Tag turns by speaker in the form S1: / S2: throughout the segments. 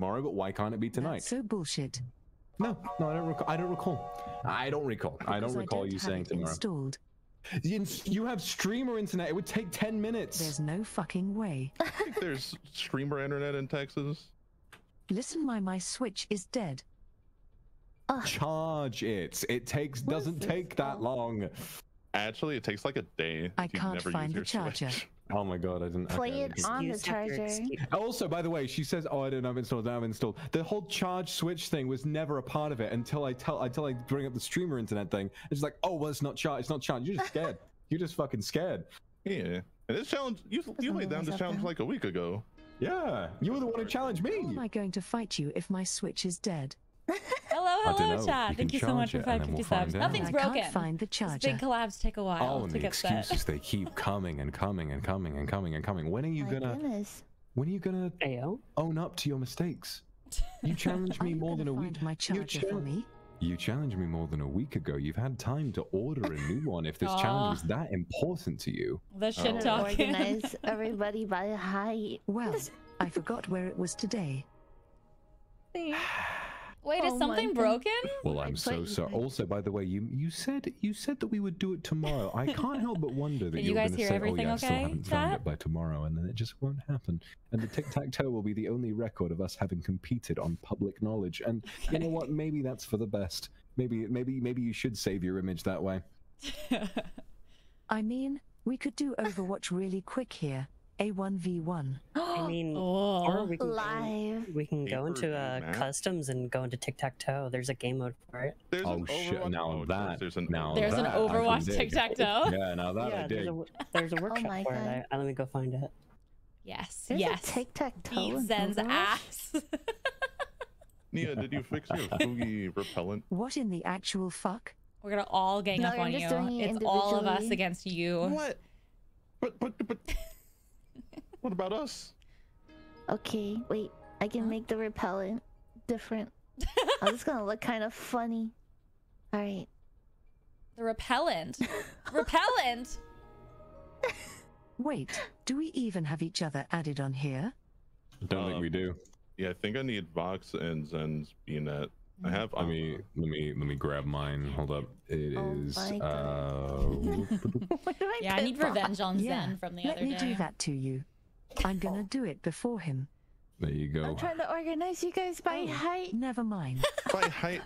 S1: tomorrow, but why can't it be tonight?
S2: That's so bullshit.
S1: No, no, I don't recall. I don't recall. I don't recall. I don't
S2: Because
S1: recall you saying
S2: it
S1: tomorrow.
S2: Installed.
S1: You you have streamer internet. It would take 10 minutes.
S2: There's no fucking way.
S3: I think there's streamer internet in Texas.
S2: Listen, my my switch is dead.
S1: Charge it. It takes
S4: What is
S1: doesn't take that long.
S3: Actually, it takes like a day.
S2: I
S3: you
S2: can't
S3: never
S2: find
S3: use
S2: the
S3: your
S2: charger.
S3: Switch.
S1: Oh my god, I didn't.
S4: Play
S1: okay, I
S4: it
S1: didn't-
S4: on the
S5: Excuse have your
S4: charger.
S1: Also, by the way, she says, "Oh, I don't have installed. I have installed." The whole charge switch thing was never a part of it until I tell until I bring up the streamer internet thing. It's like, "Oh, well, it's not charged. It's not charged." You're just scared. You're just fucking scared.
S3: Yeah, and this challenge you you
S4: I'm
S3: laid down this challenge like a week ago.
S1: Yeah, you were the one who challenged me.
S2: How am I going to fight you if my switch is dead?
S6: Hello,
S1: I
S6: hello,
S1: dunno.
S6: chat.
S1: You
S6: Thank
S1: can
S6: you so much for
S1: it and then
S6: 550
S1: we'll
S6: subs.
S1: find out.
S6: Nothing's
S2: I
S6: broken.
S2: can't find the
S6: These
S2: charger.
S6: big collabs take a while
S1: Oh, and
S6: to
S1: the
S6: get set.
S1: excuses they keep coming and coming and coming and coming and coming. When are you gonna?
S4: goodness.
S1: When are you gonna
S5: Ayo.
S1: own up to your mistakes? You challenged me more than a week.
S2: my
S1: You,
S2: charger for me?
S1: you challenged me more than a week ago. You've had time to order a new one. If this challenge is that important to you,
S6: The oh. shit
S3: Oh.
S6: talking.
S4: Organize everybody by height.
S2: Well, I forgot where it was today.
S6: Wait, is
S4: Oh my
S6: something broken?
S1: well,
S4: I
S1: I'm so sorry. Also, by the way, you you said you said that we would do it tomorrow. I can't help but wonder that
S6: Can
S1: you're
S6: you guys
S1: going to
S6: hear
S1: say, oh,
S6: everything
S1: "Oh yeah, I still haven't found it by tomorrow," and then it just won't happen. And the tic tac toe will be the only record of us having competed on public knowledge. And you know what? Maybe that's for the best. Maybe maybe maybe you should save your image that way.
S2: I mean, we could do Overwatch really quick here. A1v1.
S5: I mean, or
S6: oh,
S5: we can
S4: Live.
S5: go, we can go into uh, customs and go into tic tac toe. There's a game mode for it.
S3: There's
S1: Oh shit! Now
S3: oh,
S1: that
S3: there's an
S1: now
S6: there's an
S1: that I can
S6: Overwatch tic tac toe.
S1: Yeah, now that I dig.
S5: there's a, w- there's a workshop
S4: my
S5: for it. I, I, let me go find it.
S6: Yes,
S4: There's
S6: yes.
S4: tic tac toe.
S6: Beat Zen's ass.
S3: Nia, did you fix your Fugi repellent?
S2: What in the actual fuck?
S6: We're gonna all gang
S4: No,
S6: up
S4: you're
S6: on
S4: just
S6: you.
S4: doing it
S6: It's all of us against you.
S3: What? But but but. What about us?
S4: Okay, wait. I can make the repellent different. oh, this is gonna look kind of funny. All right.
S6: The repellent. repellent.
S2: Wait, do we even have each other added on here?
S1: I Don't think
S3: Um,
S1: we do.
S3: Yeah, I think I need Vox and Zen's BNet. I have.
S1: Let me let me let me grab mine. Hold up. It
S4: Oh
S1: is.
S4: my
S1: uh,
S4: I
S6: Yeah, I need
S4: Bob?
S6: revenge on
S2: Yeah,
S6: Zen from the
S2: Let
S6: other
S2: me
S6: day.
S2: do that to you. I'm gonna do it before him.
S1: there you go.
S4: I'm trying to organize you guys by
S2: Oh.
S4: height.
S2: Never mind.
S3: by height.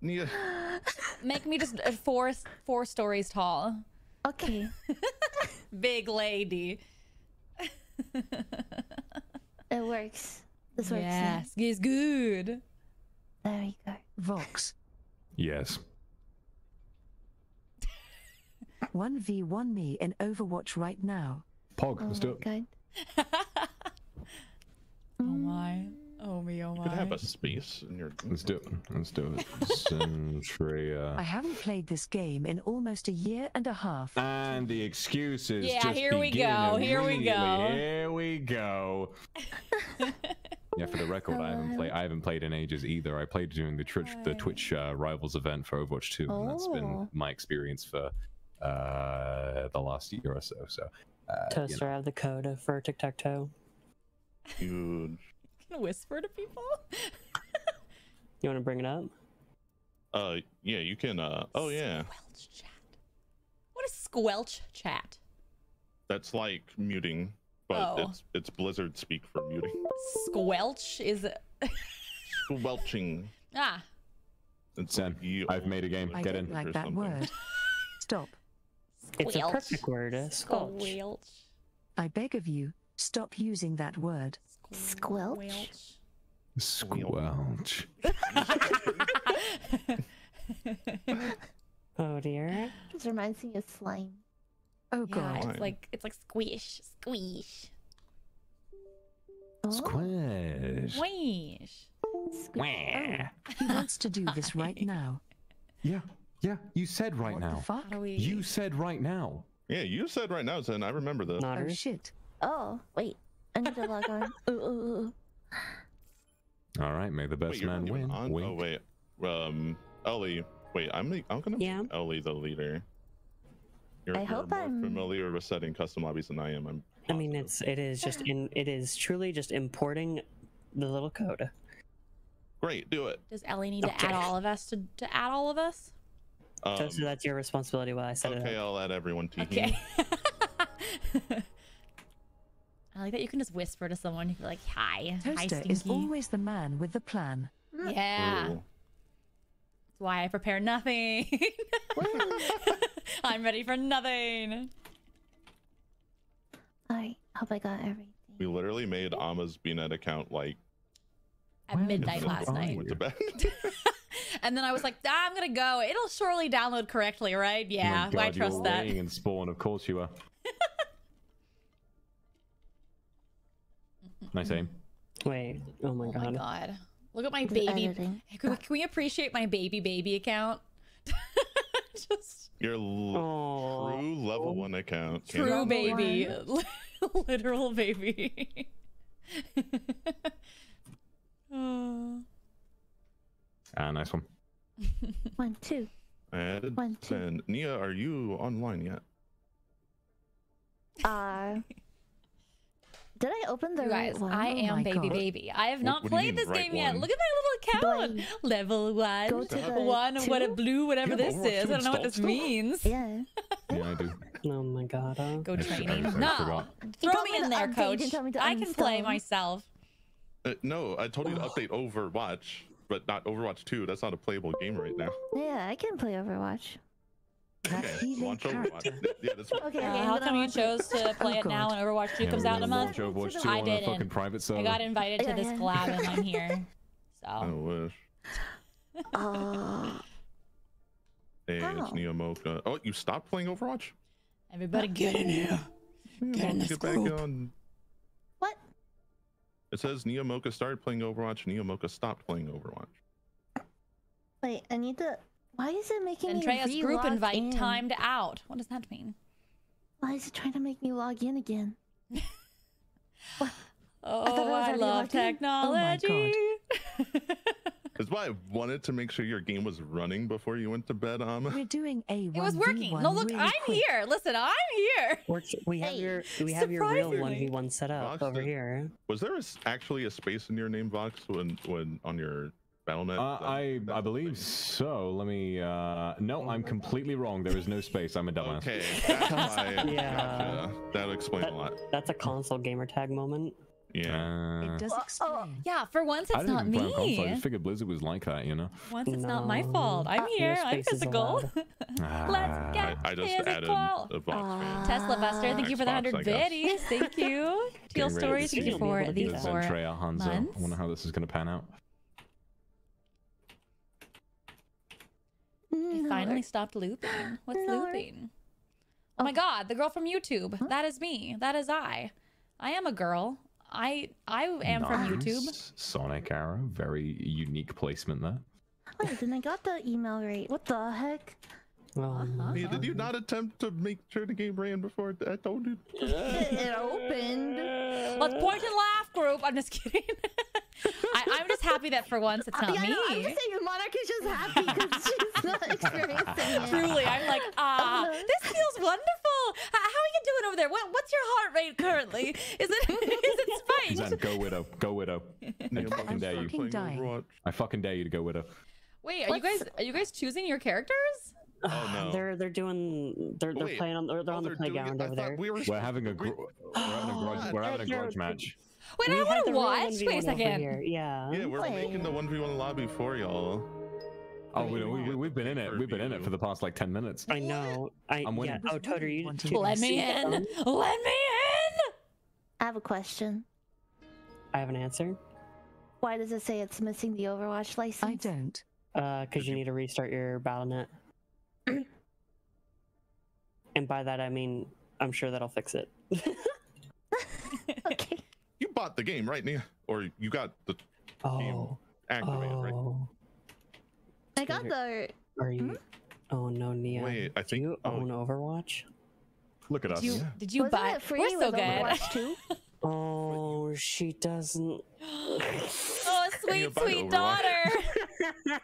S3: Nia.
S6: Make me just uh, four four stories tall.
S4: Okay.
S6: Big lady.
S4: It works. This works.
S6: yes, it's good.
S4: There we go.
S2: Vox.
S1: Yes.
S2: 1v1 me in Overwatch right now.
S1: Pog.
S4: Oh
S1: Let's do it.
S4: god.
S6: Oh my. Oh me, oh my.
S3: You could have a space in your.
S1: Let's do it. Let's do it. Zentreya.
S2: I haven't played this game in almost a year and a half.
S1: And the excuses.
S6: Yeah,
S1: just
S6: here we
S1: begin
S6: go, here we go.
S1: Here we go. yeah, for the record, I haven't played. I haven't played in ages either. I played during the Twitch, the Twitch uh, Rivals event for Overwatch 2, and that's been
S4: Oh.
S1: my experience for uh, the last year or so. So, uh, you
S5: Toaster, I have the code for tic tac toe.
S3: Huge.
S6: Can whisper to people.
S5: You want to bring it up?
S3: Uh, yeah, you can. Uh, oh yeah,
S6: Squelch chat. What is squelch chat?
S3: that's like muting, but
S6: Oh.
S3: it's it's Blizzard speak for muting.
S6: Squelch is
S3: Squelching.
S6: ah.
S3: It's
S1: Zen,
S3: ye
S1: I've made a game.
S2: I
S1: Get
S2: don't
S1: in.
S2: like that
S3: something.
S2: word. Stop.
S5: It's a perfect word. Uh, squelch.
S6: Squelch.
S2: I beg of you, stop using that word.
S4: Squelch?
S1: Squelch.
S5: Oh dear.
S4: This reminds me of slime.
S2: Oh god.
S3: Fine.
S6: it's like it's like squish, squish,
S4: Oh,
S1: Squish.
S6: squish.
S2: Oh, he wants to do this right now.
S1: Yeah, yeah. You said right
S2: what
S1: now.
S2: the fuck?
S6: We?
S1: You said right now.
S3: Yeah, you said right now, Zen. I remember this.
S2: Oh
S5: Nodders.
S2: shit.
S4: Oh, wait. I need to log on. Ooh, ooh, ooh.
S1: All right, may the best
S3: Wait,
S1: man win.
S3: on? Oh wait, um, Ellie. Wait, I'm the, I'm gonna
S5: Yeah?
S3: make Ellie the leader. You're,
S4: I
S3: you're
S4: hope
S3: more
S4: I'm-
S3: familiar with setting custom lobbies than I am. I'm.
S5: I mean, it's it is just in it is truly just importing the little code.
S3: Great, do it.
S6: Does Ellie need to add all of us to, to add all of us?
S3: Um,
S5: so, so that's your responsibility while I set
S3: okay,
S5: it up.
S3: I'll add everyone to
S6: Okay. I like that you can just whisper to someone. You can be like, "Hi, hi,
S2: Toaster
S6: Stinky."
S2: is always the man with the plan.
S6: yeah.
S3: Ooh.
S6: That's why I prepare nothing. I'm ready for nothing.
S4: I hope I got everything.
S3: We literally made Ama's BNet account like
S6: At midnight last
S2: far.
S6: night.
S3: went to bed.
S6: And then I was like, ah, I'm gonna go. It'll surely download correctly, right?
S1: Oh
S6: Yeah,
S1: God,
S6: I trust
S1: were
S6: that.
S1: waiting in spawn. Of course you were. nice aim.
S5: Wait. Oh my god.
S6: Oh
S5: god.
S6: my god. Look at my baby. Can we, can we appreciate my baby baby account? Just
S3: Your l- true level one account. Can't
S6: true baby. Literal baby. Oh.
S1: Ah, nice one.
S4: One, two.
S3: Added
S4: One, two.
S3: ten. Nia, are you online yet?
S4: Uh, did I open the
S6: You guys,
S4: right one?
S6: I
S2: Oh
S6: am
S2: my
S6: baby
S2: God.
S6: baby. I have not
S3: what do you
S6: played
S3: mean,
S6: this
S3: right
S6: game yet. Look at my little account.
S4: Do
S6: Level one.
S4: go to the
S6: one, what a blue, whatever
S3: You
S6: this is. I don't know what this
S3: still?
S6: means.
S4: Yeah.
S1: Yeah, I do.
S5: Oh my god. Uh,
S6: Go
S1: I- I-
S6: training. No, throw me
S4: me
S6: in there, coach.
S4: you told me to
S6: I can play myself.
S3: Uh, no, I told you to update Overwatch, but not Overwatch 2. That's not a playable game right now.
S4: Yeah, I can play Overwatch.
S3: Okay, launch Overwatch. Yeah, that's
S4: Okay, okay.
S6: Uh, how come you chose to play
S2: Oh,
S6: it now
S2: God.
S6: when Overwatch 2
S1: Yeah,
S6: comes out in a month?
S1: Overwatch 2
S6: I
S1: on a
S6: didn't.
S1: fucking private server.
S6: I got invited to this
S4: yeah.
S6: collab and I'm here. So.
S3: I wish.
S4: Uh,
S3: Hey, it's
S4: How?
S3: Niamocha. Oh, you stopped playing Overwatch?
S6: everybody get in here. Get in
S3: Let's
S6: this
S3: back
S6: group.
S3: on.
S4: What?
S3: It says Niamocha started playing Overwatch. Niamocha stopped playing Overwatch.
S4: Wait, I need to. Why is it making
S6: Andreas
S4: me
S6: group invite
S4: in?
S6: timed out. What does that mean?
S4: Why is it trying to make me log in again?
S6: Oh,
S4: I was
S6: I, love
S4: logged in.
S2: Oh my
S6: technology.
S3: That's why I wanted to make sure your game was running before you went to bed, Ama.
S2: We're doing a
S6: it was working. No, look, I'm here. Listen, I'm here.
S5: we're- we have
S4: Hey,
S5: your we have your real 1v1 set up
S3: Vox
S5: over
S3: did-
S5: here.
S3: Was there a s actually a space in your name, Vox, when when on your BattleNet?
S1: Uh,
S3: that-
S1: I
S3: that
S1: I believe so. Let me. Uh, no, I'm completely wrong. There is no space. I'm a dumbass.
S3: Okay, that's why.
S5: Yeah.
S3: Gotcha. That'll explain
S5: That-
S3: a lot.
S5: That's a console gamer tag moment.
S3: Yeah.
S1: Uh,
S2: It does
S4: Oh, oh.
S6: Yeah, for once
S1: I
S6: it's
S1: didn't
S6: not
S1: even play on console. I just figured Blizzard was like that, you know.
S6: Once it's not my fault. I'm
S5: No
S6: here. I'm physical.
S1: Ah,
S6: Let's get
S3: I, I just
S6: physical.
S3: added a Vox fan.
S6: Tesla Buster, thank you for the hundred
S3: guess.
S6: biddies. Thank you. Teal
S1: to
S6: Stories,
S1: see
S6: thank you for
S5: Be
S6: the
S5: do
S1: the
S5: that.
S6: four
S1: Zentreya Hanzo. I wonder how this is going to pan out.
S6: It finally stopped looping. What's
S4: No.
S6: looping? Oh my god, the girl from YouTube. That is me. That is I. I am a girl. I I am from YouTube.
S1: Sonic Arrow, very unique placement there.
S4: Wait, then I got the email right. What the heck?
S6: Uh-huh.
S3: Hey, did you not attempt to make sure the game ran before I told you?
S4: It, it opened.
S6: Let's point and laugh group. I'm just kidding. I, I'm just happy that for once it's not
S4: Uh, yeah,
S6: me.
S4: no, I'm just saying Monarch is just happy because she's not experiencing it.
S6: Truly, I'm like, ah, this feels wonderful. H- How are you doing over there? What, what's your heart rate currently? Is it is it spiked?
S1: Zen, go Widow. Go Widow. I fucking dare you.
S2: fucking dying.
S1: I fucking dare you to go Widow.
S6: Wait, are you guys are you guys choosing your characters?
S3: Oh no.
S5: They're they're doing they're they're
S3: Wait.
S5: playing on they're, they're
S3: Oh,
S5: on the
S3: they're
S5: playground over there.
S3: We were,
S1: We're having a gr- we're having a grudge, we're having a grudge match.
S6: Wait,
S5: We
S6: I want to watch. Wait a second.
S5: here, Yeah.
S3: Yeah, we're
S4: Wait.
S3: making the one v one lobby for y'all.
S1: Oh, we, we, we, we've been in it. We've been in it for the past like ten minutes.
S5: I know. I
S1: I'm
S5: yeah.
S1: winning.
S5: Oh, Toad, are you?
S2: Wanted
S5: did
S6: Let me in. Let me in.
S4: I have a question.
S5: I have an answer.
S4: Why does it say it's missing the Overwatch license?
S2: I don't.
S5: Uh, because you need to restart your BattleNet. and by that I mean I'm sure that'll fix it.
S4: Okay.
S3: You bought the game, right, Nia? Or you got the
S5: oh.
S3: activated, right?
S5: Oh.
S4: I got the.
S5: Are you? Hmm? Oh no, Nia.
S3: Wait, I
S5: Do
S3: think-
S5: you
S3: oh.
S5: own Overwatch?
S1: Look at us.
S6: Did you,
S3: Yeah.
S6: did you
S4: Wasn't
S6: buy?
S4: it free
S6: We're so
S4: with
S6: good.
S4: Overwatch 2?
S5: Oh, she doesn't.
S6: oh, sweet, sweet daughter. the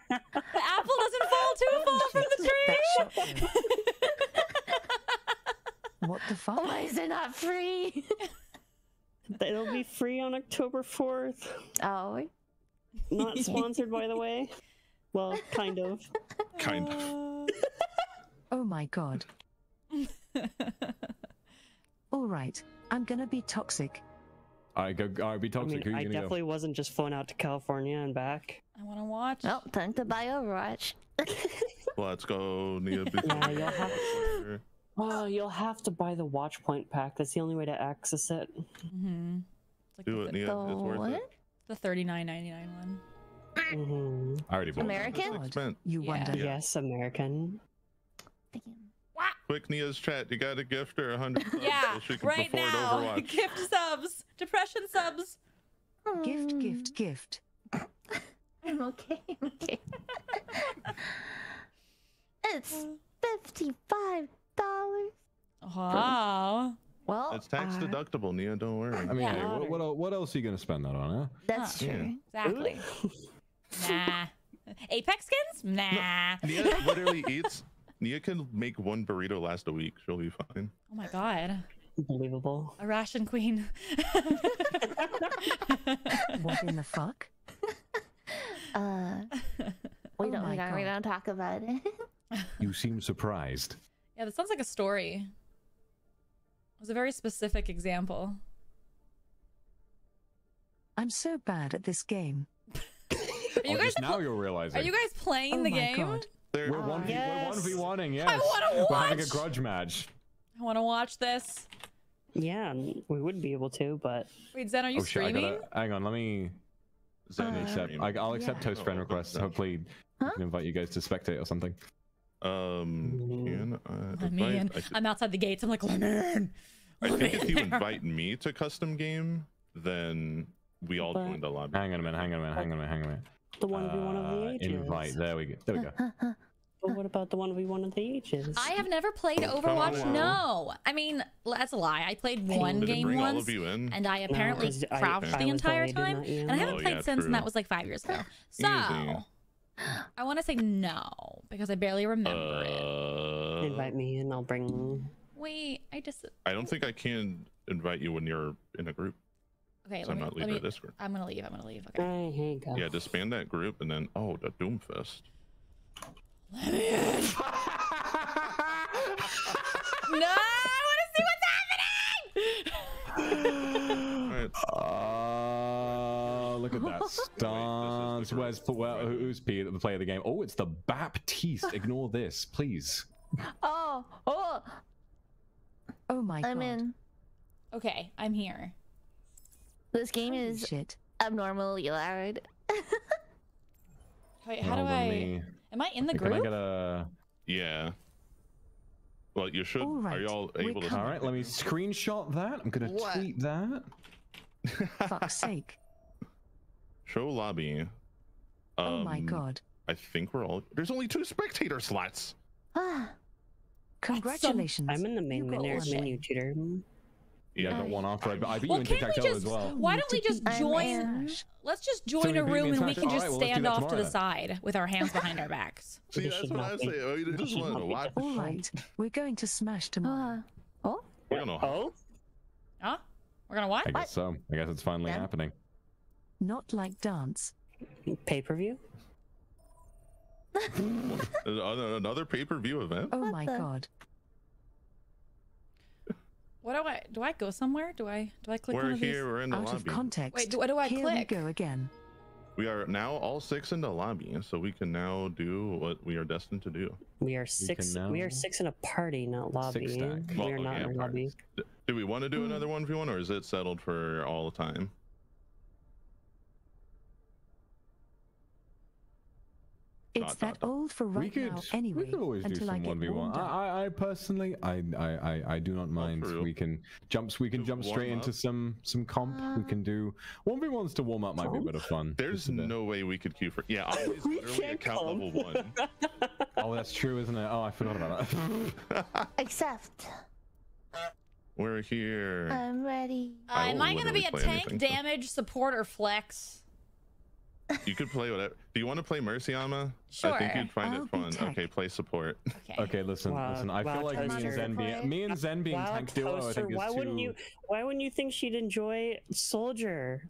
S6: apple doesn't fall too far from the tree.
S2: What the fuck?
S4: Why is it not free?
S5: It'll be free on October 4th.
S4: Oh.
S5: Not sponsored, by the way. Well, kind of.
S3: Kind of.
S2: Oh my god. All right, I'm gonna be toxic.
S1: All right, go. All right, be
S5: I
S1: toxic.
S5: mean,
S1: Who
S5: I
S1: you gonna
S5: definitely wasn't just flown out to California and back.
S6: I want to watch.
S4: Oh, time to buy Overwatch.
S3: Let's go, Nia.
S5: Yeah, you'll have. Oh, you'll have to buy the Watchpoint pack. That's the only way to access it.
S6: Mm-hmm. Like
S3: Do
S6: the,
S3: it, Nia.
S4: The
S3: It's worth
S4: what?
S3: it.
S6: the thirty nine ninety nine one.
S5: hmm?
S1: I already bought.
S4: America?
S1: American.
S4: God.
S2: You
S6: Yeah.
S2: wonder.
S3: Yeah.
S5: Yes, American.
S3: Quick, Nia's chat. You got to gift her a hundred. subs
S6: Yeah,
S3: so she can
S6: right now.
S3: Overwatch.
S6: Gift subs, depression subs.
S2: Gift,
S4: Mm,
S2: gift, gift.
S4: I'm okay. I'm okay. it's fifty-five dollars.
S6: Wow.
S4: Well,
S3: It's tax
S4: uh,
S3: deductible, Nia. Don't worry.
S1: I mean,
S6: Yeah.
S1: hey, what, what, what else are you gonna spend that on? Huh?
S4: That's
S3: Huh.
S4: true.
S6: Exactly. nah. Apex skins? Nah.
S3: Nia literally eats. Nia can make one burrito last a week. She'll be fine.
S6: Oh my god.
S5: Unbelievable.
S6: A ration queen.
S2: What in the fuck?
S4: Uh, we
S2: Oh
S4: don't.
S2: my
S4: We don't. We don't talk about it.
S1: You seem surprised.
S6: Yeah, that sounds like a story. It was a very specific example.
S2: I'm so bad at this game.
S6: Are you
S1: oh,
S6: guys
S1: now you're realizing.
S6: Are you guys playing
S2: Oh
S6: the
S2: my
S6: game?
S2: God.
S1: We're one v
S5: Yes.
S1: one v one yes.
S6: wanna
S1: We're having a grudge match.
S6: I want to watch this.
S5: Yeah, we wouldn't be able to, but
S6: Wait, Zen, are you
S1: oh shit!
S6: Streaming?
S1: gotta hang on. Let me.
S3: Zen
S4: Uh,
S1: accept. I, I'll accept
S4: Yeah.
S1: toast friend
S3: Oh,
S1: requests. Hopefully,
S4: Huh?
S1: I can invite you guys to spectate or something.
S3: Um, can I
S6: let me in.
S3: I
S6: I'm outside the gates. I'm like, let me in.
S3: I think if you
S6: there."
S3: invite me to a custom game, then we all
S5: But-
S3: join the lobby.
S1: Hang on a minute. Hang on a minute. Hang on a minute. Hang on a minute.
S5: the one v one of the
S1: Uh,
S5: ages.
S1: invite. There we go. There we go.
S5: But what about the one v one of the ages?
S6: I have never played
S3: Oh,
S6: Overwatch.
S3: come on.
S6: No, I mean that's a lie. I played one
S3: Did it
S6: game
S3: bring all
S6: once,
S3: of you in?
S6: and I apparently
S5: I-
S6: crouched
S3: I
S6: the
S5: was
S6: entire time,
S5: not you.
S6: and I haven't
S3: Oh,
S6: played
S3: yeah,
S6: since, and that was like five years ago. So
S3: Easy.
S6: I want to say no because I barely remember it.
S3: Uh,
S5: Invite me and I'll bring.
S6: Wait, I just
S3: I don't think I can invite you when you're in a group.
S6: Okay, Let
S3: I'm
S6: me,
S3: not leaving
S6: me,
S3: the Discord.
S6: I'm gonna leave. I'm gonna leave. Okay.
S5: Hey, here you go.
S3: Yeah, disband that group and then oh, the Doomfest.
S6: Let me in. no, I want to see what's happening.
S3: All right.
S1: Uh, look at that stance.
S3: the
S1: Where's well, who's P, the player of the game? Oh, it's the Baptiste. Ignore this, please.
S4: Oh, oh,
S2: Oh my God.
S4: I'm in.
S6: okay, I'm here.
S4: This game
S2: Holy
S4: is
S2: shit.
S4: abnormally loud.
S6: Wait, how
S1: Hold
S6: do I?
S1: me-
S6: Am I in the
S1: Can I
S6: group?
S1: get a?
S3: Yeah. Well, you should.
S2: All
S3: Are y'all
S2: we're
S3: able to?
S1: All right, let me screenshot that. I'm gonna
S3: What?
S1: tweet that.
S2: Fuck's sake.
S3: Show lobby.
S2: Oh my
S3: Um,
S2: god.
S3: I think we're all. There's only two spectator slots.
S4: Ah,
S2: Congratulations.
S5: I'm in the main
S2: You got
S5: menu,
S2: one.
S5: menu tutor.
S1: Yeah, I got
S4: Nice.
S1: one after. I, I beat you
S6: Well,
S1: in
S6: can't we
S1: tic-tac-toe
S6: just?
S1: as well.
S6: Why don't we just join? Let's just join
S1: you
S6: a room and we can just
S1: Alright, well,
S6: stand off to the side with our hands behind our backs.
S3: See,
S5: This
S3: that's
S5: should
S3: what I say. Oh, you
S5: this
S3: just
S5: should
S3: want
S5: not
S3: to watch.
S2: All right, we're going to smash tomorrow.
S4: ah, oh,
S3: We don't know.
S5: Oh,
S6: Huh? We're gonna what?
S1: I guess so. I guess it's finally
S4: Yeah.
S1: happening.
S2: Not like dance.
S5: pay per view.
S3: Another another pay per view event.
S2: Oh
S4: What
S2: my
S4: the-
S2: god.
S6: What do I? Do I go somewhere? Do I? Do I click one
S3: We're
S6: of
S3: here. We're in the
S2: Out of context.
S6: Wait, do- what do I
S2: Here
S6: click?
S2: we go again.
S3: We are now all six in the lobby, so we can now do what we are destined to do.
S5: We are six. We,
S1: now-
S5: are six in a party, not lobby.
S1: Six stack.
S5: We
S3: Well,
S5: are not in our
S3: party.
S5: lobby.
S3: Do we want to
S6: Hmm.
S3: do another one v one, or is it settled for all the time?
S2: It's
S3: Dot,
S2: that
S3: dot, dot.
S2: old for
S1: we
S2: right
S1: could.
S2: now anyway.
S1: we could always do
S2: until
S1: some
S2: I get
S1: one v one.
S2: warmed up.
S1: I, I, I personally, I, I, I, I do not mind.
S3: true.
S1: we can jump. We can
S3: To
S1: jump straight
S3: warm
S1: into some some comp. we can do one v ones to warm up. Might be a bit of fun.
S3: There's
S1: a
S3: no way we could queue for. Yeah, always
S5: We
S3: literally
S5: can't
S3: account
S5: come.
S3: level one.
S1: Oh, that's true, isn't it? Oh, I forgot about that.
S4: except
S3: We're here.
S4: I'm ready.
S6: Uh,
S3: I
S6: am
S3: will
S6: I gonna be a tank,
S3: anything, so-
S6: damage, support, or flex?
S3: You could play whatever. Do you want to play Mercyama? I
S6: Sure.
S3: think you'd find
S2: I'll
S3: it fun.
S2: tank.
S3: Okay, play support.
S6: Okay.
S1: okay, listen,
S5: Wow,
S1: listen. I
S5: wow,
S1: feel like me and
S5: Toaster.
S1: Zen being me and Zen being
S5: Wow,
S1: tank duo. I
S5: Toaster,
S1: think is
S5: why
S1: too.
S5: wouldn't you? Why wouldn't you think she'd enjoy Soldier?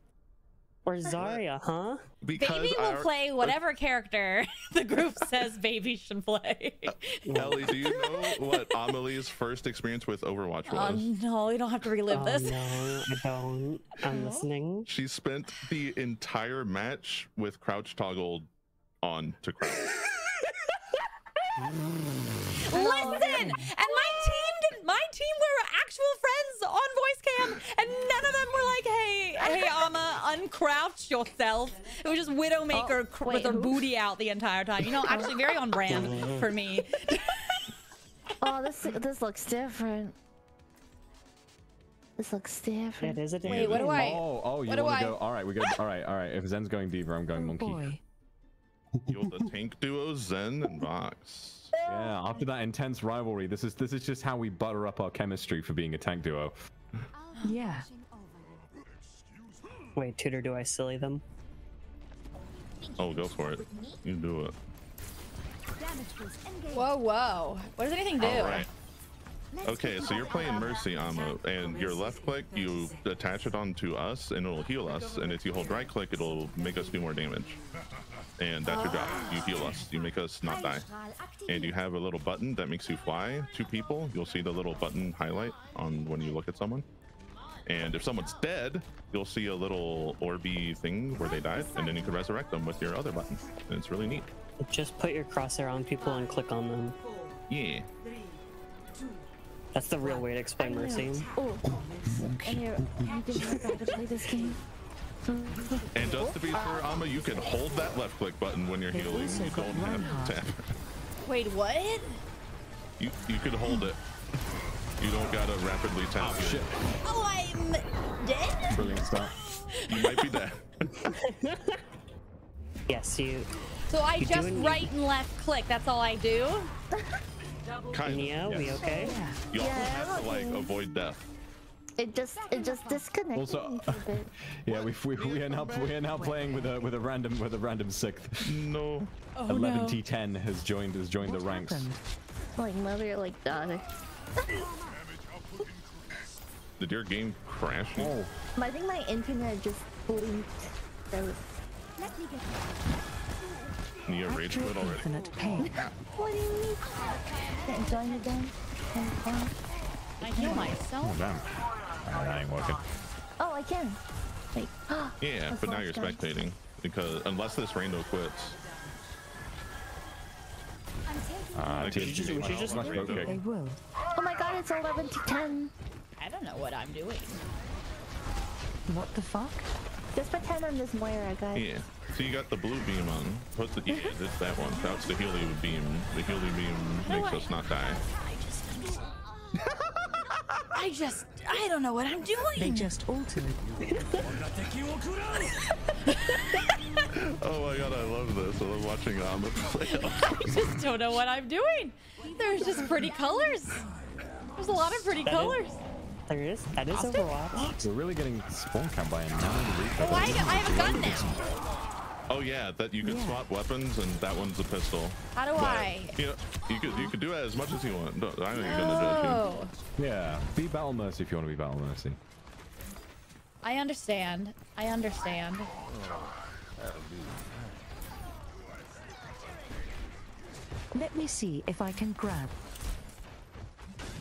S5: Or Zarya, huh?
S3: Because
S6: Baby will
S3: ar-
S6: play whatever character the group says baby should play.
S3: Uh, Ellie, do you know what AmaLee's first experience with Overwatch
S6: um,
S3: was?
S6: Oh no, you don't have to relive
S5: oh,
S6: this.
S5: no, I don't. I'm listening.
S3: She spent the entire match with crouch toggled on to crouch.
S6: Listen, and my team did. My team were actual friends on voice cam, and none of them were like, "Hey, hey, Amma, uncrouch yourself." It was just Widowmaker
S4: Oh,
S6: cr-
S4: wait,
S6: with her booty out the entire time. You know, actually very on brand for me.
S4: Oh, this this looks different. This looks different.
S5: It is a
S6: Wait, what do. I-
S1: Oh, oh, you want to go? All right, we go. All right, all right. If Zen's going deeper, I'm going
S2: Oh
S1: monkey.
S2: boy.
S3: You're the tank duo Zen and Vox.
S1: Yeah. After that intense rivalry, this is this is just how we butter up our chemistry for being a tank duo.
S2: Yeah.
S5: Wait, tutor, do I silly them?
S3: Oh, go for it. You do it.
S6: Whoa, whoa! What does anything do?
S3: All right. Okay, so you're playing Mercy Amma, and your left click, you attach it onto us, and it'll heal us. And if you hold right click, it'll make us do more damage. And that's your job. You heal us. You make us not die. And you have a little button that makes you fly to people. You'll see the little button highlight on when you look at someone. And if someone's dead, you'll see a little orby thing where they died, and then you can resurrect them with your other button. And it's really neat.
S5: Just put your crosshair on people and click on them.
S3: Yeah.
S5: That's the real way to explain Mercy.
S4: Oh, and you're, you didn't know how to play this game.
S3: And just to be fair, Amma, you can hold that left click button when you're healing. You don't have to tap.
S6: Wait, what?
S3: You you could hold it. You don't gotta rapidly tap.
S1: Oh shit!
S6: Oh, I'm dead.
S1: Brilliant stuff.
S3: You might be dead.
S5: Yes, you.
S6: So I
S5: You
S6: just right and left click. That's all I do.
S3: kind of.
S5: Nia, we
S3: yes.
S5: okay?
S3: You also
S4: Yeah,
S3: have to like avoid death.
S4: It just it just disconnected
S1: Also-
S4: me for a bit.
S1: Yeah, we, we, we are now we are now playing with a with a random with a random sixth.
S3: No.
S6: Oh
S1: 11
S6: no.
S1: T10 has joined has joined
S2: What
S1: the ranks.
S2: happened?
S4: Like mother, like daughter.
S3: Did your game crash?
S1: Oh,
S4: I think my internet just blinked. That was.
S3: Nia rage
S2: Actual
S3: quit already.
S2: infinite pain.
S4: What do you mean? Can't join again? Can't?
S6: I heal myself.
S1: Oh, damn. Ah, that ain't working.
S4: Oh, I can. Wait.
S3: Yeah, but now you're
S4: good.
S3: spectating because unless this rando quits.
S1: Ah,
S3: Like,
S1: TNT.
S5: we should- we should just-
S1: Must be
S2: They
S1: okay.
S2: will.
S4: Oh my god, it's 11 to 10.
S6: I don't know what I'm doing.
S2: What the fuck?
S4: Just pretend I'm this Moira, guys.
S3: Yeah. So you got the blue beam on. Put the yeah, it's that one. That's the Healy beam. The Healy beam makes us not die.
S6: I just, I don't know what I'm doing.
S2: They just altered.
S3: Oh my god, I love this. I love watching Amma play.
S6: I just don't know what I'm doing. There's just pretty colors. There's a lot of pretty
S5: That is-
S6: colors.
S5: There is. That is Overwatch.
S1: We're really getting spawn camped by a nine Reaper.
S6: Oh, I, I have a gun now.
S3: Oh yeah, that you can
S2: Yeah.
S3: swap weapons, and that one's a pistol.
S6: How do
S3: But,
S6: I?
S3: You know, you could you could do it as much as you want. No, I ain't gonna judge
S6: Oh,
S1: Yeah, be Battle Mercy if you want to be Battle Mercy.
S6: I understand. I understand.
S2: Let me see if I can grab.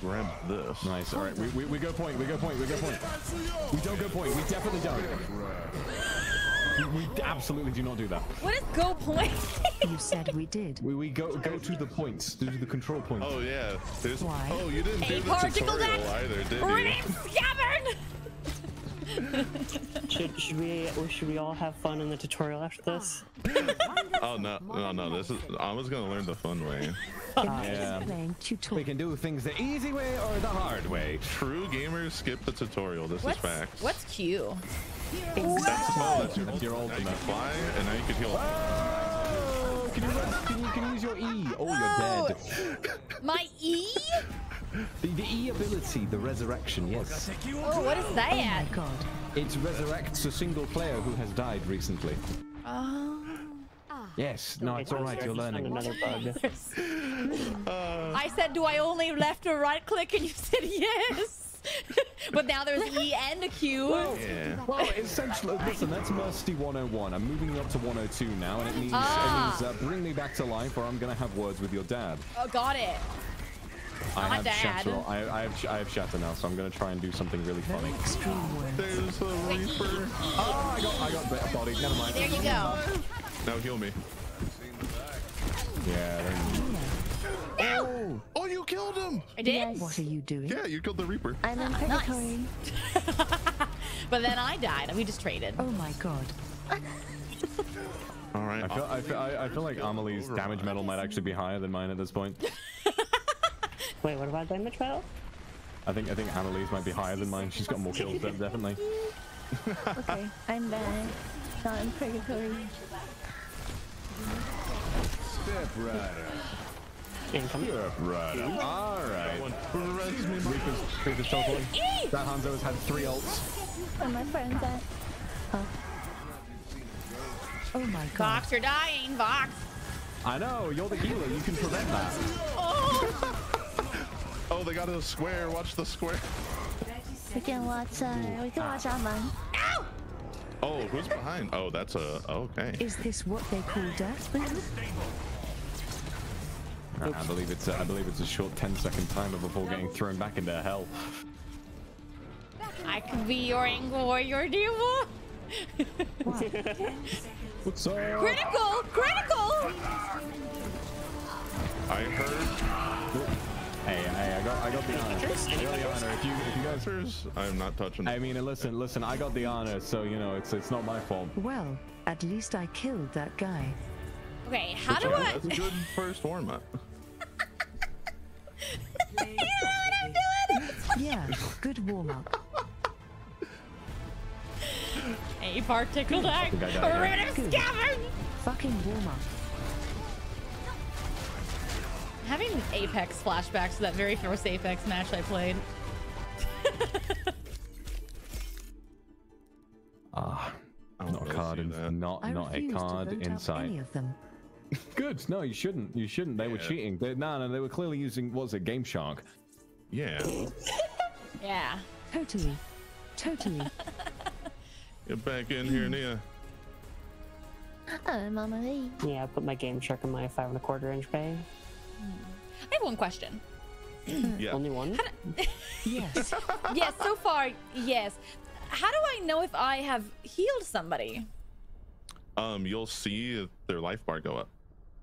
S3: Grab this.
S1: Nice. All right, we, we, we go point. We go point. We go point. We don't go point. We definitely don't. We, we absolutely do not do that.
S6: What is go point?
S2: You said we did.
S1: We, we go go to the points. To the control points.
S3: Oh yeah. There's,
S2: Why?
S3: Oh, you didn't do
S6: A
S3: the
S6: particle
S3: tutorial
S6: deck?
S3: either, did
S6: Rename
S3: you?
S5: Should should we or should we all have fun in the tutorial after this? Ah.
S3: Oh no, no, no. This is. I was gonna learn the fun way.
S1: yeah. We can do things the easy way or the hard way.
S3: True gamers skip the tutorial. This
S6: What's,
S3: is facts.
S6: what's Q?
S3: That's, oh, that's your,
S1: That's your
S3: Now you
S1: ultimate.
S3: can fly, and now you can heal.
S1: Oh, can you, can you can use your E? Oh,
S6: Oh.
S1: you're dead.
S6: My E?
S1: The, the E ability, the resurrection. Yes,
S6: Oh, what is that?
S2: Oh my god.
S1: it resurrects a single player who has died recently.
S6: Oh. Ah.
S1: Yes. No, it's all right. You're learning.
S5: Another bug. Uh.
S6: I said, do I only left or right click? And you said yes. but now there's E and a Q.
S3: Yeah.
S1: Well, essentially, listen, that's Mercy 101. I'm moving you up to 102 now, and it means,
S6: Ah.
S1: it means uh, bring me back to life, or I'm gonna have words with your dad.
S6: Oh, got it.
S1: I
S6: My
S1: have
S6: dad.
S1: shatter. I, I have I have shatter now, so I'm gonna try and do something really funny.
S3: There's a Reaper.
S1: Oh, I got I got bit body. Never mind.
S6: There you go.
S3: Now heal me.
S1: Yeah. There
S3: Oh! Oh, you killed him!
S6: I did,
S4: Yes.
S2: What are you doing?
S3: Yeah, you killed the Reaper.
S4: I'm in ah, purgatory.
S6: but then I died. And we just traded.
S2: Oh my god.
S3: All right.
S1: I feel I feel, I, I feel like AmaLee's damage metal might actually be higher than mine at this point.
S5: Wait, what about damage metal?
S1: I think I think AmaLee's might be higher than mine. She's got more kills, de- definitely.
S4: Okay, I'm back. Not in purgatory.
S1: Step rider.
S5: Income.
S1: Step rider. All right.
S3: Res me, my-
S1: Reaper's, Reaper's teleporting. That Hanzo has had three ults.
S4: Where my friends at?
S2: Oh my god.
S6: Vox, you're dying. Vox.
S1: I know, you're the healer. You can prevent that.
S3: Oh, oh, they got a square. Watch the square.
S4: We can watch. Uh, we can watch Aman.
S6: Ow!
S3: Oh, who's behind? Oh, that's a. Okay.
S2: Is this what they call death?
S1: I believe it's a, I believe it's a short 10 second timer before getting thrown back into hell.
S6: I could be your anger warrior, do you want?
S1: What's up?
S6: Critical! Critical!
S3: I heard
S1: Hey, hey, I got I got the honor. I got the honor. If you if you guys.
S3: I'm not touching.
S1: I mean, listen, listen. I got the honor, so you know it's it's not my fault.
S2: Well, at least I killed that guy.
S6: Okay, how
S3: Which
S6: do
S3: I-
S6: I...
S3: That's a good first warm up.
S6: You know what I'm doing?
S2: Yeah, good warm up.
S6: A particle act.
S1: think I.
S6: Rid of
S2: Good.
S6: scavenge!
S2: Fucking warm up.
S6: Having Apex flashbacks to that very first Apex match I played.
S1: Ah,
S3: I don't
S1: a card,
S3: see
S1: in, not not a card
S2: to vote
S1: in
S2: out
S1: sight.
S2: Any of them.
S1: Good. No, you shouldn't. You shouldn't. They were cheating. They, no, no, they were clearly using what was it, Game Shark.
S3: Yeah.
S6: Yeah.
S2: Totally. Totally.
S3: Get back in here, Nia.
S4: Oh, Mama Lee.
S5: Yeah, I put my game shark in my five and a quarter inch bay.
S6: I have one question.
S3: Yeah.
S5: Only one?
S2: Yes.
S6: yes, so far, yes. How do I know if I have healed somebody?
S3: Um, you'll see their life bar go up.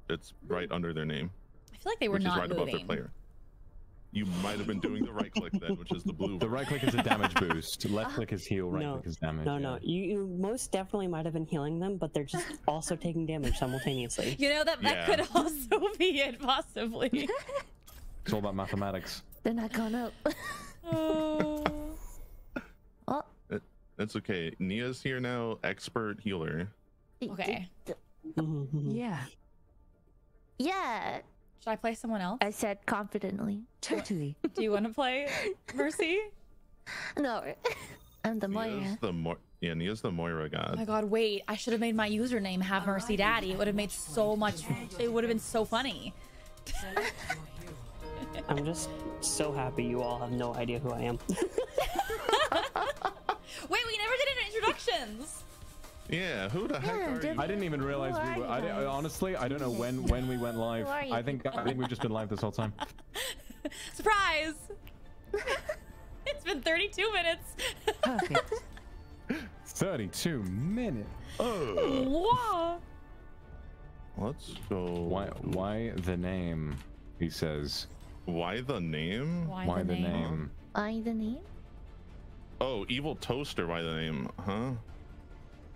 S3: It's right under their name,
S6: I feel like they were
S3: which is
S6: not
S3: right above their player. You might have been doing the right click then, which is the blue.
S1: The right click is a damage boost. Left click is heal. Right
S5: no,
S1: click is damage.
S5: no,
S1: yeah.
S5: no. You, you most definitely might have been healing them, but they're just also taking damage simultaneously.
S6: You know that that
S3: Yeah.
S6: could also be it, possibly.
S1: It's all about mathematics.
S4: They're not going up.
S6: Oh.
S4: oh.
S3: It, it's okay. Nia's here now, expert healer.
S6: Okay. Mm-hmm.
S2: Yeah.
S4: Yeah,
S6: Should I play someone else?
S4: I said confidently.
S2: Totally.
S6: Do you want to play Mercy?
S4: No, I'm the
S3: Nia's
S4: Moira.
S3: the Mo- yeah, Nia's the Moira
S6: Oh my god, wait. I should have made my username Have Mercy Daddy. It would have made so much. It would have been so funny.
S5: I'm just so happy you all have no idea who I am.
S6: Wait, we never did any introductions.
S3: Yeah, who the heck
S4: Yeah,
S3: are you?
S1: I didn't even realize
S4: Who
S1: we were. I, di-
S4: guys?
S1: honestly, I don't know when when we went live.
S4: Who are you
S1: I think I think we've just been live this whole time.
S6: Surprise! it's been 32 minutes.
S2: Perfect.
S1: 32 minutes.
S3: Oh,
S6: Whoa.
S3: let's go.
S1: Why why the name? He says.
S3: Why the name?
S6: Why,
S1: Why
S6: the,
S1: the
S6: name?
S1: name?
S4: I the name?
S3: Oh, evil toaster. Why the name? Huh?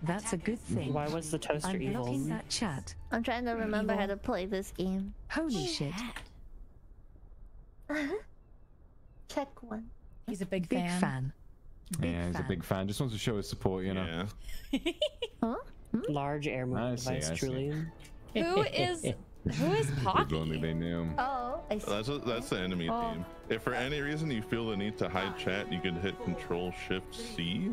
S2: That's a good thing.
S5: Why was the toaster
S2: I'm
S5: evil?
S2: blocking that chat.
S4: I'm trying to remember how to play this game.
S2: Holy shit.
S4: Check one.
S6: He's a big,
S2: Big
S6: fan.
S2: fan. Big
S1: yeah, he's a big fan. Just wants to show his support, you know.
S3: Yeah.
S4: Huh? Hmm?
S5: Large air moving
S1: I see,
S5: device,
S1: see.
S5: truly.
S6: Who is who is
S1: If only they knew.
S4: Oh, I see.
S3: That's a, that's the enemy
S4: Oh.
S3: team. If for any reason you feel the need to hide ah. chat, you can hit Control Shift C.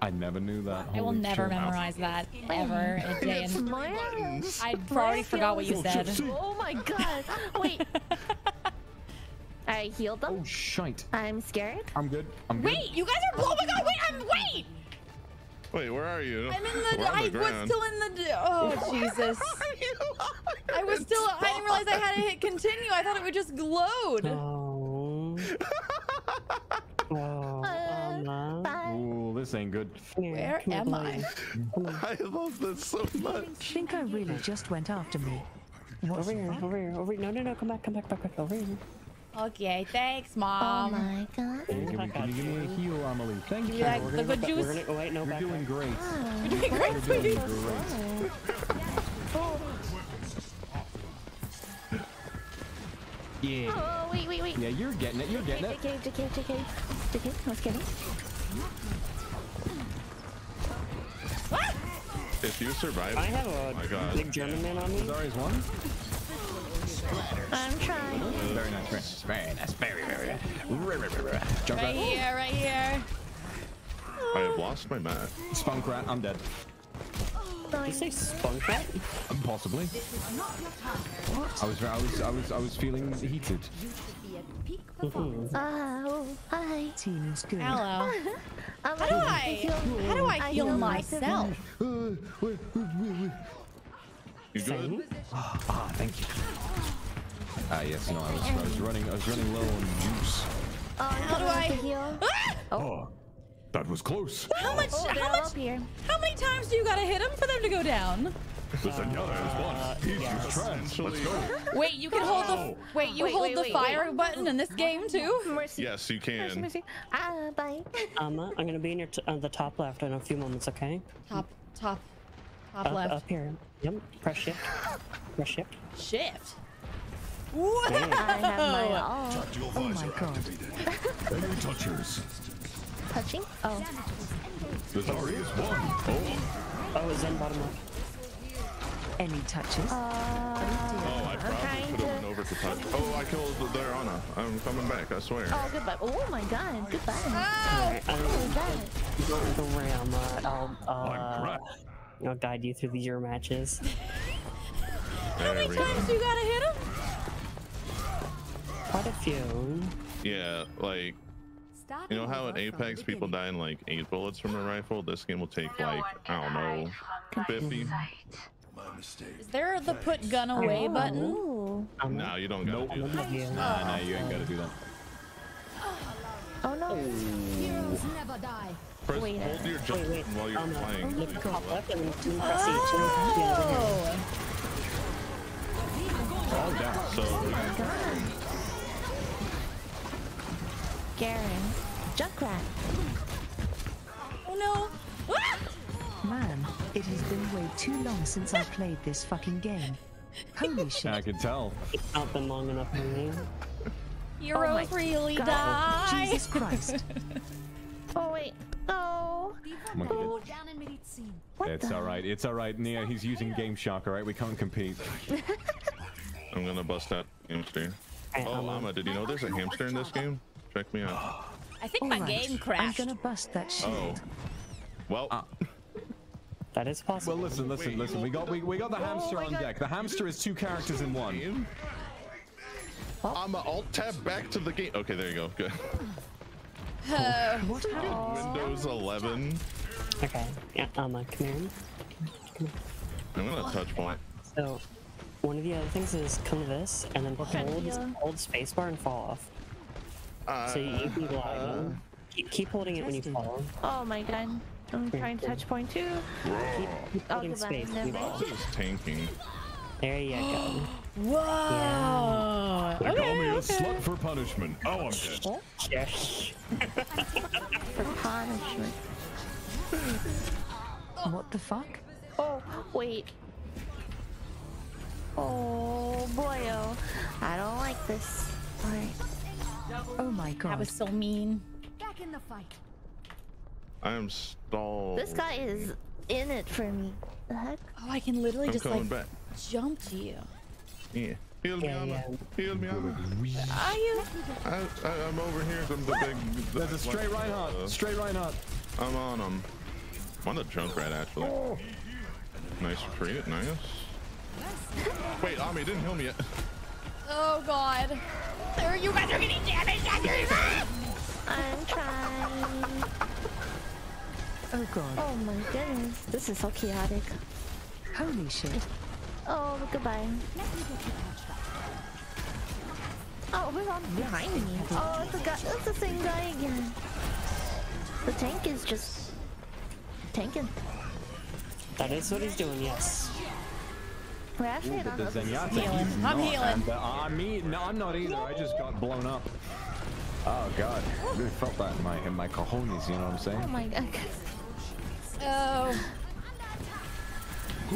S1: I never knew that.
S6: I will never
S1: shit.
S6: memorize that ever in a day.
S4: It's
S6: And
S4: Moira?
S6: I already forgot what you said.
S4: Oh my god. Wait. I healed them.
S1: Oh shite.
S4: I'm scared.
S1: I'm good. I'm good.
S6: Wait, you guys are. Oh my god! Wait, I'm wait.
S3: Wait, where are you?
S6: I'm in the.
S3: We're
S6: I
S3: the
S6: was still in the. Oh Jesus! I was still. I didn't realize I had to hit continue. I thought it would just load.
S5: Oh. oh, Ana.
S4: Bye.
S1: Ooh, this ain't good.
S6: Where am I?
S5: here. Come on.
S3: I love this so much.
S2: Think I really just went after me. What
S5: Over here, over here, over here. No, no, no, come back, come back, back, back, over here.
S6: Okay, thanks,
S4: oh
S6: mom.
S4: Oh my god.
S1: Can you, can you give me a heal, AmaLee? Thank you.
S6: me that-
S5: We're
S6: the good juice.
S5: We're gonna, oh, wait, no,
S1: You're doing
S5: up.
S1: great. Ah.
S6: You're doing great,
S1: You're
S6: sweetie.
S1: doing great. Yeah.
S4: Oh wait, wait, wait.
S1: Yeah, you're getting it. You're getting it.
S4: JK, JK, JK, JK. I was kidding.
S3: If you survive,
S5: I have
S3: oh my
S5: a
S3: god.
S5: big German man on me.
S1: Zarya's one.
S4: I'm trying.
S1: Very nice. Very nice. Very nice. Very, very nice. Jump
S6: Right here, right here.
S3: I have lost my mat.
S1: Spunk rat. I'm dead.
S5: Did you say spunk rat?
S1: Possibly. I was, I was, I was, I was feeling heated.
S4: Oh, hi.
S2: Seems good.
S6: Hello. How do I? How do I heal
S4: heal
S6: myself?
S1: Uh.
S3: You good?
S1: Ah, thank you. Ah, yes. No, I was, I was running, I was running low on juice.
S4: Oh,
S6: How do I?
S4: heal?
S6: Ah!
S1: Oh, that was close.
S6: How much?
S4: Oh,
S6: How much?
S4: up here.
S6: How many times do you gotta hit him for them to go down?
S1: The Senora is one. He's
S5: yes.
S1: just trans. Let's go.
S6: Wait, you can hold the. Wait, you
S4: Wait,
S6: hold
S4: wait,
S6: the
S4: wait,
S6: fire
S4: wait.
S6: button in this game too?
S4: Mercy.
S3: Yes, you can.
S4: mercy. Ah, bye.
S5: Amma, I'm gonna be in your t- on the top left in a few moments, okay?
S6: Top, top, top
S5: Up,
S6: left.
S5: up here. Yep. Press shift. Press shift.
S6: Shift.
S4: I have my all.
S2: Oh my god.
S1: Any touchers?
S4: Touching? Oh.
S1: The Zarya is one. Oh,
S5: Oh, it's in bottom left.
S2: Any touches?
S4: Uh,
S3: Oh, I probably
S4: trying
S3: could have
S4: to-
S3: went over to touch. Oh, I killed their Ana. I'm coming back, I swear.
S4: Oh, goodbye. Oh my god, goodbye.
S6: Oh!
S5: Alright,
S4: What was
S5: um,
S4: that?
S5: don't, don't worry, Amma. I'll,
S1: I'm
S5: uh,
S1: crap.
S5: I'll guide you through the your matches.
S6: How many times do you gotta hit him?
S5: Quite a few.
S3: Yeah, like, you know how in Apex people die in like eight bullets from a rifle? This game will take like, I don't know, 50.
S6: Is there the put gun away button?
S4: Ooh.
S5: Amma,
S3: No, you don't gotta do that.
S5: with you.
S1: Nah, nah, you ain't gotta do that.
S4: Oh no.
S3: Press,
S4: Wait,
S3: hold your jump
S5: Wait, wait.
S3: while you're
S5: Amma,
S3: flying.
S5: look top left and then then press H. Yeah, over here.
S6: Oh!
S1: Oh, damn.
S3: So,
S4: Garen. Junkrat.
S6: Oh no! Ah!
S2: Man, it has been way too long since I played this fucking game. Holy shit.
S1: I can tell.
S5: It's not been long enough for me.
S6: Heroes really
S4: God.
S6: die.
S2: Jesus Christ.
S4: Oh wait. No.
S1: Oh my God. It's
S4: the?
S1: alright. It's alright, Nia. He's using Game Shark. alright? We can't compete.
S3: I'm gonna bust that hamster. Oh,
S5: Amma.
S3: Mama, did you know there's a hamster in this game? Check me out.
S6: I think my
S2: Alright,
S6: game crashed.
S2: I'm gonna bust that shit.
S3: Oh. Well,
S1: Ah.
S5: That is possible.
S1: Well, listen, listen, listen. We got we, we got the hamster
S4: my
S1: on
S4: God.
S1: deck. The hamster is two characters in one.
S3: I'm a alt tab back to the game. Okay, there you go. Good.
S6: Uh,
S2: What happened?
S3: Windows 11.
S5: Okay. Yeah, Amma, come here.
S3: I'm gonna touch point.
S5: So, one of the other things is come to this, and then hold, hold spacebar and fall off.
S3: Uh,
S5: So you, you can glide. Keep, keep holding it when you fall.
S4: Oh my god. I'm trying to touch point two.
S5: Keep, keep
S4: Oh,
S5: holding
S4: goodbye.
S5: space when you
S4: Never
S5: fall.
S3: just tanking.
S5: There you go.
S6: whoa!
S1: They call
S6: Okay,
S1: me a slut for punishment. Oh, I'm dead.
S5: Yes.
S4: For punishment.
S2: What the fuck?
S4: Oh, wait. Oh boy, oh. I don't like this. Alright.
S2: Oh my god.
S6: That was so mean. Back in the fight.
S3: I am stalled.
S4: This guy is in it for me. The heck?
S6: Oh, I can literally
S3: I'm
S6: just like
S3: back.
S6: jump to you.
S3: Yeah. Heal me,
S5: Yeah,
S3: Amma.
S5: yeah.
S3: Heal me, Amma.
S6: Are you?
S3: I, I, I'm over here. I'm the big. the-
S1: There's a stray
S3: uh,
S1: Reinhardt. Stray Reinhardt.
S3: I'm on him. I'm on the Junkrat, actually. Nice retreat. Nice. Wait, Ami didn't heal me yet.
S6: Oh god. There, you guys are getting damaged after.
S4: I'm trying.
S2: Oh god.
S4: Oh my goodness. This is so chaotic.
S2: Holy shit.
S4: Oh, goodbye. Oh, who's on behind me? Oh, it's the guy. It's the same guy again. The tank is just tanking.
S5: That is what he's doing, yes.
S4: We're actually
S1: Ooh,
S4: not
S1: but the Zenyatta,
S6: Healing.
S1: he's
S6: I'm
S1: not,
S6: healing.
S1: and, uh, I'm me. No, I'm not either. I just got blown up. Oh god, I really felt that in my in my cojones. You know what I'm saying?
S4: Oh my god.
S6: Oh.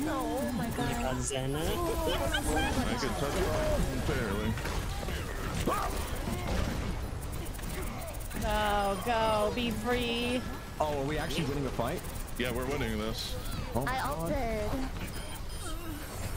S4: Oh my god.
S5: Zenna.
S3: I could touch it barely.
S6: Go, go, be free.
S1: Oh, are we actually winning the fight?
S3: Yeah, we're winning this.
S1: Oh my
S4: I
S1: god.
S4: ulted.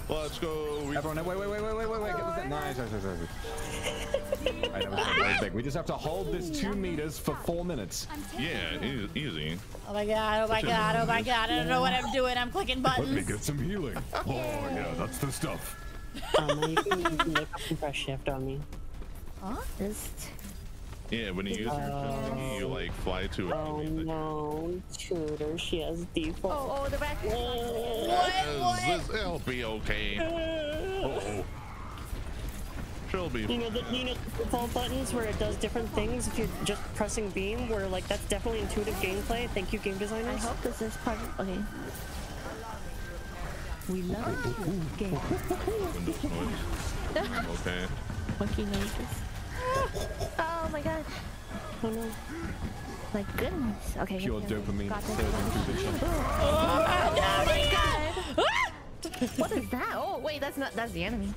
S3: Let's go. We
S1: Everyone, wait, wait, wait, wait, wait, wait, wait. Get this. Nice, nice, nice, nice. I know it's very big. We just have to hold this two meters for four minutes.
S3: Yeah, e- easy.
S6: Oh my god, oh my god, oh my god. I don't know what I'm doing. I'm clicking buttons.
S1: Let me get some healing. Oh yeah, that's the stuff.
S5: Um, you can you can look up and press shift on me.
S4: Just.
S3: Yeah, when you use your ability, you like fly to a
S5: Oh no, shooter, she has default.
S4: Oh, oh, the back.
S3: Yes, this, it'll be okay. Uh-oh. She'll be
S5: You know the you know the default buttons where it does different things if you're just pressing beam, where like that's definitely intuitive gameplay. Thank you, game
S4: I hope this is part of. Okay.
S2: We love it. Game.
S3: Windows noise. Okay.
S4: Monkey noises. Oh my god.
S5: Oh no.
S4: My goodness. Okay.
S1: Pure
S4: okay, okay.
S1: dopamine.
S4: Got this.
S1: Surging through vision.
S4: Oh my god. what is that? Oh wait, that's not. That's the enemy.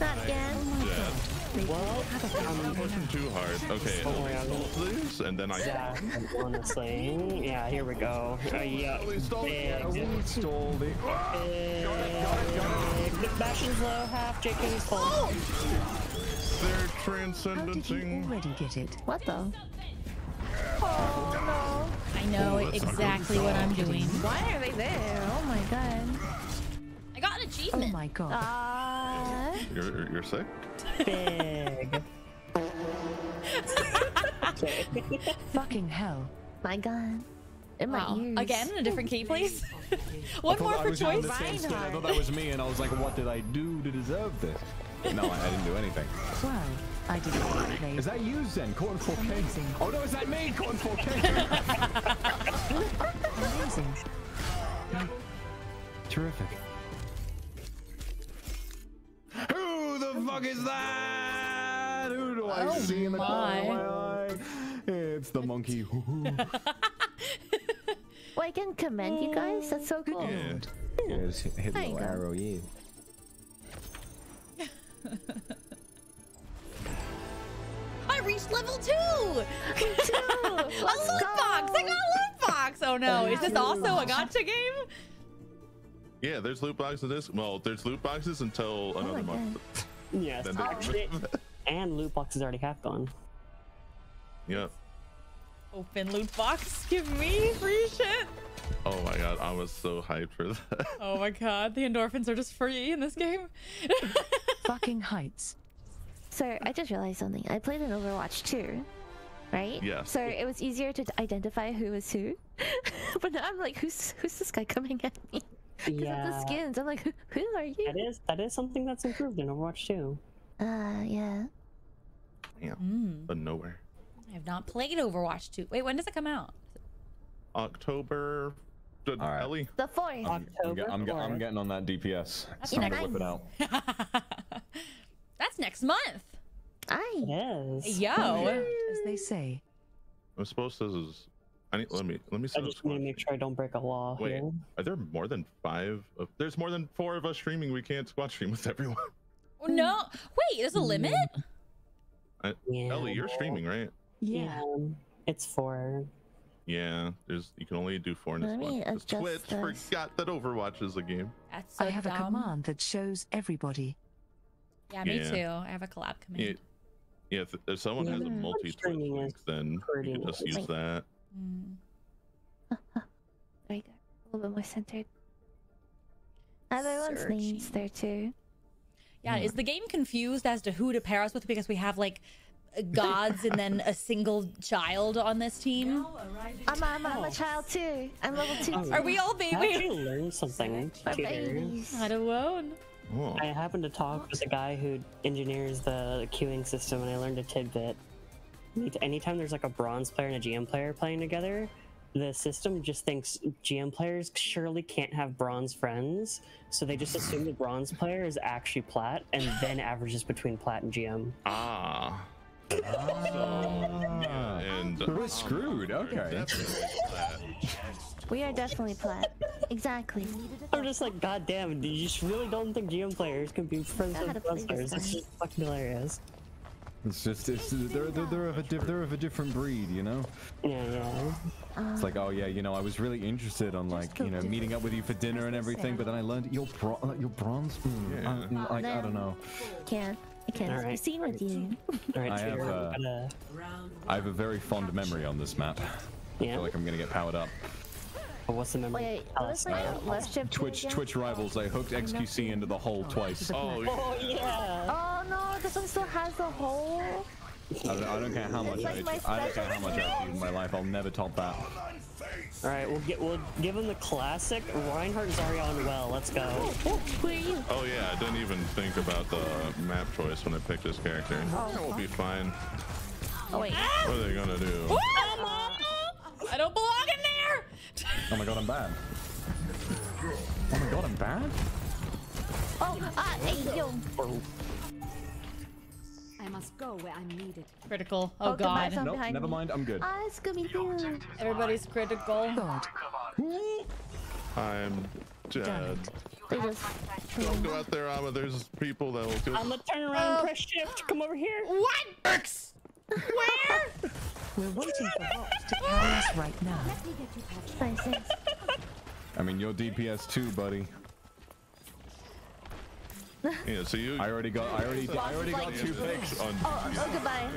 S4: Not again.
S3: Dead.
S5: Well,
S3: I'm pushing too hard. Okay,
S5: Don't worry,
S3: I'll
S5: I'll-
S3: hold these, and then I.
S5: yeah, honestly, yeah. Here we go. Uh, yeah,
S3: Oh, we stole it.
S5: big,
S1: We stalled it.
S5: big. Bastion's low, half. JK's full.
S3: They're
S2: How did you already get it?
S4: What the? Oh no!
S6: I know exactly what I'm doing.
S4: Why are they there? Oh my god.
S6: I got an
S2: Oh
S6: achievement.
S2: my god.
S4: Ah.
S3: You're, you're sick?
S5: Big.
S2: Fucking hell.
S4: my god. In my
S6: Wow.
S4: ears.
S6: Again, a different key, please.
S1: I
S6: One
S1: thought
S6: more for
S1: was
S6: choice.
S1: the same. I thought that was me, and I was like, what did I do to deserve this? But no, I, I didn't do anything.
S2: Well, I didn't play.
S1: Is that you, Zen? Corn 4K?
S2: Amazing.
S1: Oh no, is that me? Corn 4K?
S2: amazing?
S1: Terrific. Who the fuck is that? Who do I
S6: Oh
S1: see in the corner of
S6: my.
S1: my eye? It's the monkey.
S4: Well, I can commend you guys. That's so cool.
S3: Yeah.
S1: yes, hit the arrow, yeah.
S6: I reached level two. a
S4: Let's
S6: loot
S4: go.
S6: box. I got a loot box. Oh no, is this also a gotcha game?
S3: Yeah, there's loot boxes. This well, there's loot boxes until oh another
S4: my
S3: month.
S5: Yes. Oh. And loot boxes already half gone.
S3: yeah.
S6: Open loot box. Give me free shit.
S3: Oh my god, I was so hyped for that.
S6: Oh my god, the endorphins are just free in this game.
S2: Fucking heights.
S4: So I just realized something. I played an Overwatch 2, right?
S3: Yes.
S4: So it was easier to identify who was who. but now I'm like, who's who's this guy coming at me? Because of the skins. I'm like, who, who are you?
S5: That is that is something that's improved in Overwatch 2.
S4: Uh, yeah.
S3: yeah,
S6: Mm,
S3: but nowhere.
S6: I have not played Overwatch 2. Wait, when does it come out?
S3: October. D-
S1: All right.
S3: Ellie.
S4: The fourth.
S1: I'm, I'm,
S5: October
S1: I'm, I'm getting on that DPS.
S6: That's
S1: It's time to
S6: next-
S1: whip it out.
S6: That's next month.
S4: Aye.
S5: It is.
S6: Yo.
S2: As they say.
S3: I'm supposed to. Is, I need. Let me. Let me.
S5: I
S3: set a
S5: just need to make sure I don't break a law
S3: Wait,
S5: here.
S3: are there more than five? Of, there's more than four of us streaming. We can't squad stream with everyone.
S6: Oh, no. Wait, there's a mm-hmm. limit?
S5: Yeah.
S3: Ellie, you're streaming, right?
S2: Yeah.
S5: It's for
S3: Yeah. There's. You can only do four in this
S4: one.
S3: squad.
S4: me
S3: 'cause
S4: adjust
S3: Twitch
S4: this.
S3: forgot that Overwatch is a game.
S6: That's so
S2: I have a command that shows everybody.
S6: Yeah, me
S3: Yeah.
S6: too. I have a collab command.
S3: Yeah. Yeah. If, if someone has a multi Twitch link, then you can just use
S4: nice.
S3: that.
S6: Mm.
S4: There you go. A little bit more centered. Everyone's names there too.
S6: Yeah, is the game confused as to who to pair us with because we have like gods and then a single child on this team?
S4: I'm, a, I'm, a, I'm a child too. I'm level two.
S5: Oh,
S6: Are we all babies?
S5: I actually
S6: baby?
S5: learned something,
S4: We're babies.
S6: I don't know.
S3: Oh.
S5: I happened to talk with a guy who engineers the queuing system, and I learned a tidbit. Anytime there's like a bronze player and a GM player playing together, the system just thinks GM players surely can't have bronze friends, so they just assume the bronze player is actually plat, and then averages between plat and GM.
S3: Ah. So, yeah, and
S1: we're screwed, okay.
S4: We are definitely plat. Exactly.
S5: I'm just like, god damn, you just really don't think GM players can be friends with
S4: to play
S5: bronze players?
S4: this
S5: It's just fucking hilarious.
S1: It's just it's they're they're, they're of a di- they're of a different breed, you know.
S5: Yeah, yeah.
S1: It's like, oh yeah, you know, I was really interested on like, you know, meeting up with you for dinner and everything, but then I learned you're bro- like, you're bronze. Mm,
S3: Yeah.
S1: I, mm, like, I don't know.
S4: Can't. I can't
S5: Alright.
S4: be seen with you.
S5: Alright,
S1: I have, uh,
S5: I'm gonna-
S1: I have a very fond memory on this map. I feel like I'm gonna get powered up.
S5: But what's the memory?
S4: Wait,
S5: Tell
S4: what
S5: us
S4: was my
S5: about it.
S4: left shift?
S1: Twitch? Twitch rivals. I hooked XQC into the hole twice.
S3: Oh, yeah.
S5: Oh yeah.
S4: Oh no, this one still has the hole.
S1: Don't, I don't care how much
S4: It's
S1: I,
S4: like my
S1: I don't care how much I
S4: special
S1: achieve in my life. I'll never top that.
S5: All right, we'll get we'll give him the classic Reinhardt Zarya on well. Let's go.
S4: Oh, who are you?
S3: Oh yeah, I didn't even think about the map choice when I picked this character. It will be fine.
S4: Oh wait.
S3: What are they gonna do?
S6: I don't belong in there.
S1: Oh my god, I'm bad. Oh my god, I'm bad.
S4: Oh, ah, hey, yo.
S7: I must go where I'm needed.
S6: Critical. Oh,
S4: Oh, goodbye,
S6: god.
S4: son.
S1: Nope, never
S4: me.
S1: mind. I'm good.
S4: Ah, Scooby Doo.
S6: Everybody's critical.
S2: God,
S3: I'm dead.
S4: Just.
S3: Don't go out there, Amma. There's people that will kill.
S5: I'm gonna turn around, press shift, come over here.
S6: What? Where?
S2: we're waiting for Hot to carry us right now.
S4: Nice. nice.
S1: I mean, you're DPS too, buddy.
S3: Yeah, so you.
S1: I already got. I already. I already got two picks.
S3: On,
S4: Oh, oh, goodbye.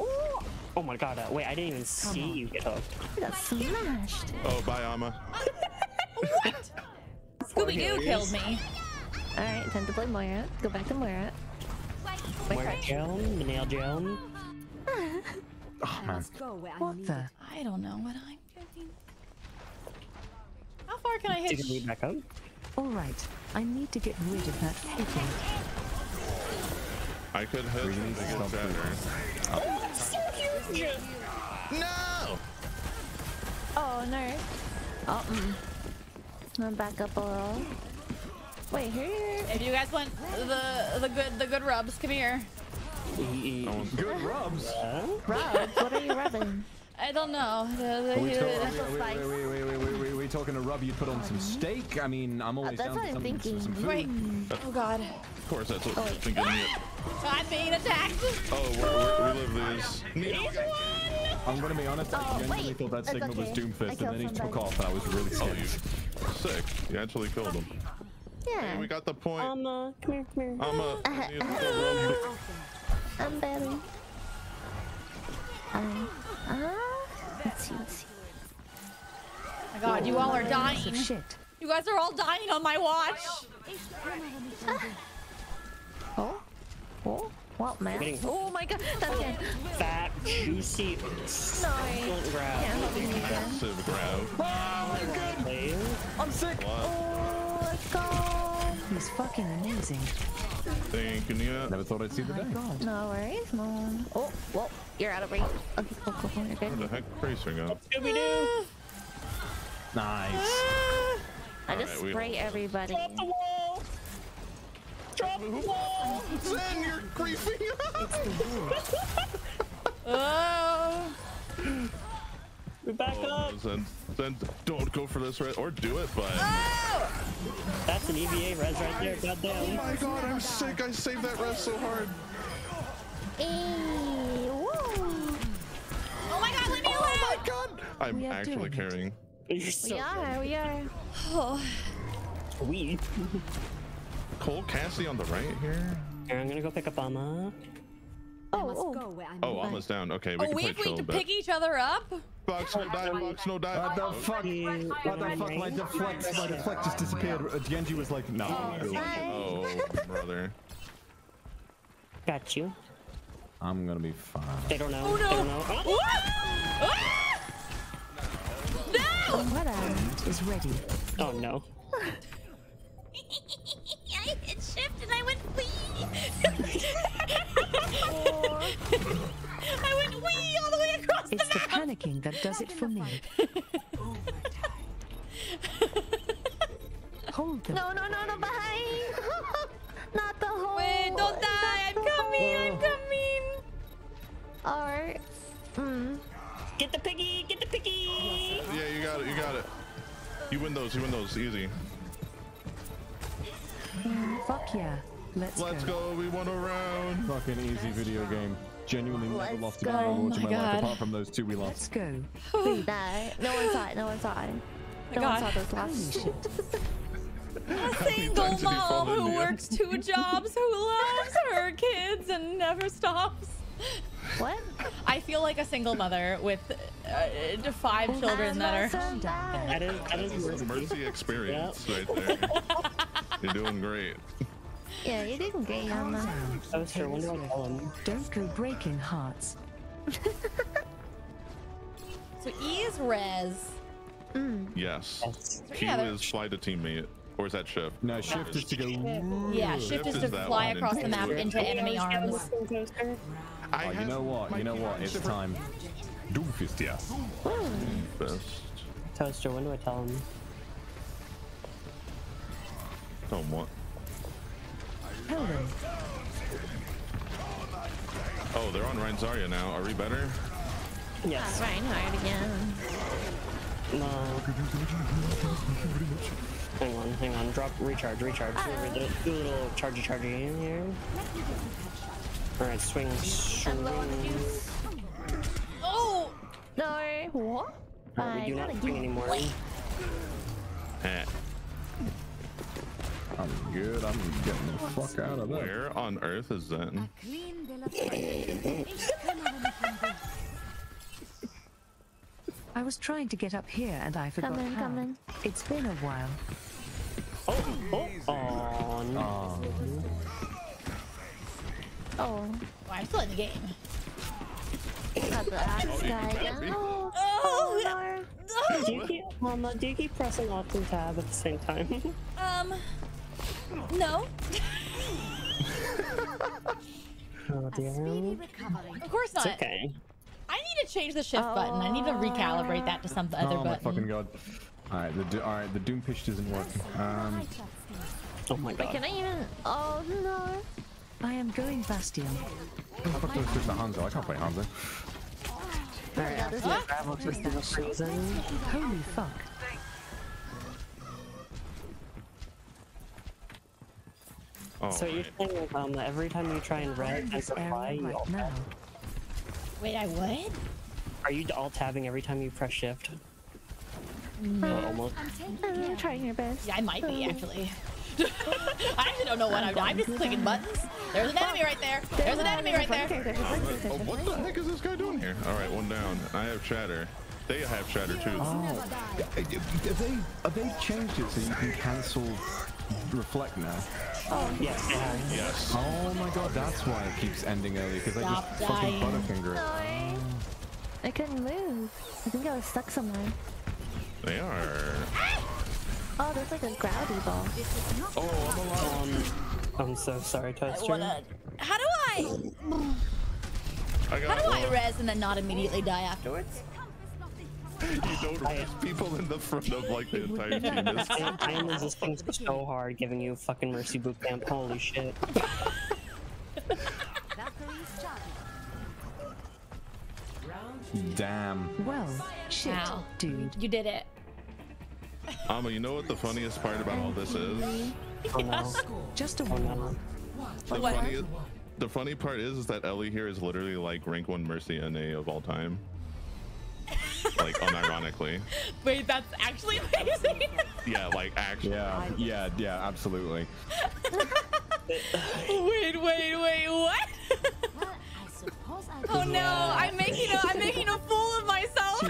S4: Ooh,
S5: Oh my god, uh, wait, I didn't even see you get hooked.
S4: I got smashed.
S3: oh, bye, Amma. What?
S6: Scooby Doo killed me.
S4: All right, time to play Moira. Go back to Moira. Wait,
S5: Where
S4: right.
S5: Joan, the nail Joan.
S1: Oh
S7: I
S1: man.
S7: must go where I'm
S2: What the?
S6: I don't know what I'm doing. How far can I
S5: Take
S6: hit?
S5: a lead back up.
S2: All right, I need to get rid of that picking.
S3: I could hit
S1: We need to
S3: the
S1: stop
S3: shatter. No!
S4: Oh no. Oh, mm. I'm back up a little. Wait, here.
S6: If you guys want the the good the good rubs, come here.
S1: Good rubs.
S4: Rob, what are you rubbing?
S6: I don't know.
S1: Are we,
S6: the,
S1: talk-
S6: the-
S1: are we, talking a rub you'd put on some steak? I mean, I'm always
S4: that's
S1: down for
S4: I'm
S1: some,
S4: thinking.
S1: some food.
S6: Wait. Oh god.
S3: Of course, that's what
S4: Oh,
S3: I'm
S4: wait.
S3: thinking.
S6: I'm being attacked.
S3: Oh, we're, we're, we live these.
S1: I'm gonna be honest, I
S4: Oh,
S1: genuinely thought that
S4: It's
S1: signal was
S4: okay. I
S1: Doomfist, and then he took off, and I was really
S3: Oh,
S1: scared.
S3: you sick. You actually killed him.
S4: Yeah,
S3: We got the point.
S5: Um, uh, come here, come here.
S3: Amma, I need to rub the-
S4: I'm better. Um, uh, let's see, let's see.
S6: my god, you all are dying.
S2: Piece shit.
S6: You guys are all dying on my watch.
S4: Oh, oh, what man?
S5: Getting-
S4: Oh my god, that's it.
S5: Fat, juicy, succulent grab.
S4: Yeah, I'm helping you again.
S3: Massive grab.
S1: I'm sick!
S4: Oh, let's go.
S2: He's fucking amazing.
S3: Thank you, Nina.
S1: Never thought I'd see the
S2: oh
S1: day.
S2: God.
S4: No worries, mom. Oh, well, you're out of range. Okay, cool, cool, cool, you're
S3: Where the heck Tracer go?
S5: Scooby Doo. Ah.
S1: Nice. Ah.
S4: I just
S3: Alright, we-
S4: spray everybody.
S5: Drop the wall. Drop the wall.
S3: Zen, you're creeping.
S6: Oh.
S5: We back oh, up.
S3: Zen, then don't go for this right, or do it, but. Oh!
S5: That's an EVA res right there.
S3: Oh my god, I'm sick. I saved that rest so hard.
S4: Woo.
S6: Oh my god, let me alone.
S3: Oh my
S2: god, I'm
S3: actually
S2: doing it.
S3: carrying.
S5: You're so
S4: We are, we are.
S5: we.
S3: Cole Cassidy on the right here.
S5: Here, I'm gonna go pick up Amma.
S7: I
S4: Oh,
S7: must
S4: oh.
S7: go where I'm
S3: Oh, almost down. Okay, we
S6: Oh,
S3: can
S6: we
S3: play
S6: have we
S3: chill
S6: to pick each other up.
S3: Box no die, box no die.
S1: What the fuck? What the fuck? My deflect, my deflect just disappeared. Uh, Genji was like, no.
S3: Oh, brother.
S5: Got you.
S1: I'm gonna be fine.
S5: They don't know.
S6: Oh
S5: They
S6: no!
S5: don't know. Oh,
S6: Ah! No!
S4: What a...
S2: Is ready.
S5: oh no.
S6: I hit shift and I went wee. I went wee all the way across
S2: It's
S6: the
S2: the panicking that does it for me. Hold them.
S4: No, no, no, no, behind! Not the hole!
S6: Wait, don't die! I'm coming! I'm coming!
S4: Or... Mm.
S5: Get the piggy! Get the piggy!
S3: Yeah, you got it. You got it. You win those. You win those. Easy.
S2: Fuck yeah. Let's,
S3: Let's go. We won a round.
S1: Fucking easy video game. Genuinely never
S4: Let's
S1: lost a
S4: go.
S1: game awards in
S6: Oh
S1: my
S6: my
S1: life apart from those two we lost.
S2: Let's go.
S4: No, no one saw it, no one saw it. No one saw those
S2: Holy
S4: last.
S2: shit.
S6: A single
S3: times have you
S6: mom who
S3: Nia?
S6: works two jobs, who loves her kids and never stops.
S4: What?
S6: I feel like a single mother with uh, five children that are.
S4: so.
S5: That is that is
S3: That's a
S5: mercy.
S3: mercy experience right there. You're doing great.
S4: Yeah, you did great on that.
S5: Toaster, when do I tell him?
S2: Um, don't go breaking hearts.
S6: So E is res. Mm.
S3: Yes.
S5: Yes.
S3: Q
S6: Yeah,
S3: is fly to teammate. Or is that shift?
S1: No, shift is to go.
S6: Yeah, shift is
S3: is
S6: to fly across the map into enemy arms.
S3: I
S1: Oh, you know what? You know what? It's time. Doomfist, yeah.
S3: Best.
S5: Toaster, when do I tell him?
S3: Tell 'em what?
S2: Tell.
S3: Oh, they're on Rein Zarya now. Are we better?
S5: Yes.
S4: Reinhardt again.
S5: No. Hang on, hang on. Drop, recharge, recharge. Do a do a little chargey chargey in here. Alright, swing, swing.
S6: Oh!
S4: No, what?
S5: Alright, we do
S4: Bye,
S5: not
S4: not
S5: swing
S4: again.
S5: anymore.
S3: Eh.
S1: I'm good. I'm getting the fuck out of there.
S3: Where on earth is Zen?
S7: Clean de la frente.
S2: I was trying to get up here and I forgot
S4: Coming,
S2: how.
S4: coming.
S2: It's been a while.
S5: Oh, oh, oh, no.
S4: Oh,
S6: Oh, I'm still in the game.
S4: not the axe guy again. Oh,
S6: Oh!
S4: no.
S5: Do you keep, Mama, do you keep pressing Alt and Tab at the same time?
S6: Um. No.
S5: oh dear.
S6: Of course
S5: It's
S6: not.
S5: okay.
S6: I need to change the shift button. I need to recalibrate that to some other
S1: Oh my
S6: button.
S1: fucking god. Alright, the do- alright, the doom pitch doesn't work. Um,
S5: Oh my
S4: Wait,
S5: god.
S4: can I even? Oh no.
S2: I am going Bastion.
S1: what the fuck do I switch to Hanzo? I can't play Hanzo.
S5: Alright,
S4: Yeah, this
S5: after
S4: is-
S5: the travel just for reason.
S2: Holy fuck.
S3: Oh,
S5: So you're
S3: right.
S5: saying um, that every time you try and red and
S2: This
S5: reply,
S2: area
S5: you
S2: right
S5: alt
S2: now.
S6: Wait, I would?
S5: Are you alt tabbing every time you press shift? Or almost.
S7: I'm
S4: I'm trying your best.
S6: Yeah, I might be actually. I actually don't know what I'm doing. I'm just clicking buttons. There's an enemy right there. There's an enemy right there.
S3: Oh, what the heck is this guy doing here? All right, one down. I have shatter. They have shatter too.
S1: Oh, have they have they changed it so you can cancel reflect now?
S5: Oh, Yes.
S3: Yes.
S1: Oh my god, that's why it keeps ending early because I
S6: Stop
S1: just fucking butterfinger it.
S4: I couldn't move. I think I was stuck somewhere.
S3: They are.
S4: Oh, there's like a gravity ball.
S3: Oh, I'm alive.
S5: Um, I'm so sorry, Toaster.
S6: Wanna- How do I?
S3: I
S6: How
S3: got
S6: do I
S3: one.
S6: res and then not immediately die afterwards?
S3: You oh, don't res people in the front of like the entire team. It's-
S5: I am, I am resisting so hard giving you fucking Mercy Boot Camp. Holy shit.
S1: Damn.
S2: Well, shit,
S6: Wow.
S2: dude.
S6: You did it.
S3: Amma, you know what the funniest part about all this is?
S5: Oh no.
S2: Just a
S5: Oh
S2: war.
S5: no.
S3: The
S6: What?
S3: funniest, the funny part is, is that Ellie here is literally like rank one Mercy NA of all time. Like unironically.
S6: Wait, that's actually amazing.
S3: Yeah, like actually.
S1: Yeah, yeah, yeah, absolutely.
S6: wait, wait, wait, what?
S7: Well, I I'll
S6: oh no, I'm making a I'm making a fool of myself.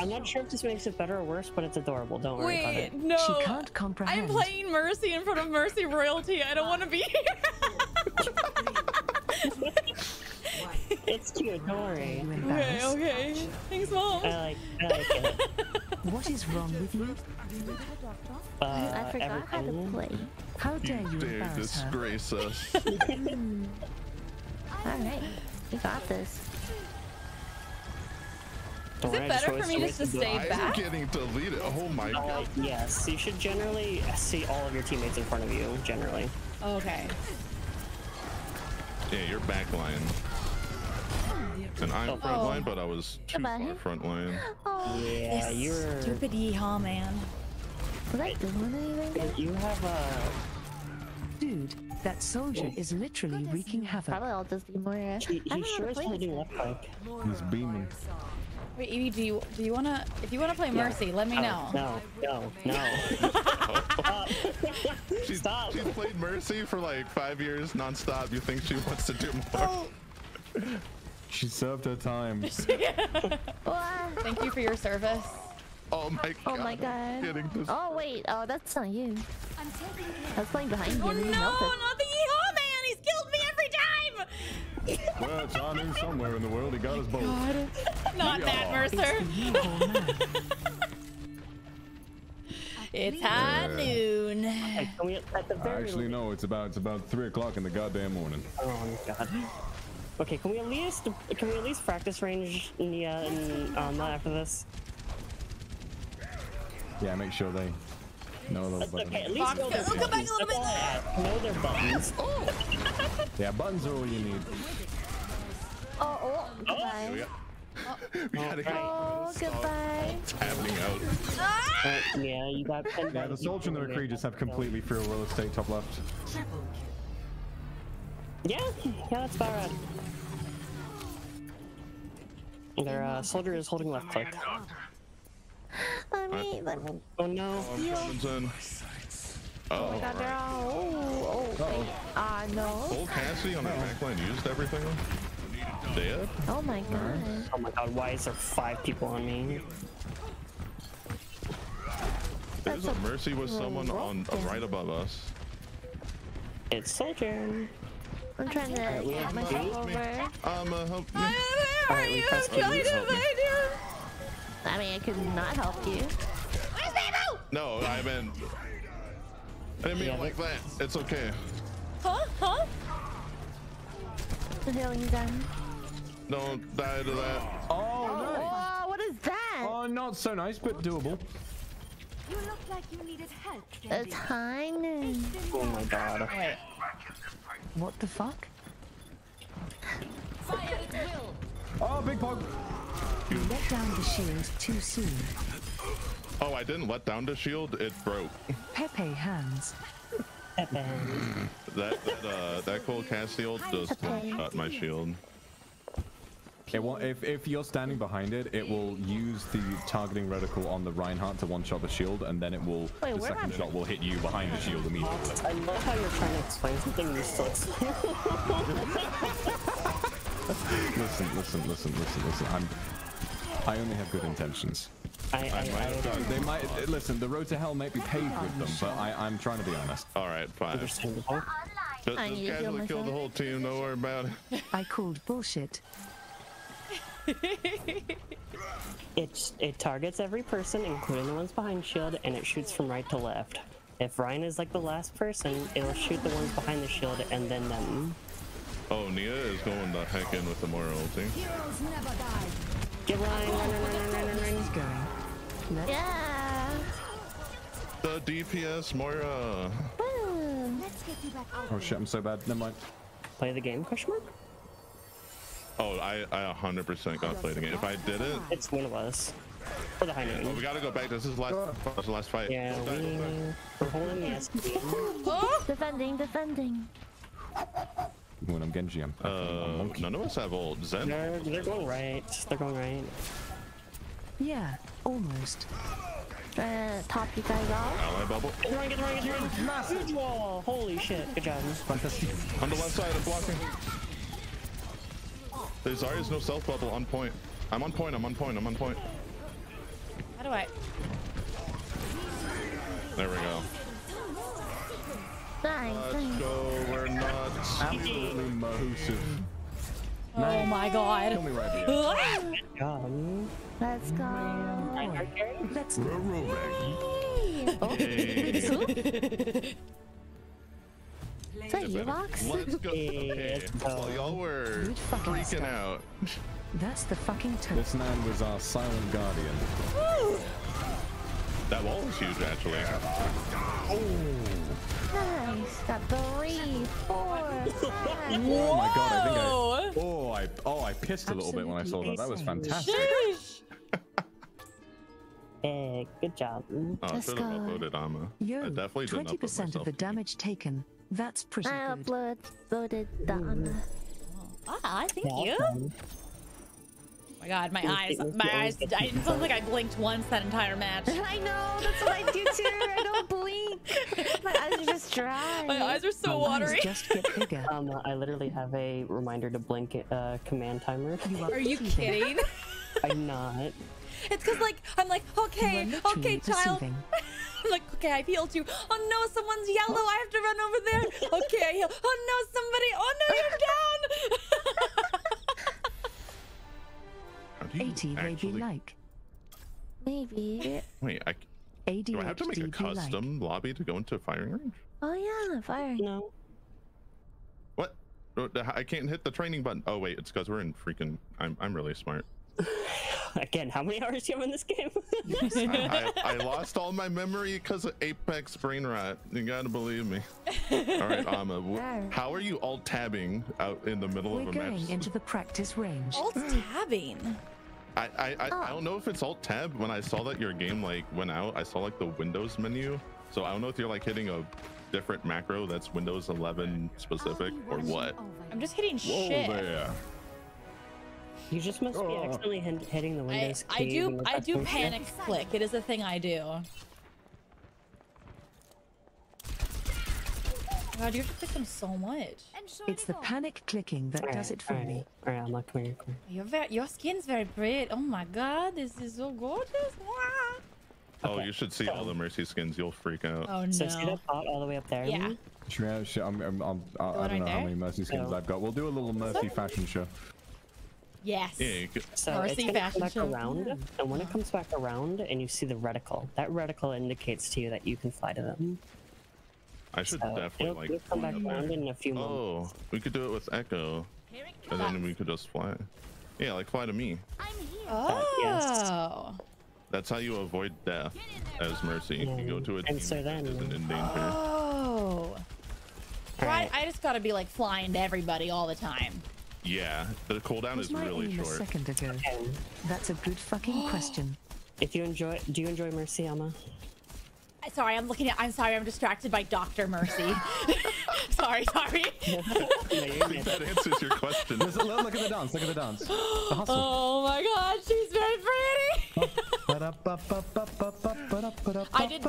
S5: I'm not sure if this makes it better or worse, but it's adorable. Don't worry about
S6: Wait,
S5: it.
S6: no.
S2: She can't comprehend.
S6: I'm playing Mercy in front of Mercy royalty. I don't ah. want to be here.
S5: It's cute. Don't worry.
S6: Okay, okay. Thanks, mom.
S5: I like. I like it.
S2: What is wrong with you?
S5: Uh,
S4: I forgot how to play.
S2: How dare you
S3: Dare
S2: embarrass her?
S3: disgrace us.
S4: Alright, we got this.
S6: Is it
S5: I
S6: better for me just to stay
S3: I'm
S6: back?
S3: getting deleted. Oh my
S5: Uh,
S3: god.
S5: yes, you should generally see all of your teammates in front of you. Generally.
S6: Okay.
S3: Yeah, you're backline. And I'm frontline, oh. but I was too far
S4: Goodbye.
S3: frontline.
S4: Oh,
S5: Yeah, you're.
S6: Stupid yeehaw, man.
S4: was I doing anything?
S5: You have a.
S2: Dude, that soldier oh. is literally wreaking havoc.
S4: Probably I'll just be more.
S5: He,
S4: I
S5: he sure
S4: how
S5: is
S4: to play
S5: holding
S4: this.
S5: left click.
S1: He's beaming.
S6: Wait, Evie, do you do you wanna if you wanna play Mercy, let me know.
S5: No, no, no.
S3: She's,
S5: Stop.
S3: she's played Mercy for like five years nonstop. You think she wants to do more? Oh.
S1: She served her time.
S6: Thank you for your service.
S3: Oh my oh god.
S4: Oh my god. Oh wait, oh that's not you.
S7: I'm taking
S4: I was playing behind you
S6: Oh no,
S4: you
S6: not the yeehaw man! He's killed me every time!
S1: well, it's on somewhere in the world. He got us both.
S6: Not that Mercer. It's high noon.
S5: Hey, can we, at the very
S1: Actually,
S5: least-
S1: no. It's about it's about three o'clock in the goddamn morning.
S5: Oh my god. Okay, can we at least can we at least practice range Nia and um after this?
S1: Yeah, make sure they know those
S5: That's
S1: buttons.
S5: okay. At least know their
S6: Go- go back a little
S5: That's all Know their buttons.
S1: Yeah, buttons are all you need.
S4: Oh, oh, goodbye.
S3: We, got, we gotta get
S4: Oh, goodbye.
S3: happening out.
S5: Uh, yeah, you got
S1: Yeah, the soldier and the recruit just have completely free real estate top left.
S5: Yeah, yeah, that's about right. Their uh, soldier is holding left click.
S4: Let me, let me.
S5: Oh no.
S3: Comes in. Oh,
S4: Oh, God, they're all. Oh, oh, wait. Ah, no.
S3: Old Cassie on that backline used everything. Dead?
S4: Oh my god.
S5: Oh my god, why is there five people on me?
S3: There's a Mercy with someone on uh, right above us.
S5: It's soldier.
S4: I'm trying to
S5: we
S4: get myself over.
S3: Um, uh, help me.
S6: Where are
S5: Alright, we
S6: you?
S5: pressed
S6: Trying to
S3: Help me.
S6: find you.
S4: I mean, I could not help you.
S6: Where's Nemo?
S3: No, I meant. I didn't mean
S5: Yeah,
S3: it like that. It's okay.
S6: Huh? Huh?
S4: The healing's done.
S3: Don't die to that.
S1: Oh, nice.
S4: Oh, what is that?
S1: Oh, not so nice, but doable.
S7: You look like you needed help,
S4: A
S7: Candy.
S4: tiny.
S5: Oh my god.
S6: Wait.
S2: What the fuck?
S1: Oh, big pog.
S2: You let down the shield too soon.
S3: Oh, I didn't let down the shield. It broke.
S2: Pepe hands.
S5: Pepe.
S3: That that uh that Cole Cassidy just
S4: Okay.
S3: shot my shield.
S1: It will, if, if you're standing behind it, it will use the targeting reticle on the Reinhardt to one-shot the shield, and then it will,
S4: Wait,
S1: the second shot will hit you behind the shield immediately.
S5: I love how you're trying to explain something you still explain.
S1: Listen, listen, listen, listen, listen. I'm, I only have good intentions.
S5: I, I, I,
S1: They might, listen, the road to hell might be paved with them, but I, I'm trying to be honest.
S3: All right, fine.
S5: understandable.
S3: Just,
S4: I
S3: just
S4: need to heal
S3: casually kill the whole team. Don't worry about it.
S2: I called bullshit.
S5: It's, it targets every person, including the ones behind shield, and it shoots from right to left. If Rein is like the last person, it'll shoot the ones behind the shield and then them.
S3: Oh, Nia is going the heck in with the Moira ulti.
S7: Heroes never die.
S5: Get Rein, run, run, run, run, run, run,
S2: He's going. Let
S4: Yeah.
S3: The DPS Moira.
S4: Boom.
S7: Let's get you back out
S1: Oh shit, I'm so bad. Never mind.
S5: Play the game, question mark?
S3: Oh, I I 100% got played again. If I didn't,
S5: It's one of us. For the high noon.
S3: we gotta go back. This is last. This is the last fight.
S5: Yeah,
S3: Don't
S5: we,
S3: don't
S5: we're holding the S.
S6: Oh!
S4: Defending, defending.
S1: When I'm Genji, I'm, I'm
S3: Uh, none of us have ult. Zen.
S5: They're, they're going right. They're going right.
S2: Yeah, almost.
S4: Trying to top you guys off.
S3: Ally bubble.
S5: Get the Rein, get the Rein, get the Rein. Huge wall. Holy shit. Good job.
S3: On the left side, I'm blocking. There's Zarya's no self bubble on point. I'm on point. I'm on point. I'm on point.
S6: How do I?
S3: There we go.
S4: Nice,
S3: Let's go. We're nuts.
S1: Absolutely massive.
S6: Oh my god.
S1: Kill me right here.
S6: Ah!
S5: Um,
S4: Let's go.
S5: Reinhardt carry?
S2: Let's
S3: Hey.
S4: Is that you, Vox?
S3: Let's go. Okay.
S5: Let's go.
S3: While y'all were freaking
S2: stuff.
S3: out,
S2: That's the fucking toast.
S1: This man was our silent guardian.
S3: that wall was huge actually. Oh.
S4: Nice. Got three, four, five.
S1: Oh my god, I think I. Oh, I oh I pissed a little bit when I saw that. That was fantastic.
S6: Sheesh.
S5: Hey, good job.
S3: Oh, I
S4: Let's
S3: should have
S4: go.
S3: uploaded Ama.
S2: Yo,
S3: I definitely didn't upload
S2: 20% of the damage taken. That's pretty
S4: I
S2: good.
S4: upload, uploaded the Anna.
S6: Ah, thank
S5: Yeah,
S6: you. Oh my god, my
S5: Let's
S6: eyes,
S5: get-
S6: my eyes,
S5: let's get
S6: I it felt like I blinked once that entire match.
S4: I know, that's what I do too. I don't blink. My eyes are just dry.
S6: My eyes are so
S2: Our eyes
S6: watery.
S2: just get bigger.
S5: Um, I literally have a reminder to blink uh, command timer.
S2: You
S6: Are you kidding?
S5: I'm not.
S6: It's because like I'm like okay, okay, child. I'm like okay, I healed you. Oh no, someone's yellow. I have to run over there. Okay, I heal. Oh no, somebody. Oh no, you're down.
S3: How do you
S2: 80 they be like.
S4: Maybe.
S3: Wait, I,
S2: ADHD
S3: do I have to make a
S2: be like.
S3: custom lobby to go into a firing range?
S4: Oh yeah, firing.
S5: No.
S3: What? Oh, I can't hit the training button. Oh wait, it's because we're in freaking. I'm I'm really smart.
S5: Again, how many hours do you have in this game?
S3: I, I, I lost all my memory because of Apex brain rot. You gotta believe me. All right, Ama, wh- how are you alt tabbing out in the middle
S2: We're
S3: of a match?
S2: going into the practice range.
S6: Alt tabbing.
S3: I I, I, I don't know if it's alt tab. When I saw that your game like went out, I saw like the Windows menu. So I don't know if you're like hitting a different macro that's Windows 11 specific oh, or what.
S6: I'm just hitting
S1: Whoa
S6: shit.
S1: there.
S5: You just must be
S1: Oh.
S5: accidentally hitting the Windows
S6: I
S5: key when
S6: do I do
S5: pressing
S6: panic click. It is a thing I do. God, you have to click them so much.
S2: It's the panic clicking that
S5: Alright,
S2: does it for
S5: alright,
S2: me.
S5: Alright, I'm not come here. Come here.
S6: You're very, your skin's very pretty. Oh my god, this is so gorgeous. Wow.
S3: Oh,
S5: Okay,
S3: you should see all the Mercy skins. You'll freak out.
S6: Oh no.
S5: So see that pot all the way up there?
S6: Yeah.
S5: Lee?
S1: Should we I'm, I'm, I'm, I, I don't
S6: right
S1: know how many Mercy skins
S5: No.
S1: I've got. We'll do a little Mercy fashion show.
S6: Yes.
S3: Yeah, you could,
S5: So
S6: Mercy
S5: it's gonna come back
S6: show.
S5: around, and when it comes back around, and you see the reticle, that reticle indicates to you that you can fly to them.
S3: I should
S5: So
S3: definitely
S5: it'll,
S3: like.
S5: it'll come back around in a few oh, moments.
S3: Oh, we could do it with Echo, and then we could just fly. Yeah, like fly to me.
S7: I'm here.
S6: Uh, oh.
S3: That's how you avoid death as Mercy. You go to a
S5: And
S3: team
S5: so
S3: that
S5: then-
S3: isn't in danger.
S6: Oh. So I, I just gotta be like flying to everybody all the time.
S3: Yeah, the cooldown
S2: Was
S3: is really
S2: aim a
S3: short.
S2: second ago?
S5: And
S2: That's a good fucking question.
S5: if you enjoy, do you enjoy Mercy, Alma?
S6: I- Sorry, I'm looking at. I'm sorry, I'm distracted by Doctor Mercy. sorry, sorry.
S3: I think that answers your question.
S1: Listen, look look at the dance. Look at the dance. The.
S6: Oh my God, she's very pretty. I did.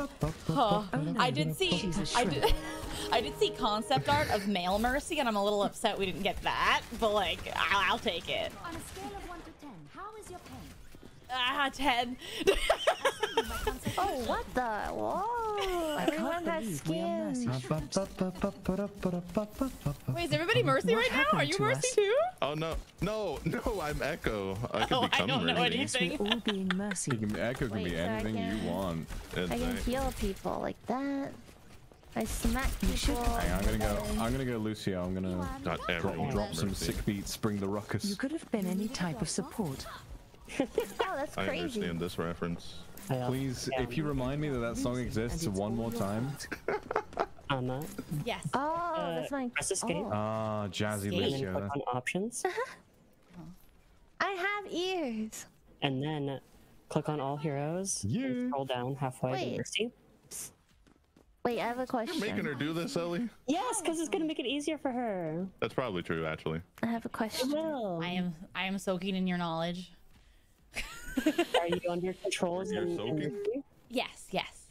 S6: Huh. I did see.
S2: She's a
S6: I did. I did see concept art of male Mercy, and I'm a little upset we didn't get that. But like, I'll, I'll take it.
S7: On a scale of 1 to 10, how is your pain?
S6: Ah, ten.
S4: Oh, what the? Whoa!
S2: I
S4: Everyone
S2: can't
S4: has
S2: believe we are
S4: skin.
S2: Mercy.
S6: Wait, is everybody Mercy
S2: What
S6: right now? Are you
S2: to
S6: Mercy
S2: us?
S6: too?
S3: Oh no, no, no! I'm Echo. I could
S6: Oh, I
S3: become
S6: don't know
S3: Mercy.
S6: anything.
S2: We're all being mercy.
S1: You can, Echo can
S4: Wait,
S1: be
S4: so I
S1: anything you want.
S3: It's
S4: I can
S3: like-
S4: heal people like that. I smack
S2: should-
S4: people.
S1: Hang on, I'm gonna go. I'm gonna go, Lucio. I'm gonna drop, drop some sick beats, bring the ruckus.
S2: You could have been any type of support.
S4: Oh, that's
S3: I understand this reference.
S1: Please,
S5: yeah,
S1: if you remind me that that song exists one more
S2: your
S1: time.
S5: Alma,
S6: Yes.
S4: Oh,
S5: Uh,
S4: that's my.
S5: press escape.
S4: Oh.
S1: Ah, Jazzy
S6: Skate.
S5: and then
S1: Lucio.
S5: click on options,
S4: I have ears.
S5: and then click on all heroes.
S1: Yeah.
S5: And scroll down halfway
S4: Wait.
S5: to Mercy.
S4: Wait, I have a question.
S3: You're making her do this, Ellie?
S5: Yes, because it's gonna make it easier for her.
S3: That's probably true, actually.
S4: I have a
S5: It
S4: question.
S5: will.
S6: I am. I am soaking in your knowledge.
S5: Are you under controls?
S3: You're soaking?
S6: Yes. Yes.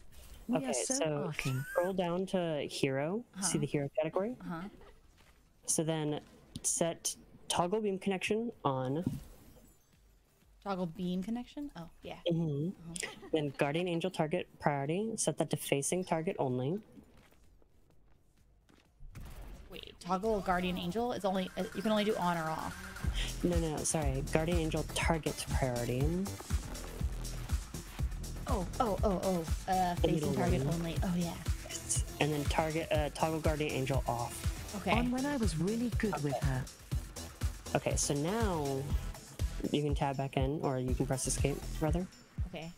S2: We
S5: Okay,
S2: so,
S5: so scroll down to hero. See the hero category.
S6: Uh-huh.
S5: So then set toggle beam connection on.
S6: Toggle beam connection. Oh yeah.
S5: hmm Then guardian angel target priority. Set that to facing target only.
S6: Wait, toggle guardian angel. is only uh, you can only do on or off.
S5: No, no, sorry. Guardian angel targets priority.
S6: Oh, oh, oh, oh. Uh, facing target
S5: one.
S6: only. Oh yeah.
S5: And then target uh, toggle guardian angel off.
S6: Okay.
S2: On when I was really good with her.
S5: Okay, so now you can tab back in, or you can press escape rather.
S6: Okay.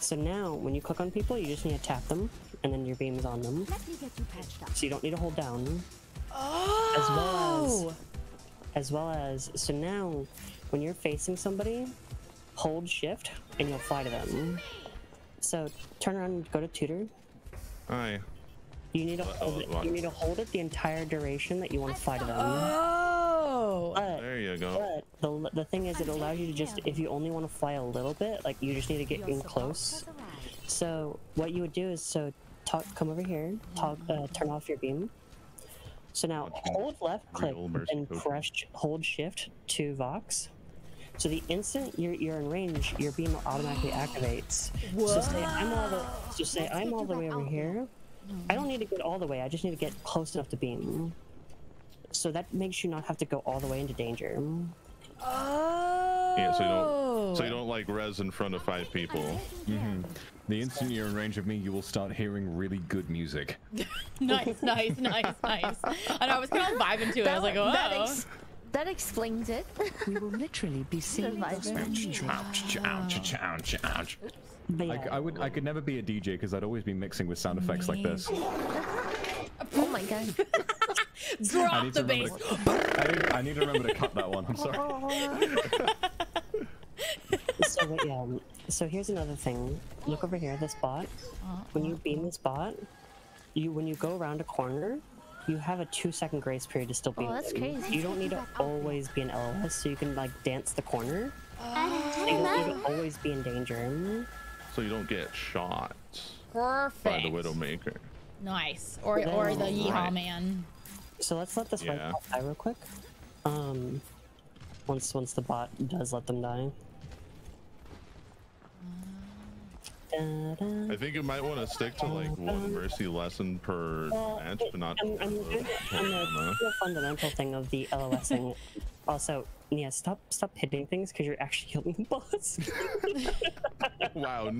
S5: So now, when you click on people, you just need to tap them, and then your beam is on them.
S7: Let me get you patched up.
S5: So you don't need to hold down.
S6: Oh.
S5: As well as, as well as, so now, when you're facing somebody, hold shift, and you'll fly to them. So turn around and go to tutor.
S3: Hi.
S5: You need to hold it, you need to hold it the entire duration that you want to fly to them.
S6: Oh.
S5: But
S3: There you go.
S5: But the, the thing is, it allows you to just, if you only want to fly a little bit, like you just need to get in close. So what you would do is, so talk, come over here, talk, uh, turn off your beam. So now hold left click and
S3: coaching.
S5: press hold shift to Vox. So the instant you're, you're in range, your beam automatically activates. So say I'm all the so say I'm all the way over here. I don't need to get all the way. I just need to get close enough to beam. So that makes you not have to go all the way into danger.
S6: Oh.
S3: Yeah, so you don't so you oh. don't like res in front of five people. Mm-hmm.
S1: The instant you're in range of me, you will start hearing really good music.
S6: nice, nice, nice, nice. I know I was kind of vibing to it. I was like, oh.
S4: that, ex- that explains it.
S2: We will literally be singing
S4: Survivor.
S2: gospel music.
S1: Ouch, ouch, ouch, ouch. I, I would, I could never be a DJ because I'd always be mixing with sound effects like this.
S4: Oh my god.
S1: I
S6: Drop
S1: need,
S6: the
S1: to
S6: bass.
S1: remember to, I, need, I need to remember to cut that one. I'm sorry.
S5: so but yeah, um, so here's another thing. Look over here, this bot. When you beam this bot, you when you go around a corner, you have a two second grace period to still beam.
S4: that's
S5: them.
S4: crazy.
S5: You don't need to always be an LOS, so you can like dance the corner.
S4: Oh,
S5: You don't need to always be in danger.
S3: So you don't get shot
S6: Perfect.
S3: by the Widowmaker.
S6: Nice. Or or the
S5: Then-
S6: yeehaw
S3: Right.
S6: man.
S5: So let's let this
S3: Yeah.
S5: yeah. die real quick. Um, once once the bot does let them die. Da-da.
S3: I think you might want to stick to like one mercy lesson per
S5: Well,
S3: match, but not.
S5: I'm, I'm doing the, the fundamental thing of the LOSing. also, yeah, stop stop hitting things because you're actually killing the boss.
S3: wow.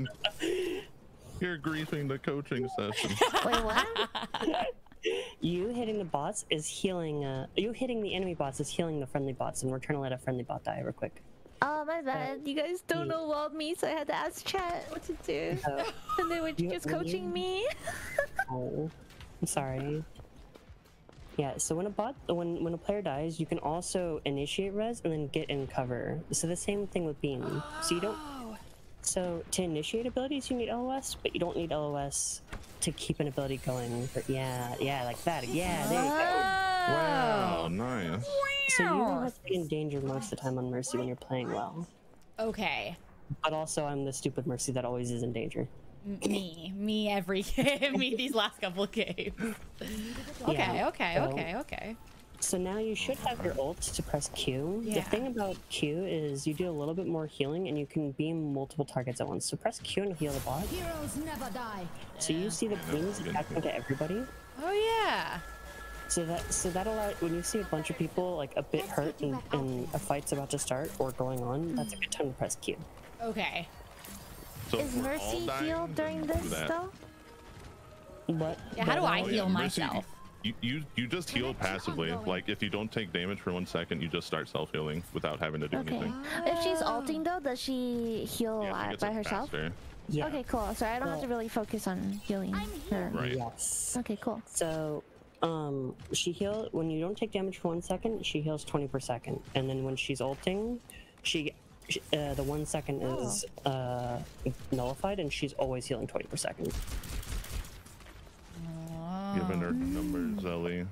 S3: You're griefing the coaching session.
S4: Wait, what?
S5: You hitting the bots is healing. Uh, you hitting the enemy bots is healing the friendly bots, and we're trying to let a friendly bot die real quick.
S4: Oh my bad. You guys don't know about me, so I had to ask chat what to do.
S5: So,
S4: And they were just coaching me.
S5: oh, I'm sorry. Yeah, so when a bot, when when a player dies, you can also initiate res and then get in cover. So the same thing with beam. So you don't. So to initiate abilities, you need LOS, but you don't need LOS to keep an ability going. For, yeah, yeah, like that. Yeah, there you go.
S3: Wow, nice.
S5: So you don't have to be in danger most of the time on Mercy when you're playing well.
S6: Okay.
S5: But also, I'm the stupid Mercy that always is in danger.
S6: Me. Me every game. me these last couple of games. Okay,
S5: Yeah,
S6: okay,
S5: so-
S6: okay, okay.
S5: So now you should have your ult to press Q.
S6: Yeah.
S5: The thing about Q is you do a little bit more healing and you can beam multiple targets at once. So press Q and heal the bot.
S7: Heroes never die.
S5: So you see the beams attacking to everybody.
S6: Oh yeah.
S5: So that so that allows when you see a bunch of people like a bit hurt and, and a fight's about to start or going on, that's a good time to press Q.
S6: Okay.
S3: So
S4: Is
S3: if we're all
S4: Mercy
S3: dying,
S4: healed during this
S3: that.
S4: though?
S5: But
S6: Yeah, how do I heal
S3: yeah, Mercy,
S6: myself?
S3: You, you you just heal passively. Like if you don't take damage for one second, you just start self healing without having to do
S4: Okay.
S3: anything.
S4: If she's ulting though, does she heal
S3: Yeah, she
S4: uh,
S3: gets
S4: by
S3: up
S4: herself?
S3: faster.
S5: yeah.
S4: Okay, cool. So I don't have to really focus on healing her.
S3: Right.
S5: Yes.
S4: Okay, cool.
S5: So, um, she heal when you don't take damage for one second. She heals twenty per second, and then when she's ulting, she, she uh, the one second is uh, nullified, and she's always healing twenty per second.
S3: Given her um, numbers, Ellie.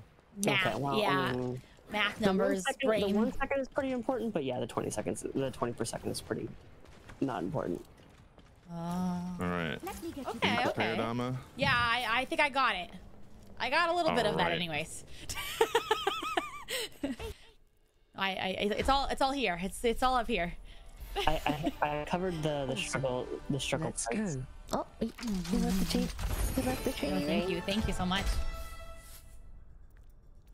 S6: Math.
S5: Okay, well,
S6: yeah.
S5: I mean,
S6: Math
S5: the one
S6: numbers.
S5: second-
S6: brain.
S5: The one second is pretty important, but yeah, the twenty seconds, the twenty per second is pretty not important.
S6: Oh.
S3: All right.
S7: Let me get you
S6: Okay.
S3: Prepared,
S6: Okay.
S3: Ama?
S6: Yeah, I, I think I got it. I got a little bit of that, anyways. I, I, it's all, it's all here. It's, it's all up here.
S5: I, I, I covered the the struggle the struggle
S2: Let's
S5: parts.
S2: go.
S4: Oh, you you left the chain. You left the
S6: Oh, thank you, thank you so much.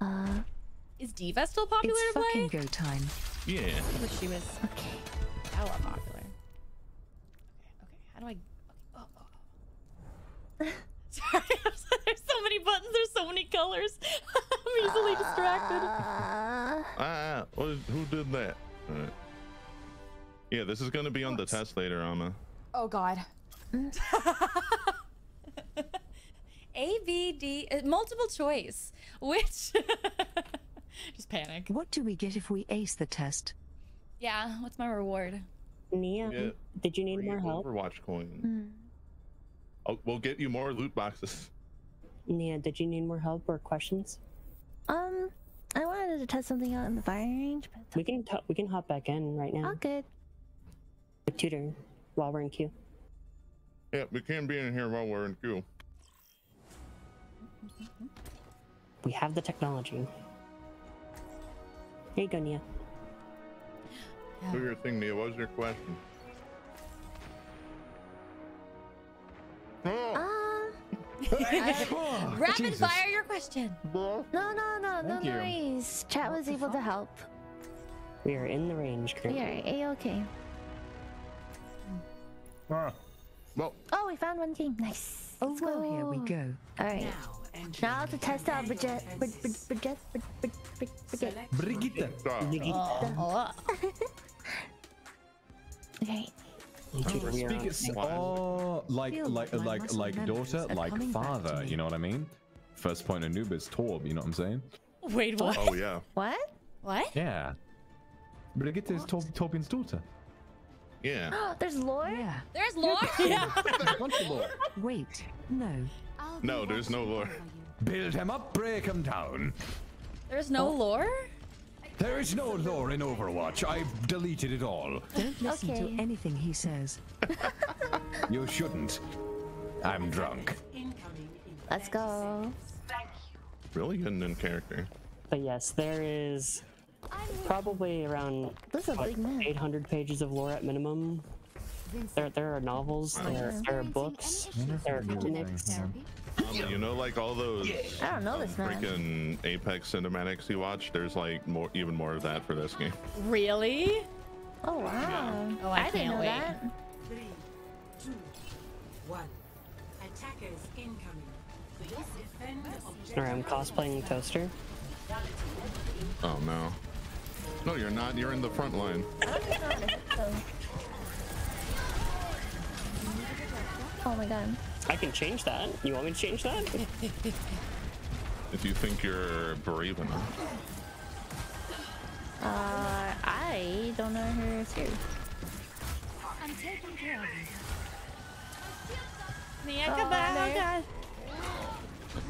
S4: Uh,
S6: Is D.Va still popular
S2: It's
S6: to play?
S2: fucking go time.
S3: Yeah.
S6: I wish she was
S4: okay.
S6: hella popular. Okay, okay. How do I? Okay. Oh, oh, oh. Sorry, I'm so- there's so many buttons. There's so many colors. I'm easily distracted.
S4: Uh,
S3: Ah, what, who did that? Alright. Yeah, this is gonna be on the test later, Amma.
S6: Oh God. A, B, D, uh, multiple choice. Which? Just panic.
S2: What do we get if we ace the test?
S6: Yeah. What's my reward?
S5: Nia,
S3: Yeah.
S5: did you need
S3: Free
S5: more help?
S3: Overwatch coin.
S4: mm.
S3: Oh, we'll get you more loot boxes.
S5: Nia, did you need more help or questions?
S4: um, I wanted to test something out in the firing range, but
S5: We can t- we can hop back in right now.
S4: all good.
S5: With tutor while we're in queue.
S3: Yeah, we can be in here while we're in queue.
S5: We have the technology. Here you go, Nia.
S3: Do your thing, Nia. What was your question? Oh,
S4: Um,
S6: Rapid
S1: Jesus.
S6: fire your question.
S4: no, no, no, no
S1: Thank you.
S4: worries. Chat was able to help.
S5: We are in the range
S4: We are a-okay.
S3: Well,
S4: Oh, we found one team. Nice.
S2: Oh
S4: Let's
S2: well, here we go.
S4: All right. Now to test out Bridget. Brid- Brid- Bridget. Brid- Brid- Brid- Bridget.
S1: Brigitte.
S6: Oh,
S4: Okay.
S5: Tutor,
S1: Speak it. Oh, like like
S2: like
S1: like
S2: muscle
S1: like
S2: memories
S1: daughter, like
S2: coming back to
S1: father. You know what I mean? First point of noob is Torb. You know what I'm saying?
S6: wait, what?
S3: oh yeah.
S4: What?
S6: What?
S1: Yeah. Brigitte is Torb, Torbjorn's daughter.
S3: Yeah.
S4: There's lore?
S2: Yeah.
S6: There's lore. yeah.
S2: Wait. No.
S3: No, there's no lore.
S1: Build him up, break him down.
S6: There's no oh. lore.
S1: There is no lore in Overwatch. I've deleted it all.
S2: Don't listen
S4: Okay.
S2: to anything he says.
S1: You shouldn't. I'm drunk.
S4: Let's go.
S3: Really getting in character.
S5: But yes, there is probably around
S4: This is a big map.
S5: 800 pages of lore at minimum. There, there are novels, there, there are books, there are comics.
S3: Um, you know, like all those
S4: I don't know this man.
S3: freaking Apex cinematics you watch. There's like more, even more of that for this game.
S6: Really?
S4: Oh wow.
S6: Oh, I
S4: didn't
S6: can't
S4: know
S6: wait.
S4: that.
S8: Three, two, one. Attackers incoming. Please defend objective.
S5: Or I'm cosplaying Toaster.
S3: Oh no. No, you're not. You're in the front line.
S4: Oh my god.
S5: I can change that. You want me to change that?
S3: If you think you're brave enough.
S4: Uh, I don't know who is here.
S7: I'm taking care of you.
S6: Nia, come back. Oh, God.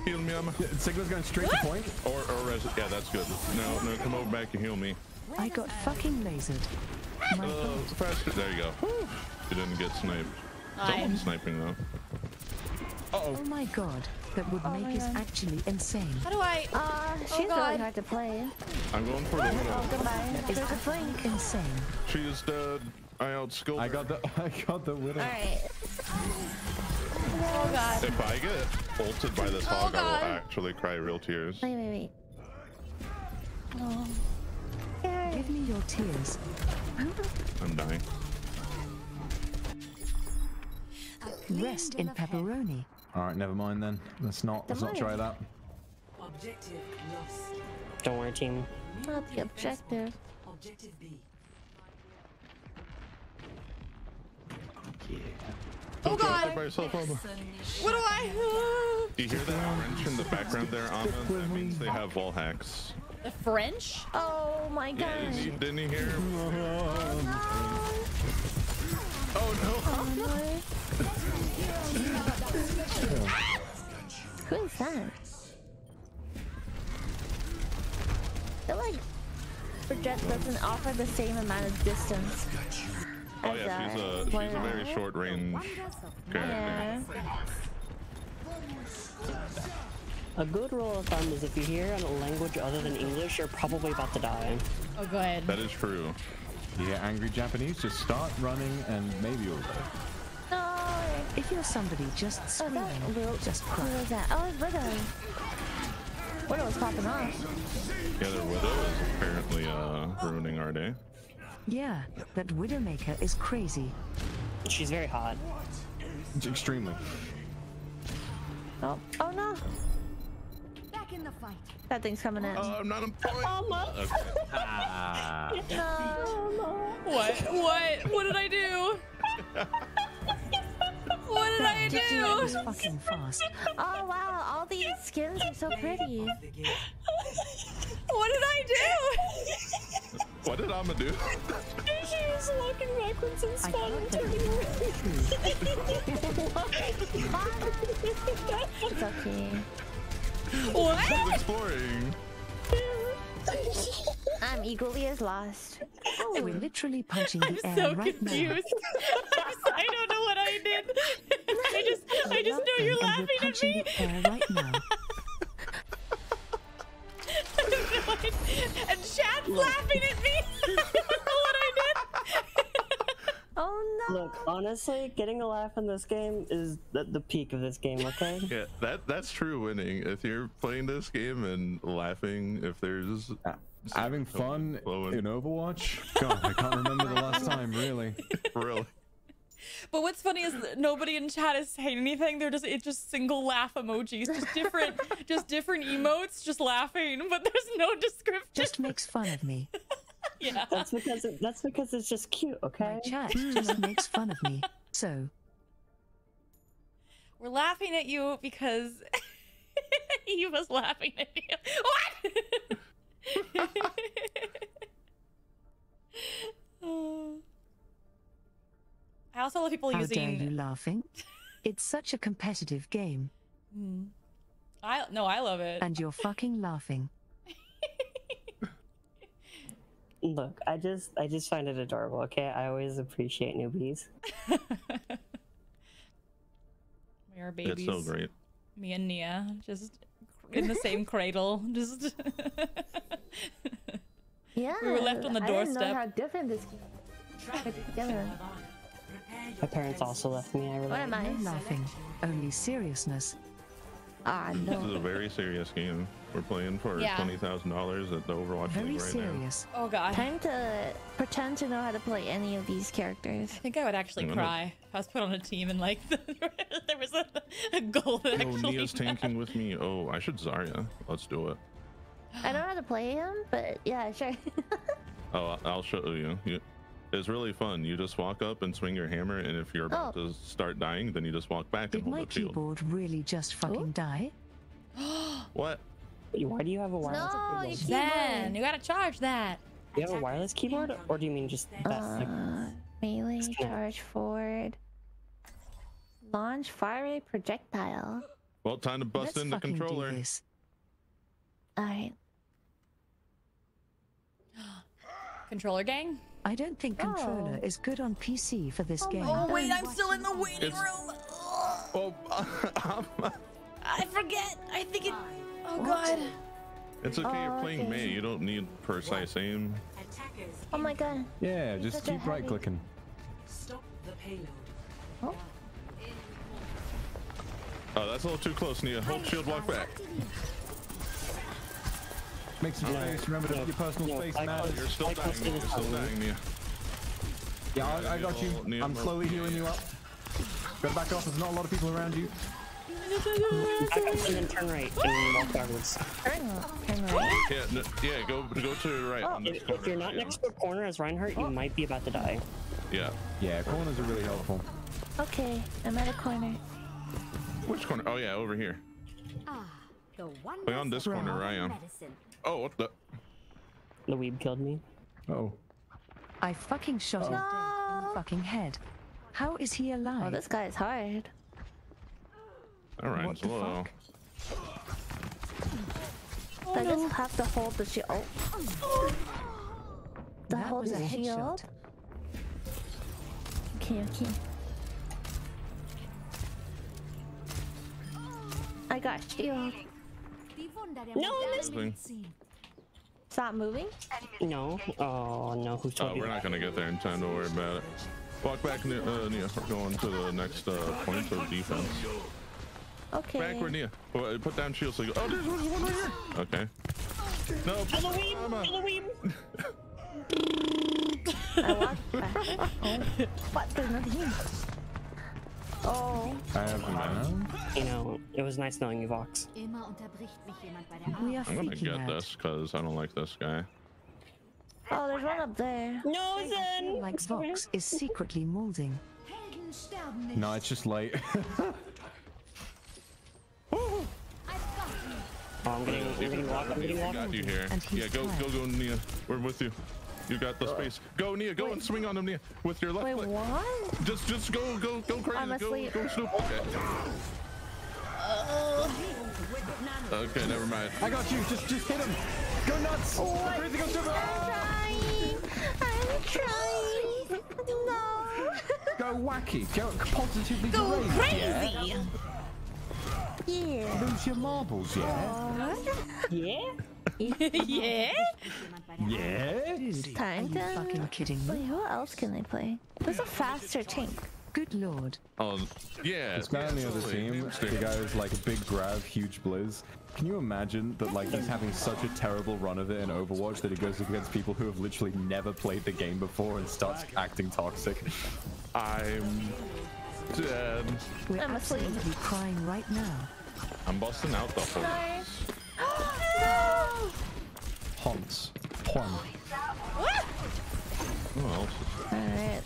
S3: Heal me, Emma.
S1: Sigma's going straight to point.
S3: Or, or res- yeah, that's good. No, no, come over back and heal me.
S2: I got fucking lasered. My
S3: Uh, There you go. You didn't get sniped.
S6: I'm-
S3: Someone's sniping though.
S2: Oh my god. That would
S4: my
S2: make us
S4: God.
S2: actually insane.
S6: How do I?
S4: Uh, she's really
S6: God.
S4: hard to play.
S3: I'm going for the
S4: Oh,
S3: widow.
S4: goodbye. There's a flank.
S2: Insane.
S3: She is dead. I outskilled
S1: I
S3: her.
S1: got the I got the widow.
S4: Alright.
S6: Oh God.
S3: If I get bolted by this hog, I will actually cry real tears.
S4: Wait, wait, wait. Oh. Yeah.
S2: Give me your tears.
S3: I'm dying.
S2: Rest in pepperoni.
S1: All right, never mind then. Let's not let's not try that.
S8: Objective lost.
S5: Don't worry, team.
S4: Not the objective.
S8: Objective B.
S6: Oh God.
S3: get by yourself, Alma.
S6: What do I?
S3: do You hear that wrench in the background there, Alma? That means they have wall hacks.
S6: The French?
S4: Oh my
S3: Yeah,
S4: gosh.
S3: didn't you, didn't you hear?
S4: Oh
S3: Oh no!
S4: Who is that? I feel like Bridget doesn't offer the same amount of distance.
S3: Oh
S4: as,
S3: yeah, she's
S4: uh,
S3: a she's a very short range character.
S4: Yeah.
S5: A good rule of thumb is if you hear a language other than English, you're probably about to die.
S6: Oh, good.
S3: That is true.
S1: You hear angry Japanese? Just start running and maybe you'll live.
S4: No.
S2: If you're somebody just
S4: Oh,
S2: screaming,
S4: that Will.
S2: just cry.
S4: was that? Oh, it's Widow. Widow's popping off.
S3: Yeah, their widow is apparently uh, ruining our day.
S2: Yeah, that Widowmaker is crazy.
S5: She's very hot.
S1: Extremely.
S4: Oh, oh no. That thing's coming in.
S3: Oh, I'm not on point. Okay.
S4: no.
S6: What? What? What did I do? What did I
S2: That was
S6: do?
S2: fucking fast.
S4: Oh wow, all these skins are so pretty.
S8: of the game.
S6: What did I do?
S3: What did Amma do?
S5: She was walking backwards and
S2: I
S5: spun
S2: can't
S5: and
S2: tell
S5: turning
S2: you
S5: around.
S4: It's okay.
S6: What?
S3: Exploring.
S4: I'm equally as lost.
S2: Oh, We're literally punching the
S6: I'm
S2: air
S6: so
S2: right now.
S6: I'm so- I don't know what I did. I just, I just know you're laughing
S2: we're
S6: at me.
S2: the air right now.
S6: and Chad's laughing at me. I don't know what I did.
S4: Oh no.
S5: Look, honestly, getting a laugh in this game is the, the peak of this game, okay?
S3: Yeah, that that's true winning. If you're playing this game and laughing, if there's uh,
S1: Having fun
S3: Flowing.
S1: in Overwatch? God, I can't remember the last time, really.
S3: really.
S6: But what's funny is nobody in chat is saying anything. They're just it's just single laugh emojis, just different, just different emotes, just laughing. But there's no description.
S2: Just makes fun of me.
S6: yeah.
S5: That's because it, that's because it's just cute, okay?
S2: My chat just makes fun of me. So,
S6: We're laughing at you because he was laughing at you. What? I also love people
S2: how dare you laughing? It's such a competitive game, hmm.
S6: I no, I love it.
S2: and you're fucking laughing.
S5: Look, I just I just find it adorable, okay? I always appreciate newbies.
S6: We are babies.
S3: It's so great.
S6: Me and Nia just in the same cradle. Just
S4: Yeah.
S6: We were left on the
S4: I didn't
S6: doorstep.
S4: know how different this game
S8: Travelers
S4: together.
S8: to Havana. Prepare your
S5: My parents also left me, I
S4: What am I?
S2: No laughing, only seriousness.
S4: Ah
S3: This is a very serious game. We're playing for
S6: Yeah.
S3: twenty thousand dollars at the Overwatch
S2: Very
S3: League right
S2: serious.
S6: oh god.
S4: Time to pretend to know how to play any of these characters.
S6: I think I would actually
S3: I'm gonna-
S6: cry if I was put on a team and like there was a, a goal that.
S3: Oh,
S6: actually.
S3: Nia's tanking with me. Oh, I should Zarya. Let's do it.
S4: I don't know how to play him, but yeah, sure.
S3: Oh, I- I'll show you. you. It's really fun. You just walk up and swing your hammer, and if you're about
S4: Oh.
S3: to start dying, then you just walk back
S2: Did
S3: and
S2: my
S3: hold the shield.
S2: keyboard really just fucking die?
S3: What?
S5: Why do you have a wireless
S4: No,
S5: keyboard?
S4: you
S6: Zen, you gotta charge that.
S5: Do you have a wireless keyboard, or do you mean just that? like,
S4: Uh, melee, charge forward, launch, fire a projectile.
S3: Well, time to bust
S2: Let's
S3: in the controller.
S2: do this.
S4: Alright.
S6: Controller gang.
S2: I don't think controller
S4: Oh.
S2: is good on PC for this game.
S6: Oh wait, I'm still in the waiting
S3: It's-
S6: room. Ugh,
S3: Oh,
S6: I forget. I think it. Oh
S2: What?
S6: god.
S3: it's okay. You're
S4: Oh,
S3: playing
S4: okay.
S3: May. You don't need precise aim.
S4: Oh my god.
S1: Yeah, just keep right clicking.
S8: Stop the payload.
S3: Oh, that's a little too close, Nia. Hold shield, walk back.
S1: Make some space. Remember that your personal
S5: no,
S1: space
S5: I
S1: matters.
S3: You're still
S5: I
S3: dying.
S5: posted
S3: Nia.
S5: this
S3: You're still
S5: on
S3: dying, Nia.
S1: Yeah, I, I got you.
S3: Nia,
S1: I'm
S3: Nia.
S1: slowly healing you up. Gotta back off. There's not a lot of people around you.
S5: Back up and then turn right and walk backwards.
S4: Turn, turn right.
S3: Yeah, no, yeah. Go, go to the right on this
S5: If,
S3: corner.
S5: if you're not
S3: yeah.
S5: next to a corner as Reinhardt, you might be about to die.
S3: Yeah.
S1: Yeah, corners are really helpful.
S4: Okay, I'm at a corner.
S3: Which corner? Oh yeah, over here.
S7: Ah, the one.
S3: Play on this corner, where I am.
S7: Medicine.
S3: Oh, what the?
S5: The weeb killed me.
S1: Oh,
S2: I fucking shot him dead in the fucking head. How is he alive?
S4: Oh, this guy is hard.
S3: All right,
S2: What the
S3: slow.
S2: fuck?
S4: I just have to hold the shield. Oh. To
S2: That
S4: hold
S2: was
S4: the
S2: a
S4: shield.
S2: headshot.
S4: Okay, okay. I got shield.
S7: Die Wunder der
S5: No,
S7: modernen
S3: Thing.
S7: Medizin.
S4: Stop moving.
S5: No. Oh no. Who told
S3: Oh, we're not gonna get there in time. Don't worry about it. Walk back, Nia. Uh, Nia. We're going to the next uh, point of defense.
S4: Okay.
S3: Backward, Nia. Oh, Put down shield so you go. Oh, there's there's one right here. Okay. No.
S5: Halloween. Halloween.
S4: I walked back. Oh. What? There's nothing here. Oh.
S1: I have now.
S5: You know, it was nice knowing you, Vox.
S7: Immer unterbricht mich jemand bei der
S2: We
S7: Arbeit.
S2: are
S3: I'm gonna get
S2: out.
S3: this because I don't like this guy.
S4: Oh, there's one up there.
S5: No, Zen.
S2: Like Vox is secretly molding.
S7: Helden sterben nicht.
S1: No, it's just late.
S7: I've got you.
S5: Oh, I'm getting, I'm getting locked. I'm getting
S3: We
S5: locked.
S3: got you here.
S2: And he's
S3: Yeah, go, go, go, Nia. We're with you. You got the space. Go, Nia. Go and swing on him, Nia, with your left
S4: Wait,
S3: foot.
S4: what?
S3: Just, just go, go, go crazy.
S4: I'm
S3: go,
S4: asleep.
S3: go, Snoop. Okay. Okay, never mind.
S1: I got you. Just, just hit him. Go nuts. Oh, go crazy. Go super.
S4: I'm trying. I'm trying. No.
S1: Go wacky. Go positively
S6: Go
S1: deranged. Yeah.
S6: crazy.
S4: Yeah.
S1: Lose your marbles, yeah.
S5: Yeah.
S6: yeah.
S7: Jemand bei der
S1: Yeah.
S2: Dude, are
S4: Time
S2: you
S4: to.
S2: fucking kidding
S4: Wait,
S2: me?
S4: who else can they play? Who's a faster tank?
S2: Good lord.
S3: Oh, yeah.
S1: This guy on the other team, the guy who's like a big grab, huge blizz. Can you imagine that like he's having such a terrible run of it in Overwatch that he goes up against people who have literally never played the game before and starts acting toxic?
S3: I'm dead.
S2: We're
S4: I'm asleep.
S2: absolutely crying right now.
S3: I'm busting out the whole.
S4: no.
S1: Haunts. Juan.
S3: Who else?
S4: Alright.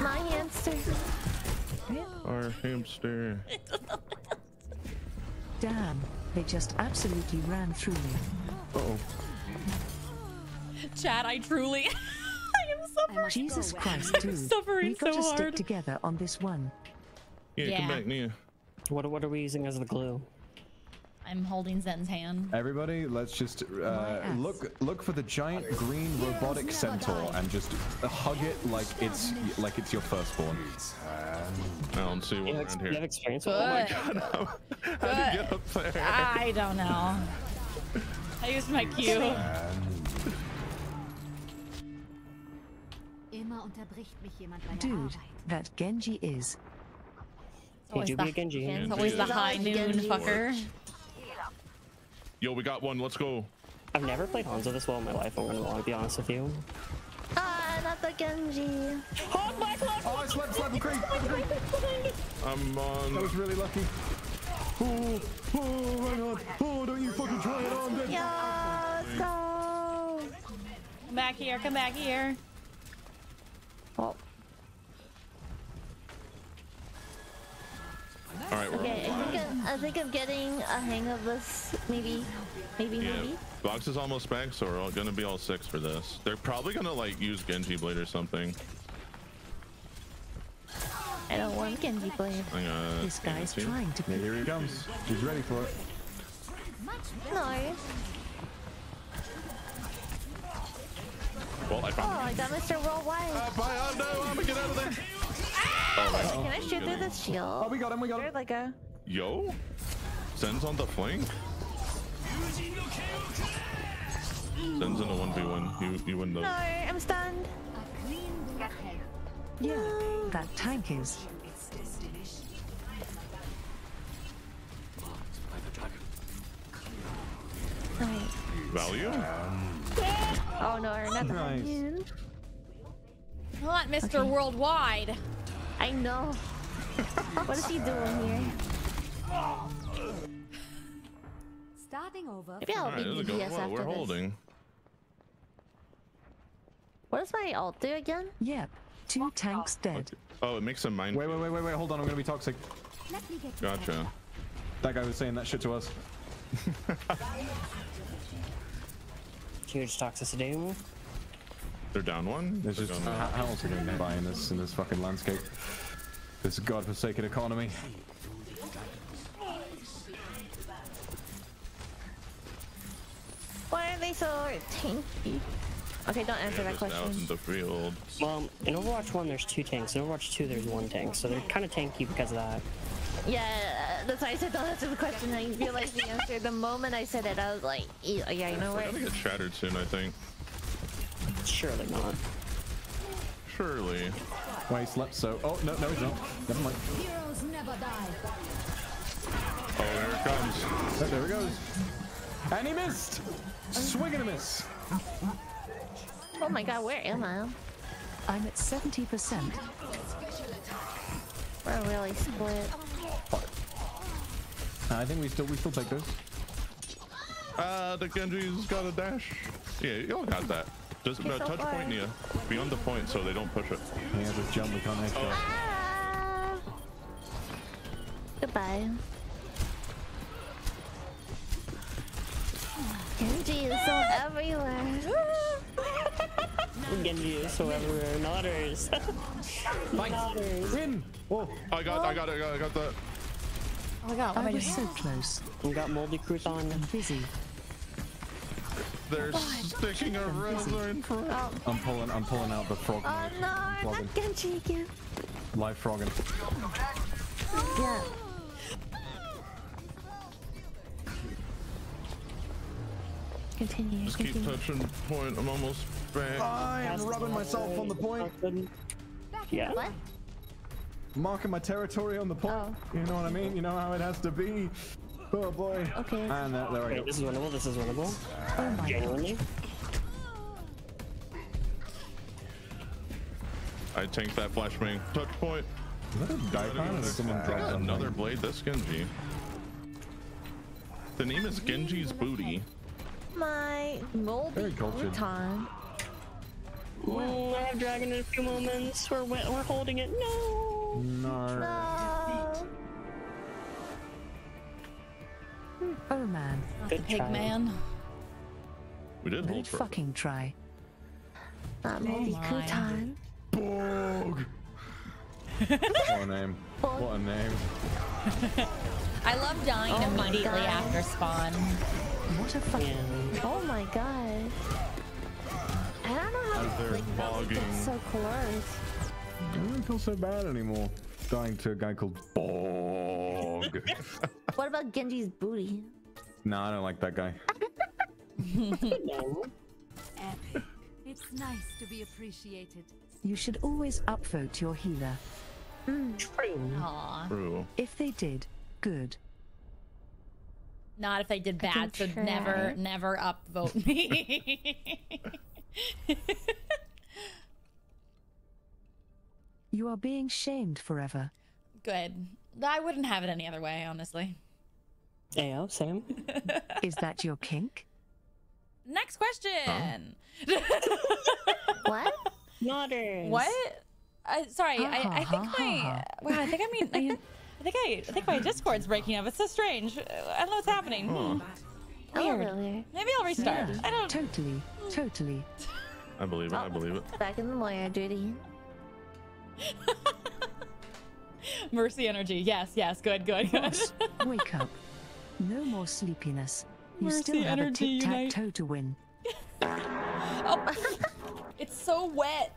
S4: My hamster.
S3: Our hamster.
S2: Damn, they just absolutely ran through me.
S1: Uh-oh.
S6: Chad, I truly. I am suffering.
S2: Jesus.
S7: Oh,
S2: Christ, dude.
S6: suffering
S2: we got
S6: so
S2: to stick together on this one.
S3: Yeah, come back, Nia.
S5: What, what are we using as the glue?
S6: I'm holding Zen's hand.
S1: Everybody, let's just uh, look look for the giant green robotic centaur and just hug it like it's like it's your firstborn.
S3: I don't see one
S5: You have, you have experience with
S6: Good.
S5: it?
S3: How do you get up there?
S6: I don't know. I used my Q.
S7: Immer unterbricht mich jemand bei der
S2: Dude, that Genji is.
S6: Always
S5: do
S6: the,
S5: Genji.
S6: it's always the high noon
S4: Genji.
S6: fucker.
S3: Yo, we got one. Let's go.
S5: I've never played Hanzo this well in my life. I'm gonna be honest with you.
S4: Ah, not the Genji.
S1: Oh, I slept, slept, creep,
S3: I'm
S1: That
S3: on.
S1: was really lucky. Oh, oh my god. Oh, don't you fucking try it on, dude.
S4: Yeah, let's go.
S6: Come back here. Come back here.
S4: Oh,
S3: All right, we're
S4: okay. I think I'm, I think I'm getting a hang of this. Maybe, maybe,
S3: Yeah,
S4: maybe.
S3: Vox is almost back, so we're all gonna be all six for this. They're probably gonna like use Genji Blade or something.
S4: I don't want Genji blade.
S3: I'm gonna
S2: This guy's
S3: see.
S2: trying to
S1: Yeah, here he comes. He's ready for it.
S4: No.
S3: Well, I found.
S4: Oh,
S3: found.
S4: I got Mr. Worldwide.
S3: Uh, bye, uh, no, I'm gonna get out of there. Oh.
S4: Can I shoot through this shield?
S1: Oh,
S4: shield?
S1: we got him, we got him.
S4: like a.
S3: Yo, Zen's on the flank. Zen's in a one v one. You you win
S4: No. I'm stunned.
S7: A clean bill of health.
S2: Yeah, that tank is.
S4: Right.
S3: Value?
S4: Oh no, not the
S1: Nice.
S4: onion.
S6: Not Mr. Worldwide.
S4: I know. what is he doing here?
S7: Starting over.
S4: Maybe I'll
S3: All right,
S4: be
S3: let's go.
S4: DBS
S3: Whoa,
S4: after
S3: we're
S4: this.
S3: holding.
S4: What does my ult do again?
S2: Yep, two tanks dead.
S3: Oh, it makes a mind.
S1: Wait, wait, wait, wait, wait. Hold on. I'm gonna be toxic.
S7: Let me get
S3: Gotcha.
S1: That guy was saying that shit to us.
S5: Huge toxicity.
S3: They're down one.
S1: There's
S3: They're
S1: just
S3: down
S1: how, how else are we gonna buy in this in this fucking landscape? This godforsaken economy.
S4: Why are they so tanky? Okay, don't answer
S3: Yeah,
S4: that
S3: just out in
S4: question.
S3: the field.
S5: Well, in Overwatch 1, there's two tanks. In Overwatch 2, there's one tank. So they're kind of tanky because of that.
S4: Yeah, That's why I said don't answer the question. I realized the answer the moment I said it. I was like, yeah, yeah, you know
S3: We're
S4: what?
S3: gonna get shattered soon, I think.
S5: Surely not.
S3: Surely.
S1: Why he slept so. Oh no, no, he's not. Never mind.
S7: Heroes never die.
S3: Oh, there it comes.
S1: Oh, there he goes. And he missed. Swing and a miss.
S4: Oh my god, where am I?
S2: I'm at 70%.
S4: We're really split.
S1: I think we still we still take this.
S3: Uh, the Genji's got a dash. Yeah, y'all got that. Just no,
S4: so
S3: touch
S4: far.
S3: point Nia. Beyond the point so they don't push it.
S1: He has this jump we can't extra.
S4: Ah. Goodbye. Genji is so everywhere.
S5: Genji is so everywhere. Nodders. Nodders.
S1: Win! Oh,
S3: I got, I got it, I got, I got that.
S6: Oh my god, what am
S2: I
S6: I
S2: was so close
S5: We got moldy crouton.
S2: and busy.
S3: They're sticking a razor in front.
S4: Oh,
S1: I'm pulling I'm pulling out the frog.
S4: oh no,
S1: Flogging.
S4: not Genji again.
S1: Live frogging.
S4: Yeah. Continue,
S3: Just keep
S4: continue.
S3: touching point. I'm almost back.
S1: I am rubbing myself on the point,
S5: Yeah.
S4: What?
S1: marking my territory on the point.
S4: Oh.
S1: You know what I mean? You know how it has to be. Oh boy.
S4: Okay.
S1: And there, there I
S5: Okay,
S1: go.
S5: this is winnable. This is winnable.
S2: Oh my god.
S3: I tanked that flashbang. Touch point.
S1: Is that a Daikon someone drop?
S3: Another blade. That's Genji. The name is Genji's Booty.
S4: My moldy
S1: Very cultured.
S4: crouton.
S5: Mm, I have dragon in a few moments. We're we're holding it. No.
S1: No.
S4: No.
S2: Oh man.
S5: Good
S6: Pig
S5: try.
S6: man.
S3: We did
S2: Good
S3: hold for.
S2: fucking try.
S4: Not oh moldy
S6: my.
S4: crouton.
S1: Bog. what a name.
S4: Bog.
S1: What a name.
S6: I love dying
S4: Oh
S6: immediately
S4: God.
S6: after spawn.
S2: What a fucking.
S5: Yeah.
S4: Oh my god. I don't know how
S3: As they're
S4: like,
S3: bogging.
S4: so close.
S1: I don't feel so bad anymore. Dying to a guy called Bog.
S4: What about Genji's booty?
S1: no, I don't like that guy.
S5: No.
S7: Epic. It's nice to be appreciated.
S2: You should always upvote your healer. Hmm.
S5: True.
S6: Aw.
S3: True.
S2: If they did, good.
S6: Not if they did bad, so
S4: try.
S6: never, never upvote me.
S2: You are being shamed forever.
S6: Good. I wouldn't have it any other way, honestly.
S5: Ayo, Sam.
S2: Is that your kink?
S6: Next question.
S4: What?
S5: Nodders.
S6: What? I, sorry, I, I think
S2: Ha, ha,
S6: my
S2: ha,
S6: wow. I think I mean I, I think I, I think my Discord's breaking up. It's so strange. I don't know what's happening. Hmm.
S4: Oh,
S6: Weird.
S4: really?
S6: Maybe I'll restart.
S2: Yeah,
S6: I don't.
S2: Totally, totally.
S3: I believe it. I believe it.
S4: Back in the Moira duty.
S6: Mercy energy. Yes, yes. Good, good, good.
S2: Boss, wake up. No more sleepiness. You
S6: Mercy
S2: still have a tic tac
S6: unite.
S2: toe to win.
S6: oh, it's so wet.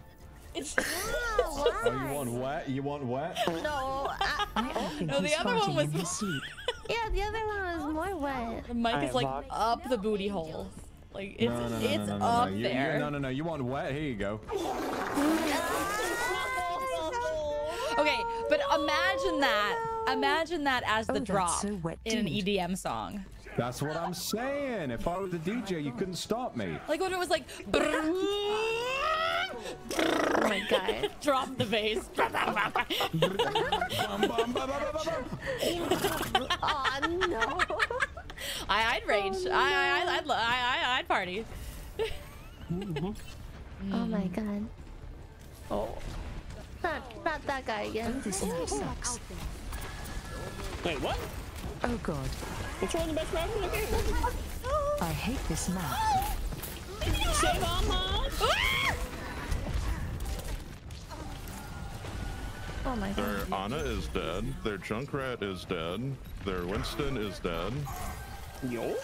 S6: It's
S1: Oh, you want wet? You want wet?
S4: No, I,
S2: I, I
S6: No, the other one was-
S2: in sleep.
S4: yeah, the other one was oh, more wet.
S6: the mic is like
S5: walk-
S6: up the booty hole. Like it's
S1: no, no, no,
S6: it's
S1: no, no, no,
S6: up
S1: no. You- you- no, no, no. You want wet? Here you go. Ah!
S6: Okay, but imagine that. Imagine that as the
S2: Oh,
S6: drop
S2: so wet,
S6: in an. EDM song.
S1: That's what I'm saying. If I was a DJ, you couldn't stop me.
S6: Like when it was like
S4: Oh my god.
S6: drop the bass.
S4: Oh no.
S6: I, I'd rage. I, I, I'd, I, I, I'd party.
S4: Oh my god. Oh. Not, not that guy again.
S2: This map sucks.
S5: Wait, what?
S2: Oh god,
S5: What's wrong with the best map in the game?
S2: I hate this map.
S5: Save Alma!
S4: Oh my god.
S3: Their Ana is dead. Their Junkrat is dead. Their Winston is dead.
S5: Yo?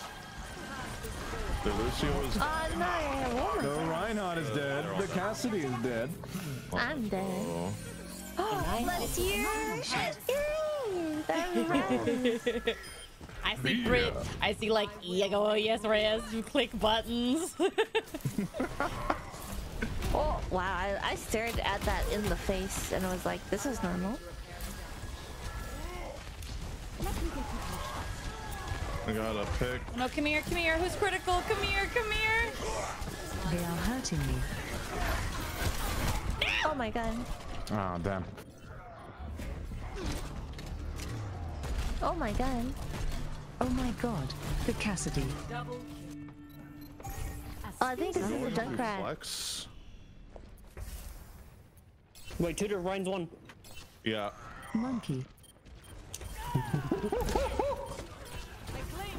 S3: Their Lucio is
S4: Oh no, you're a woman.
S1: The Reinhardt is dead. The Cassidy is dead.
S4: I'm dead.
S3: Oh.
S4: Let's hear earrings. They're.
S6: I see Brit. I see like yeah, go yes, Reyes. You click buttons.
S4: Oh wow! I, I stared at that in the face and I was like, "This is normal."
S3: I got a pick.
S6: no, come here, come here. Who's critical? Come here, come here.
S2: They are hurting me.
S4: Oh my god!
S1: Oh damn.
S4: Oh my god!
S2: Oh my god, the Cassidy.
S4: Oh, I think this is a Junkrat.
S3: Flex.
S5: Wait, Tudor, Rein's one.
S3: Yeah.
S2: Monkey.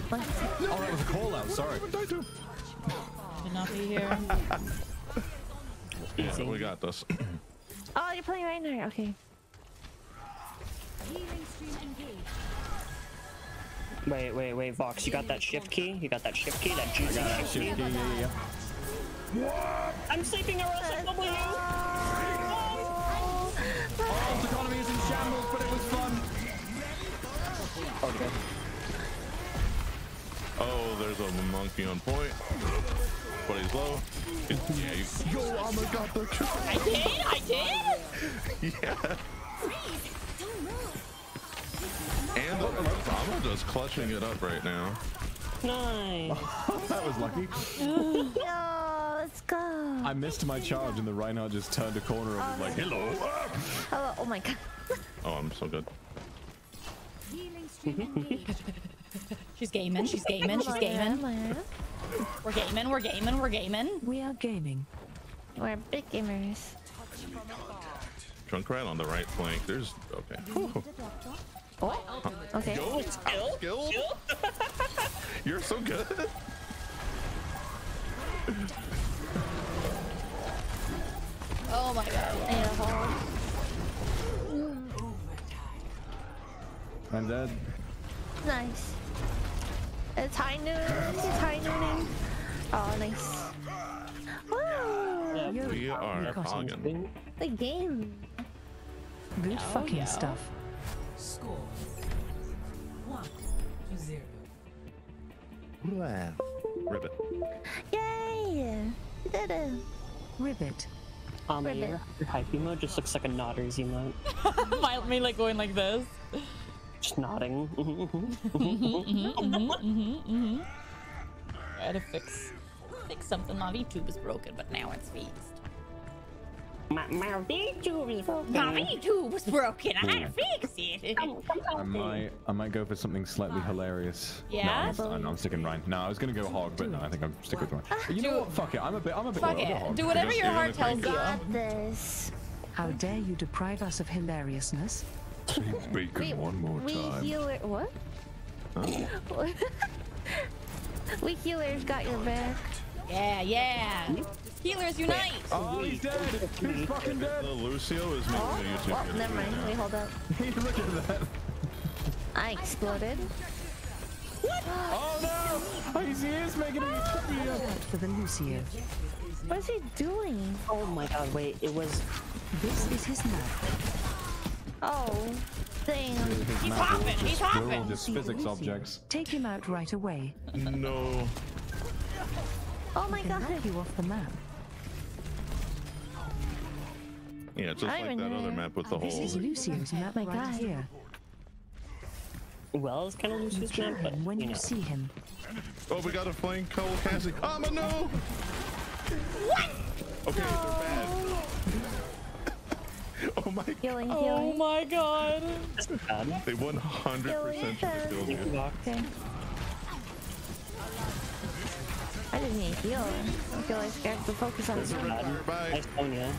S1: Oh, that was a call out. Sorry.
S6: Should not be here.
S3: Yeah, we got this.
S4: Oh, you're playing right now. Okay.
S7: Healing stream engaged.
S5: Wait, wait, wait, Vox, you got that shift key? You got that shift key? That juicy shift key?
S1: Yeah, yeah, yeah.
S5: I'm sleeping or else I will you!
S1: Oh, the economy is in shambles, but it was fun.
S5: Okay.
S3: Oh, there's a monkey on point. But he's low. Yeah, you, yo, Amma got the kill.
S6: I did. I did.
S3: Yeah. And the, Amma just clutching it up right now.
S5: Nice.
S1: that was lucky.
S4: Yo, let's go.
S1: I missed my charge, and the Reinhardt just turned a corner and was oh, like, "Hello."
S4: Oh, oh my god.
S3: Oh, I'm so good.
S7: Healing stream.
S6: She's gaming. She's gaming. She's gaming. We're gaming. We're gaming. We're gaming.
S2: We are gaming.
S4: We're big gamers.
S3: Junkrat on the right flank. There's okay. Whew.
S4: Oh, okay.
S3: Yo, outskilled. You're so good.
S6: Oh my god.
S4: Yeah, hold.
S1: I'm dead.
S4: Nice. It's high noon. It's high nooning. Oh, nice. Woo!
S3: We are hogging.
S4: The game.
S2: Good fucking
S6: yeah.
S2: stuff.
S8: Score. One to zero.
S3: Ribbit.
S4: Yay! We did it.
S2: Ribbit.
S5: Um,
S4: Ribbit.
S5: your, your hype emote just looks like a nodders emote.
S6: My, me like going like this.
S5: Just nodding.
S6: Mm-hmm, mm-hmm, mm-hmm, I had to fix fix something. My VTube is broken, but now it's fixed.
S5: my, my VTube is broken.
S6: My VTube was broken. I had to fix it.
S1: I might, I might go for something slightly hilarious.
S6: Yeah?
S1: No, I'm, I'm sticking Rein. No, I was gonna go hog, but no, I think I'm sticking with Rein. But you know what? Fuck it. I'm a bit, I'm a bit.
S6: Fuck
S1: I'll
S6: it.
S1: hog.
S6: Do whatever your heart tells you.
S4: Got this.
S2: How dare you deprive us of hilariousness?
S4: We, we healer. What? we healers got your back.
S6: Yeah, yeah. Healers unite.
S1: Oh, he's dead. He's fucking dead.
S3: The Lucio is making
S4: Oh,
S3: a YouTube
S4: well,
S3: video
S4: never mind.
S3: now.
S4: Wait, hold up.
S1: Look at that.
S4: I exploded. What?
S1: Oh no! Oh, he's, he is making a YouTube video.
S2: Ah! For the Lucio.
S4: What is he doing?
S5: Oh my god, wait, it was.
S2: This is his map.
S4: Oh, damn.
S6: He's hopping. He's hopping.
S1: just physics objects.
S2: Take him out right away.
S3: No.
S4: Oh my god.
S2: knock you off the map.
S3: Yeah, just
S4: I
S3: like that
S4: know.
S3: other map with the holes.
S2: This is
S3: whole.
S2: Lucio's map
S4: my
S2: right
S4: God.
S2: here.
S5: Well, it's kind of Lucy's map, but
S2: And when
S5: you
S2: you
S5: know.
S2: see him,
S3: Oh, we got a flank Cole Cassie. Amma, no! What? Okay, they're bad. Oh my
S4: Healing,
S6: Oh
S4: healing.
S6: my god.
S5: God.
S3: They 100% should have killed you.
S4: Okay. I didn't need heal. I feel like I have to focus on this one.
S3: Bye.
S5: Nice Sonya.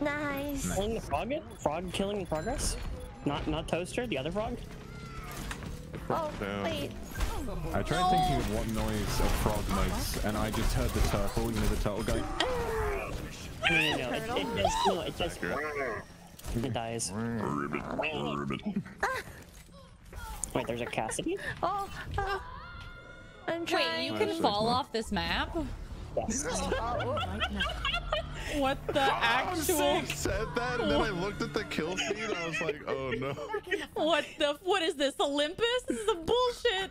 S4: Nice.
S5: Killing the frog? Frog killing in progress? Not not Toaster, the other frog?
S4: Oh,
S3: down.
S4: wait.
S1: I tried thinking of what noise a frog makes, and I just heard the turtle, you know, the turtle going.
S5: No, no, no, it, it just, no, it just, it dies. Wait, there's a Cassidy?
S4: Oh, oh. I'm
S6: Wait, you can fall off this map?
S5: Yes.
S4: Oh,
S6: What the actual?
S3: He said that, and then I looked at the kill feed. and I was like, oh no.
S6: What the? What is this? Olympus? This is some bullshit.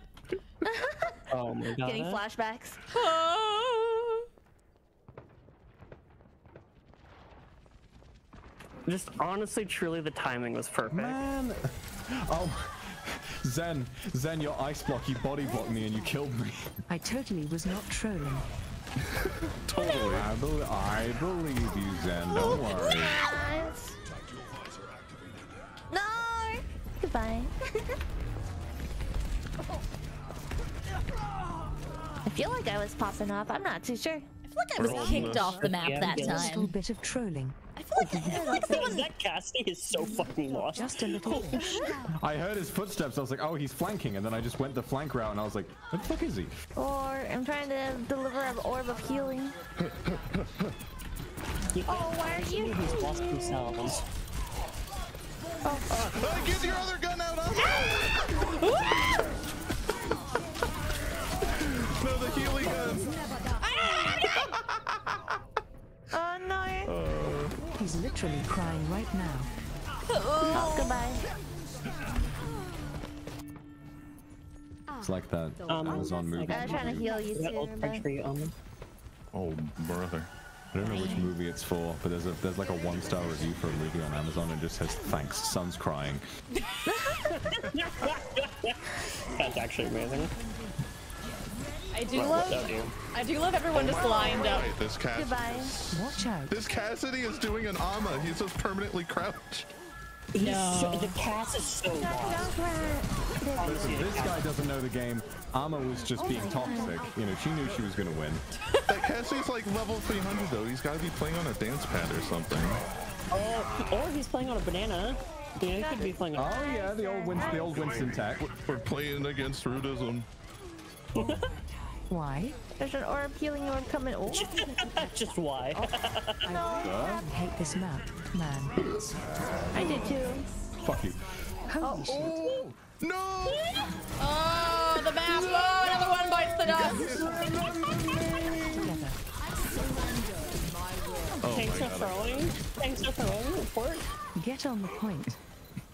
S5: Oh my god.
S4: Getting flashbacks.
S6: Oh.
S5: Just honestly, truly, the timing was perfect.
S1: Man. Oh. Zen, Zen, your ice block, you body blocked me and you killed me.
S2: I totally was not trolling.
S1: Totally. I, bel I believe you, Zen. Don't oh, worry.
S4: Nice. No. Goodbye. I feel like I was popping up. I'm not too sure.
S6: I feel like I was kicked off the map that
S5: yeah.
S2: A little bit of trolling.
S6: I feel like, I feel like someone.
S5: that casting is so fucking lost.
S2: Just a little.
S1: I heard his footsteps. I was like, oh, he's flanking. And then I just went the flank route and I was like, what the fuck is he?
S4: Or I'm trying to deliver an orb of healing. Oh, why are you?
S5: He's lost themselves.
S3: Uh, get your other gun out! Alpha! no, the healing gun.
S4: Oh no.
S2: He's literally crying right now.
S4: Oh, goodbye.
S1: It's like that
S5: Um,
S1: Amazon movie.
S4: I was trying to heal you too,
S5: old for you, Omen.
S3: Oh, brother.
S1: I don't know which movie it's for, but there's a there's like a one star review for a movie on Amazon and it just says thanks, son's crying.
S5: That's actually amazing.
S6: I do love. I do love everyone just lined up.
S3: This cat.
S4: goodbye.
S2: Watch out.
S3: This Cassidy is doing an Ama. He's just permanently crouched.
S5: He's
S6: No.
S5: so, the cast is so lost. Honestly,
S1: This guy doesn't know the game. Ama was just being toxic. You know, she knew she was gonna win.
S3: That Cassidy's like level 300 though. He's got to be playing on a dance pad or something.
S5: Oh, or he's playing on a banana. You know, he could be playing On Oh
S1: yeah, the old Winston, the old Winston tech.
S3: We're playing against Rudism.
S2: Why?
S4: There's an orb healing orb coming. Oh,
S5: Just why?
S2: Oh, I hate this map, man.
S4: I did too.
S1: Fuck you.
S2: Holy shit.
S3: No!
S6: Oh, the map. Oh, another one bites the dust.
S2: Together.
S3: Oh
S5: Thanks
S3: my
S5: for
S3: god.
S5: throwing. Thanks for throwing. Report.
S2: Get on the point.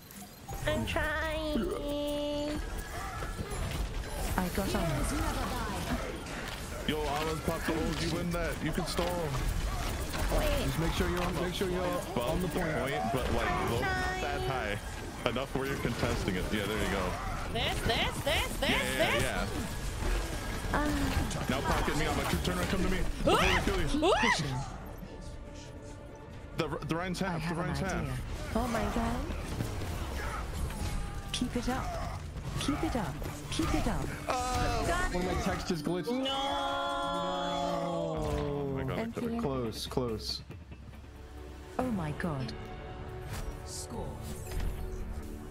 S4: I'm trying.
S2: I got on it.
S3: Yo, Ama's popped the ult. You win that. You can stall him.
S4: Wait.
S1: Just make sure you're on. Make sure you're
S3: Well,
S1: on the point.
S3: but like low, not that high. Enough where you're contesting it. Yeah, there you go.
S6: This, this, this, this,
S3: Yeah, yeah,
S6: this.
S3: yeah.
S4: Uh,
S3: Now pocket me. I'm like, turn around, come to me. Before we kill you.
S6: Ooh.
S3: The, the Rein's
S2: I
S3: half. The
S2: have
S3: Rein's half.
S4: oh my god.
S2: Keep it up. Keep it up. Keep it up.
S1: One of my textures glitched.
S5: No.
S3: Oh my god, I could've-
S1: Close, close.
S2: Oh my god.
S8: Score.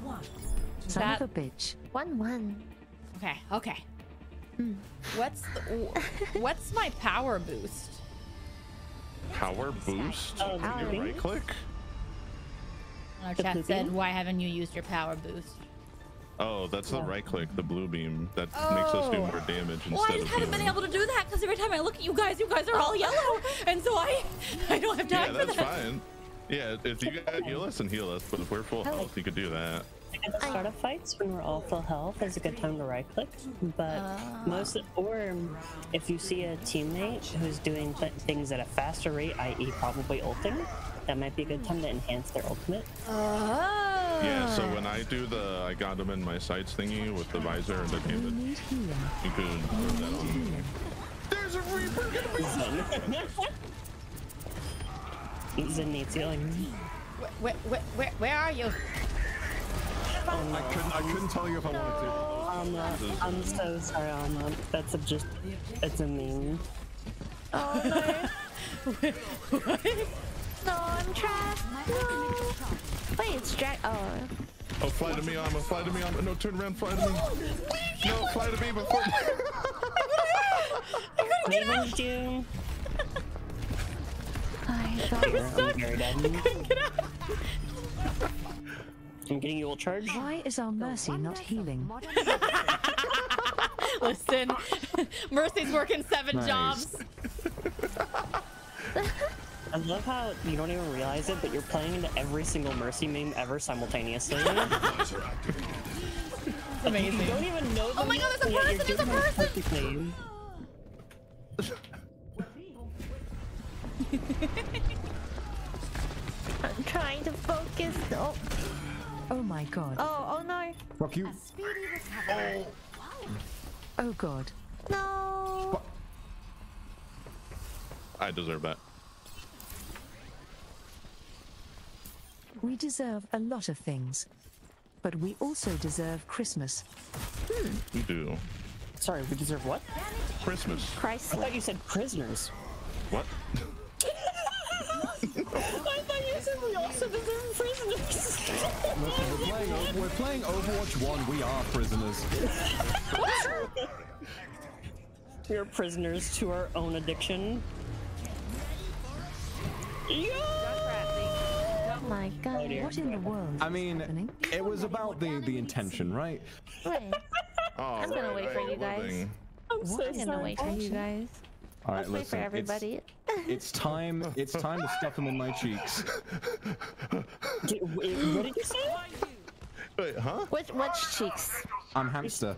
S8: One.
S2: Son
S6: That-
S2: of a bitch.
S4: One one.
S6: Okay, okay. Hmm. What's the, what's my power boost?
S3: Power boost?
S5: Oh,
S3: Can you
S5: power
S3: right click?
S6: Our
S5: The
S6: chat said, "Why haven't you used your power boost?"
S3: Oh, that's the right click, the blue beam. That makes us do
S6: Oh.
S3: more damage instead
S6: Well, I
S3: of
S6: just haven't been able to do that because every time I look at you guys, you guys are all yellow, and so I, I don't have
S3: Yeah,
S6: time for
S3: that's fine. Yeah, if you got heal us and heal us, but if we're full health, you could do that.
S5: At the start of fights, when we're all full health, is a good time to right click. But ah. most, or if you see a teammate who's doing th- things at a faster rate, i.e., probably ulting, that might be a good time to enhance their ultimate.
S6: Oh.
S3: Yeah, so when I do the I got them in my sights thingy with the visor and the
S2: We
S3: gambit,
S2: need healing.
S3: you could throw that on.
S2: Healing.
S3: There's a reaper!
S5: Zen needs healing.
S6: Where, where, where, where are you?
S1: I couldn't. I couldn't tell you if I wanted to.
S5: Um, uh, I'm so sorry, Alma. That's a just, it's a meme.
S4: Oh no. no, I'm trapped. No. Wait, it's drag. Oh.
S3: Oh, fly to me, Alma, fly to me, Alma. No, turn around, fly to me. No, fly to me before.
S5: I moved you.
S4: I thought
S5: I'm very dead. I'm getting you all charged.
S2: Why is our mercy not healing?
S6: Listen, Mercy's working seven
S1: Nice.
S6: jobs.
S5: I love how you don't even realize it, but you're playing into every single Mercy meme ever simultaneously.
S6: Amazing.
S5: You don't even know
S6: Oh my God, there's a
S5: and yet you're
S6: person, there's a
S5: doing
S6: person!
S4: I'm trying to focus. Oh,
S2: Oh my god.
S4: oh, oh no.
S1: Fuck you.
S7: Speedy recovery.
S2: Oh god.
S4: No.
S3: I deserve that.
S2: We deserve a lot of things. But we also deserve Christmas. Hmm.
S3: We do.
S5: Sorry, we deserve what?
S3: Christmas.
S5: I thought you said prisoners.
S3: What?
S5: I thought you said we also deserve prisoners.
S1: Listen, we're playing, we're playing Overwatch 1. We are prisoners.
S5: we are prisoners to our own addiction.
S4: Oh my god.
S5: dear.
S2: What in the world
S1: I mean,
S2: happening?
S1: it was about the the intention, right?
S4: Wait.
S3: Oh,
S4: I'm gonna wait for you guys.
S5: I'm so
S4: I'm gonna wait for you guys.
S1: All right,
S4: Let's wait for everybody.
S1: It's, it's time. It's time to stuff them in my cheeks.
S5: Did, wait, what did you say?
S3: Wait, huh?
S4: Which which cheeks?
S1: I'm hamster.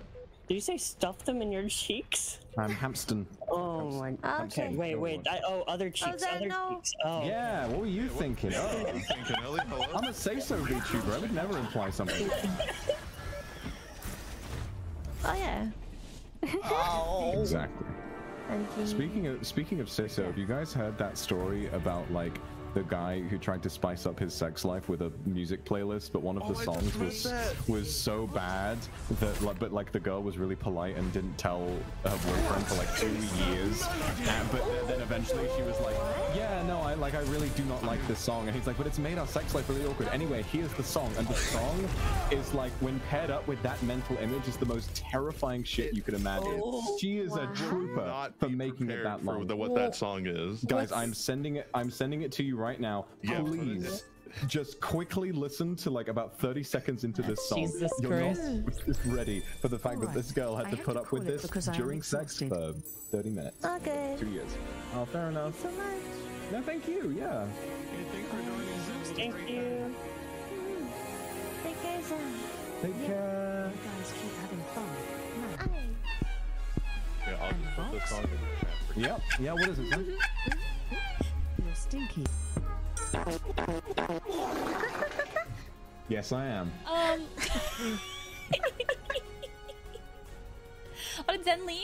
S5: Did you say stuff them in your cheeks?
S1: I'm Hamston.
S5: Oh my. Okay,
S4: Okay.
S5: wait, wait. I, oh, other oh, cheeks.
S4: then
S5: other
S4: no.
S5: cheeks. Oh.
S1: Yeah, what were you thinking? Oh,
S3: Thinking, Ellie, hello?
S1: I'm a say-so VTuber. I would never imply something.
S4: Oh yeah.
S1: Exactly. Speaking of speaking of say-so, have you guys heard that story about like the guy who tried to spice up his sex life with a music playlist, but one of the
S3: Oh, I
S1: songs was
S3: that.
S1: was so bad that like, but like the girl was really polite and didn't tell her boyfriend for like two years. And, but then- then eventually she was like, "Yeah, no, I like I really do not like this song." And he's like, "But it's made our sex life really awkward." Anyway, here's the song, and the song is like when paired up with that mental image is the most terrifying shit you could imagine. she is a trooper for making it that
S3: for
S1: long.
S3: the, what that song is.
S1: Guys, I'm sending it. I'm sending it to you right now.
S3: Yeah,
S1: Please, just quickly listen to like about 30 seconds into this song.
S6: Jesus
S1: You're
S6: Christ.
S1: not just ready for the fact that
S2: Alright,
S1: this girl had
S2: I
S1: to put
S2: to
S1: up with this
S2: because I am
S1: during sex for 30 minutes,
S4: Okay.
S1: two years. Oh, fair enough.
S4: So much.
S1: No, thank you. Yeah.
S5: Thank you.
S4: Take care, Sam.
S1: Take care.
S2: You guys keep having fun. Now,
S3: Yeah, I'll just put this song in the chat. you.
S1: Yep. Yeah. What is it? Son?
S2: stinky.
S1: yes, I am.
S6: Um. oh, did Zen leave?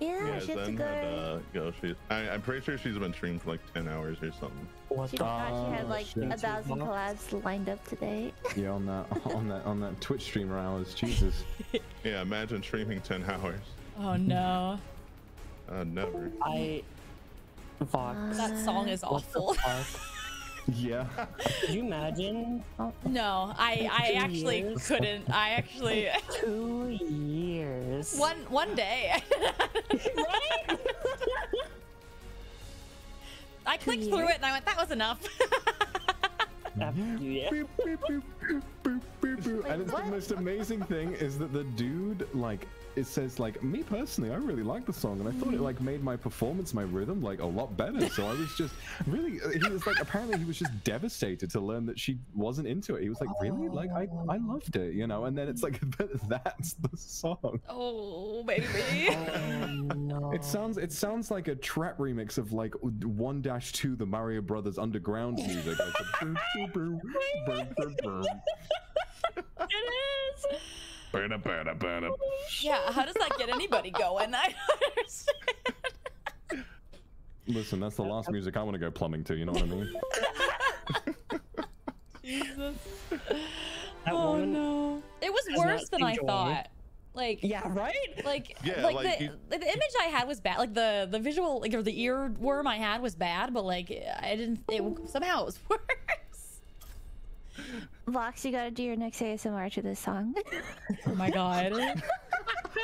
S4: Yeah,
S3: Yeah,
S4: she had to
S3: Zen
S4: go.
S3: had uh, go. She, I, I'm pretty sure she's been streaming for like 10 hours or something.
S5: What
S4: She
S5: the?
S4: forgot she had like
S1: shit.
S4: a thousand collabs lined up today.
S1: Yeah, on that, on that, on that Twitch streamer hours. Jesus.
S3: Yeah, imagine streaming 10 hours.
S6: Oh no.
S3: Uh, never.
S5: I. Vox. Ah.
S6: That song is awful.
S1: Yeah.
S5: Could you imagine?
S6: No, I I
S5: Two
S6: actually
S5: years?
S6: couldn't. I actually
S5: Two years.
S6: one one day. I clicked through it and I went, that was enough.
S5: After- yeah.
S1: Boop, boop, boop.
S4: Wait,
S1: and it's
S4: what?
S1: the most amazing thing is that the dude like it says like me personally i really like the song and i thought it like made my performance my rhythm like a lot better so i was just really uh, he was like apparently he was just devastated to learn that she wasn't into it he was like really like i i loved it you know and then it's like but that's the song
S6: oh baby.
S5: Oh, no.
S1: it sounds it sounds like a trap remix of like 1-2 the mario brothers underground music Like
S6: it is.
S3: Burn up, burn up, burn up.
S6: Yeah, how does that get anybody going? I don't understand.
S1: Listen, that's the last music I want to go plumbing to. You know what I mean?
S6: Jesus.
S5: That
S6: Oh
S5: woman.
S6: no. It was worse
S5: not
S6: than I thought. Like
S5: Yeah, right?
S6: like
S3: Yeah,
S6: like,
S3: like
S6: the,
S3: you-
S6: the image I had was bad. Like the the visual like or the earworm I had was bad, but like I didn't it somehow it was worse.
S4: Vox, you gotta do your next ASMR to this song.
S6: Oh my god.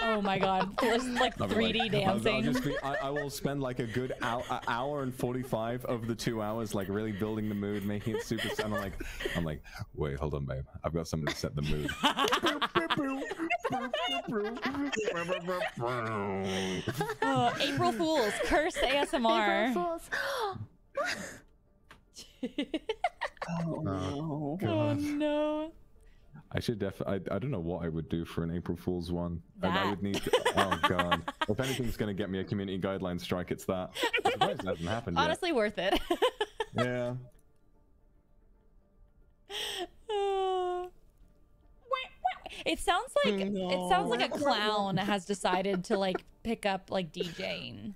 S6: Oh my god. Just like
S1: I'll
S6: 3D
S1: like- I'll- I'll
S6: dancing.
S1: just be- I, I will spend like a good hour, hour and forty-five of the two hours, like really building the mood, making it super. And I'm like, I'm like, wait, hold on, babe. I've got something to set the mood.
S6: Oh, April Fools, curse
S4: April
S6: ASMR.
S4: Fools.
S5: Oh no.
S6: Oh no.
S1: I should def. I, I don't know what I would do for an April Fool's one. And I would need. To, oh god. if anything's gonna get me a community guideline strike, it's that. It hasn't happened
S6: Honestly, worth it.
S1: Yeah.
S6: Uh, it sounds like it sounds like a clown has decided to like pick up like DJing.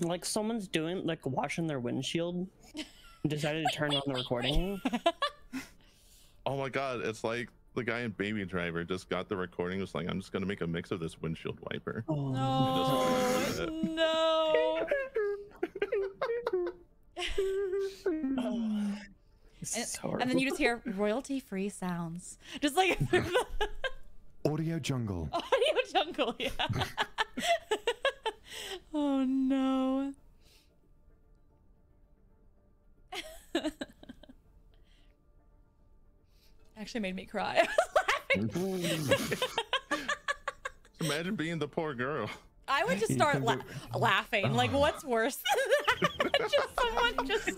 S5: Like someone's doing like washing their windshield. Decided to turn on the recording.
S3: Oh my god, it's like the guy in Baby Driver just got the recording. Was like, I'm just gonna make a mix of this windshield wiper.
S5: Oh,
S6: no.
S5: this
S6: And,
S5: is
S6: and then you just hear royalty free sounds. Just like
S1: Audio jungle.
S6: audio jungle, yeah. oh no. Actually made me cry. I was laughing.
S3: Imagine being the poor girl.
S6: I would just start la- laughing. Like, oh. what's worse than that? just someone just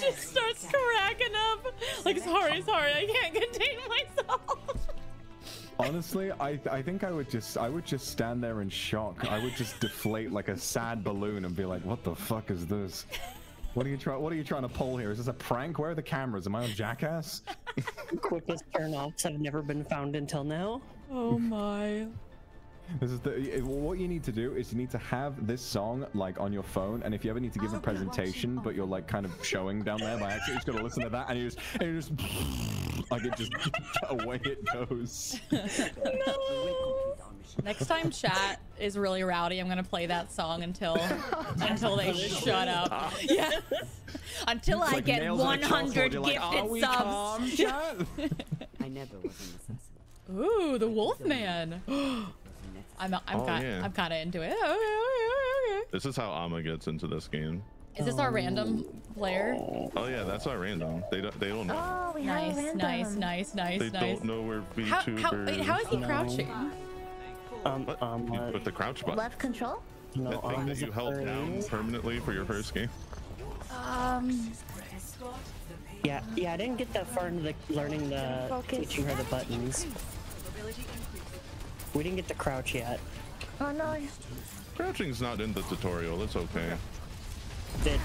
S6: just starts cracking up. Like, sorry, sorry, I can't contain myself.
S1: Honestly, I I think I would just I would just stand there in shock. I would just deflate like a sad balloon and be like, "What the fuck is this? What are you trying? What are you trying to pull here? Is this a prank? Where are the cameras? Am I on Jackass?"
S5: quickest turn-offs have never been found until now.
S6: Oh my.
S1: This is the eh, what you need to do is you need to have this song like on your phone, and if you ever need to give a presentation, but you're like kind of showing down there by accident, you just gotta listen to that, and you just and you just like it just away it goes. no.
S6: Next time chat is really rowdy, I'm gonna play that song until until they shut up. Yeah. Until I
S1: like
S6: get
S1: nails on a
S6: 100
S1: chalkboard, you're like,
S6: gifted subs.
S1: calm, chat?"
S9: I never was an assassin.
S6: Ooh, the Wolfman. Um, I'm I'm
S3: Oh,
S6: kind
S3: yeah.
S6: I'm kind of into it. Okay, okay, okay, okay.
S3: This is how Ama gets into this game.
S6: Is this our random player?
S3: Oh yeah, that's our random. They don't. They don't know.
S4: Oh, we
S6: Nice,
S4: random.
S6: nice, nice, nice,
S3: they
S6: nice.
S3: don't know we're
S6: How,
S3: VTubers.
S6: how, wait, how is he crouching?
S5: Um,
S3: What?
S5: um,
S3: You
S5: uh,
S3: put the crouch button.
S4: Left control?
S5: no,
S3: That thing
S5: um,
S3: that
S5: is
S3: you
S5: it
S3: held down permanently for your first game.
S6: Um,
S5: Yeah, yeah, I didn't get that far into the learning the
S4: Focus.
S5: teaching her the buttons. We didn't get to crouch yet.
S4: Oh no.
S3: Crouching's not in the tutorial. It's okay.
S5: That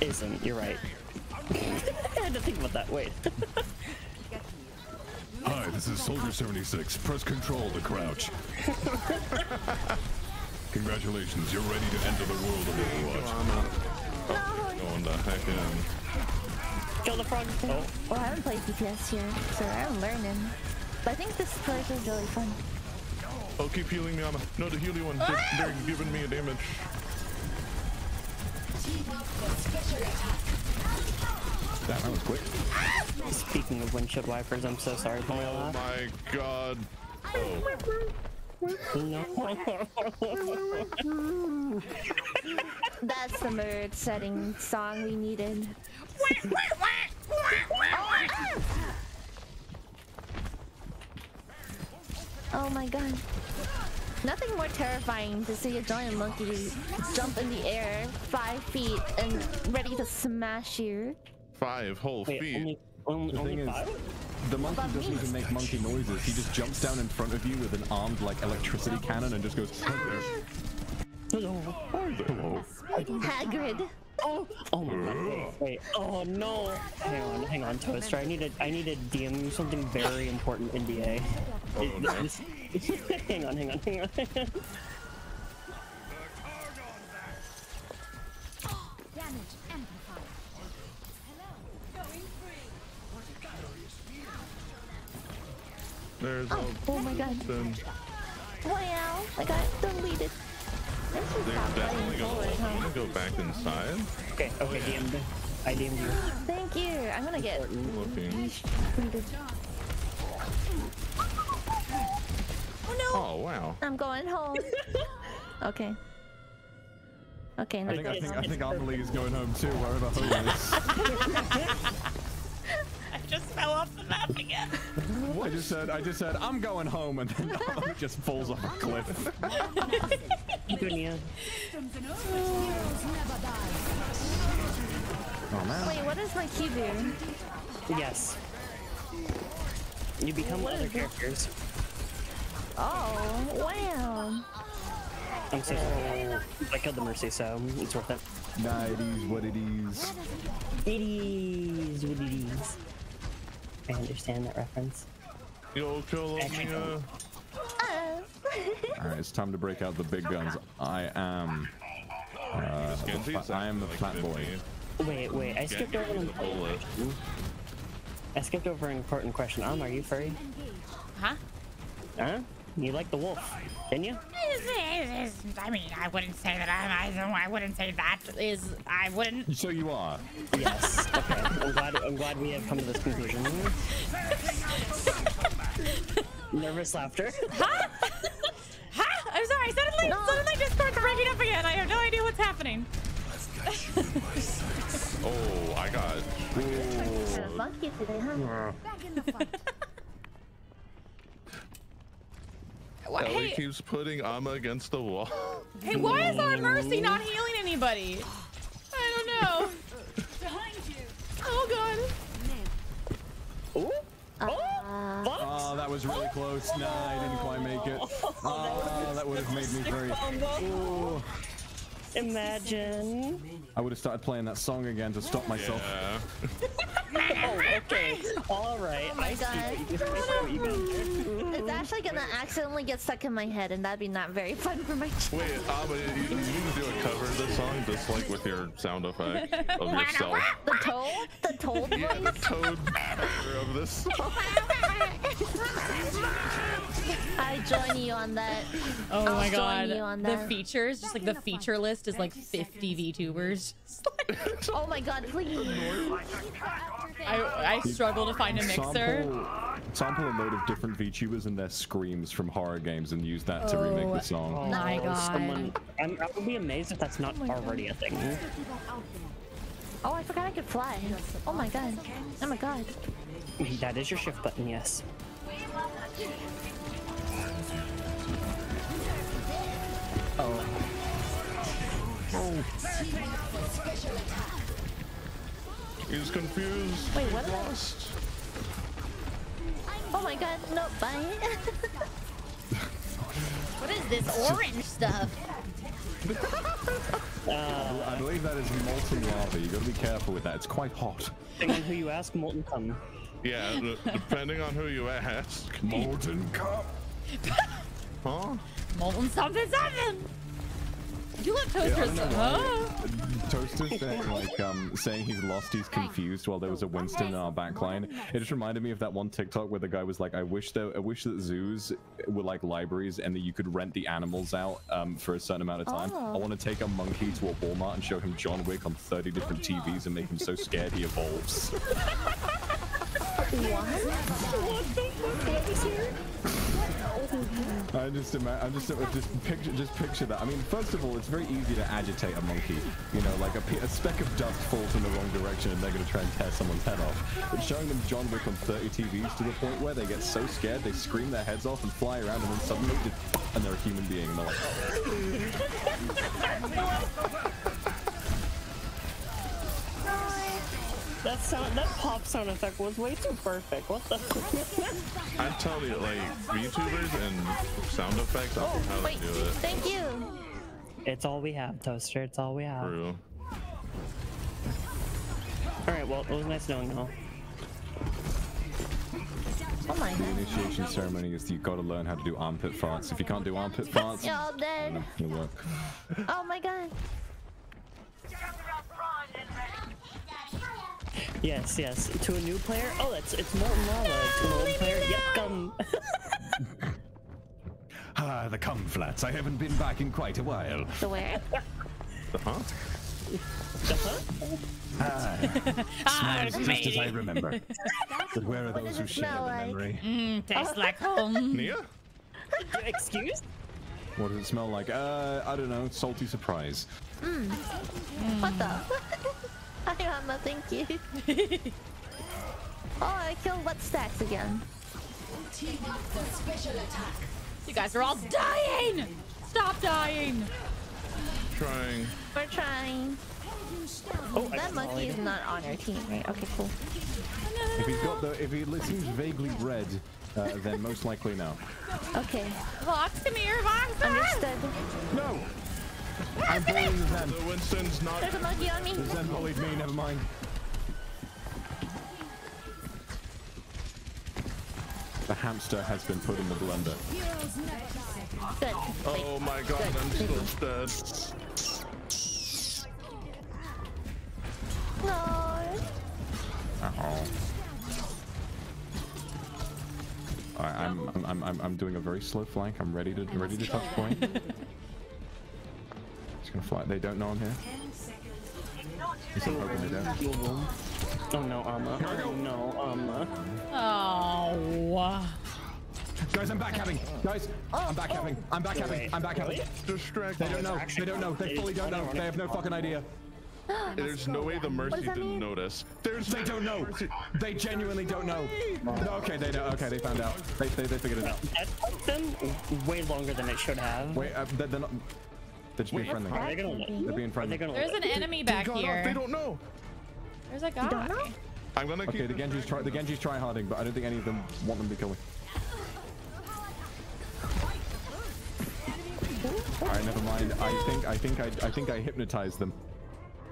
S5: isn't. You're right. I had to think about that. Wait.
S10: Hi, this is Soldier 76. Press control to crouch. Congratulations, you're ready to enter the world of Overwatch. No!
S3: Going the heck in.
S5: Kill the frog. Oh,
S4: Well, I haven't played DPS here, so I'm learning. But I think this place is really fun.
S3: Oh, keep healing me, Ama. No, the healing one. They're, they're giving me a damage.
S1: Damn, that was quick.
S5: speaking of windshield wipers, I'm so sorry for my
S3: Oh
S5: laugh.
S3: my god. Oh.
S4: That's the mood setting song we needed. Oh Oh my god. Nothing more terrifying to see a giant monkey jump in the air five feet and ready to smash you.
S3: Five whole
S5: Wait,
S3: feet.
S5: only, only,
S1: The
S5: only
S1: thing is,
S5: five?
S1: the monkey doesn't
S4: me.
S1: even make monkey noises. He just jumps down in front of you with an armed like electricity cannon and just goes.
S5: Hello.
S3: Hello.
S4: Hagrid.
S5: Oh, oh my god. Wait, wait. Oh no. Hang on, hang on, Toaster. I need to, I need to DM you something very important in DA.
S3: Oh, no.
S5: hang on, hang on, hang on.
S7: Damage amplified.
S3: There's
S4: Oh, oh my god.
S3: Then
S4: Wow, I got deleted. This is
S3: they're definitely gonna, I'm
S4: huh?
S3: gonna go back inside.
S5: okay, okay, DM'd. I DM'd you.
S4: Thank you. I'm gonna get
S3: Looking.
S6: oh no.
S3: Oh wow.
S4: I'm going home. okay. Okay, no
S1: I think I think I think AmaLee is going home too, wherever home is.
S6: I just fell off the map again.
S1: I just said I just said I'm going home, and then AmaLee just falls off a cliff.
S5: Dunya.
S7: Systems and heroes never die.
S1: Oh man.
S4: Wait, what does my key do?
S5: Yes. You become
S4: What
S5: other characters.
S4: Oh, wow.
S5: I'm so sorry. I killed the Mercy, so it's worth it.
S1: Nah, it is what it is.
S5: It is what it is. I understand that reference.
S3: Yo, kill me. Uh,
S1: All right, it's time to break out the big guns. I am. Uh, the I am the
S3: like
S1: flat boy.
S5: Wait, wait, I skipped over an important question. I skipped over an important question. Um, are you furry?
S6: Huh?
S5: Huh? You like the wolf, didn't you?
S6: I mean, I wouldn't say that I'm. I, I wouldn't say that is. I wouldn't.
S1: So you are.
S5: Yes. Okay. I'm glad. I'm glad we have come to this conclusion. Nervous laughter.
S6: Huh? huh? I'm sorry. Suddenly,
S4: No.
S6: suddenly Discord's breaking up again. I have no idea what's happening.
S3: Oh, I got.
S4: Kind
S6: What,
S3: Ellie
S6: hey,
S3: keeps putting Ama against the wall.
S6: hey, why is our mercy not healing anybody? I don't know.
S7: Behind you.
S6: Oh god.
S5: Ooh.
S4: Uh,
S5: What?
S1: Oh, that was really close. Nah, I didn't quite make it. Oh, that would have made me very. Ooh.
S5: Imagine.
S1: I would have started playing that song again to stop myself.
S3: Yeah.
S5: Oh, okay. All right. I see
S4: God.
S5: what you, I see what you guys did.
S4: it's actually gonna accidentally get stuck in my head, and that'd be not very fun for my channel.
S3: Wait, uh, Ama, you, you need to do a cover of this song just like with your sound effect of yourself.
S4: The toad? The toad
S3: Yeah, the toad cover of this song.
S4: I join you on that.
S6: Oh
S4: I'll
S6: my
S4: join
S6: god.
S4: you on
S6: The features, just like the feature list is like 50 VTubers.
S4: Oh my god, please.
S6: I, I struggle to find a mixer.
S1: Sample, sample a load of different VTubers and their screams from horror games and use that to remake
S6: Oh.
S1: the song.
S6: Oh my
S5: Oh,
S6: god.
S5: Someone, I'm, I would be amazed if that's not oh already a thing.
S4: Oh, I forgot I could fly. Oh my god. Oh my god.
S5: That is your shift button, yes.
S1: Oh.
S3: He's confused.
S4: Wait, what?
S3: Lost.
S4: Oh my god, no, bye.
S6: What is this orange stuff?
S1: Oh, I believe that is molten lava. You gotta be careful with that. It's quite hot.
S5: Depending on who you ask, molten cum.
S3: Yeah, d- depending on who you ask.
S10: Molten cup.
S3: Huh?
S6: Molten something something. You love toasters. huh?
S1: Toaster saying like um saying he's lost, he's confused while there was a Winston in our backline. It just reminded me of that one TikTok where the guy was like, I wish that I wish that zoos were like libraries and that you could rent the animals out um for a certain amount of time.
S4: Oh.
S1: I want to take a monkey to a Walmart and show him John Wick on 30 different TVs and make him so scared he evolves. I just imagine, I'm just just picture just picture that. I mean, first of all, it's very easy to agitate a monkey. You know, like a, a speck of dust falls in the wrong direction and they're gonna try and tear someone's head off. But showing them John Wick on 30 TVs to the point where they get so scared they scream their heads off and fly around and then suddenly and they're a human being and they're like,
S5: That sound, that pop sound effect was way too perfect. What the?
S3: I'm telling you, like VTubers and sound effects, I don't know how
S4: Wait,
S3: to do it.
S4: thank you.
S5: it's all we have, Toaster. It's all we have.
S3: True.
S5: All right. Well, it was nice knowing you all.
S4: Oh my
S1: the initiation ceremony is you gotta learn how to do armpit farts. If you can't do armpit farts,
S4: Y'all dead.
S1: not gonna.
S4: Oh my god.
S5: Yes, yes. To a new player, oh, it's it's molten lava. to an old player, yep, come.
S10: Ah, the cum flats. I haven't been back in quite a while.
S4: The where?
S3: The huh?
S10: Ah, smells just as I remember. But where are those who share
S4: smell
S10: the
S4: like?
S10: memory?
S6: Mm, tastes like home.
S3: Nia?
S5: Excuse?
S1: What does it smell like? Uh, I don't know. Salty surprise.
S4: What the? Hi, Mama, thank you. oh, I killed what stacks again.
S6: You guys are all dying. Stop dying.
S3: Trying.
S4: We're trying.
S5: Oh, I
S4: that monkey is not on our team, right? Okay, cool.
S1: If he's got the, if he seems vaguely red, uh, then most likely no.
S4: Okay,
S6: Vox, come here, Vox.
S4: understood.
S1: No! I'm bullying the Zen.
S3: The Winston's not.
S4: There's a monkey on me.
S1: The Zen bullied me, never mind. The hamster has been put in the blender.
S4: Good.
S3: Oh my god, I'm still dead.
S4: No.
S1: Uh-oh. Alright, I'm, I'm, I'm, I'm, I'm doing a very slow flank. I'm ready to, ready to touch point. Just gonna fly. They don't know I'm here. At least I'm hoping they don't.
S5: Oh no, Ama. Oh no, Ama.
S6: Oh.
S1: Guys, I'm backcapping. Guys, I'm backcapping. I'm backcapping. I'm backcapping.
S3: Distract.
S1: They don't know. They don't know. They fully don't know. They have no fucking idea.
S3: There's no way the Mercy didn't
S4: mean?
S3: notice. There's
S1: They don't know. They genuinely don't know. No, okay, they know. Okay, they found out. They, they, they figured it out.
S5: That took them way longer than it should have.
S1: Wait, uh, they're, they're not. They're just being
S3: Wait,
S1: friendly.
S5: Are they gonna
S1: They're
S5: live?
S1: being
S5: Are they
S1: friendly.
S5: gonna
S6: There's an enemy
S3: They
S6: back
S3: off,
S6: here.
S3: They don't know.
S6: There's a guy.
S3: I'm gonna
S1: Okay,
S3: keep
S1: the Genji's try the Genji's try harding, but I don't think any of them want them to kill me. Alright, never mind. I think I think I I think I hypnotized them.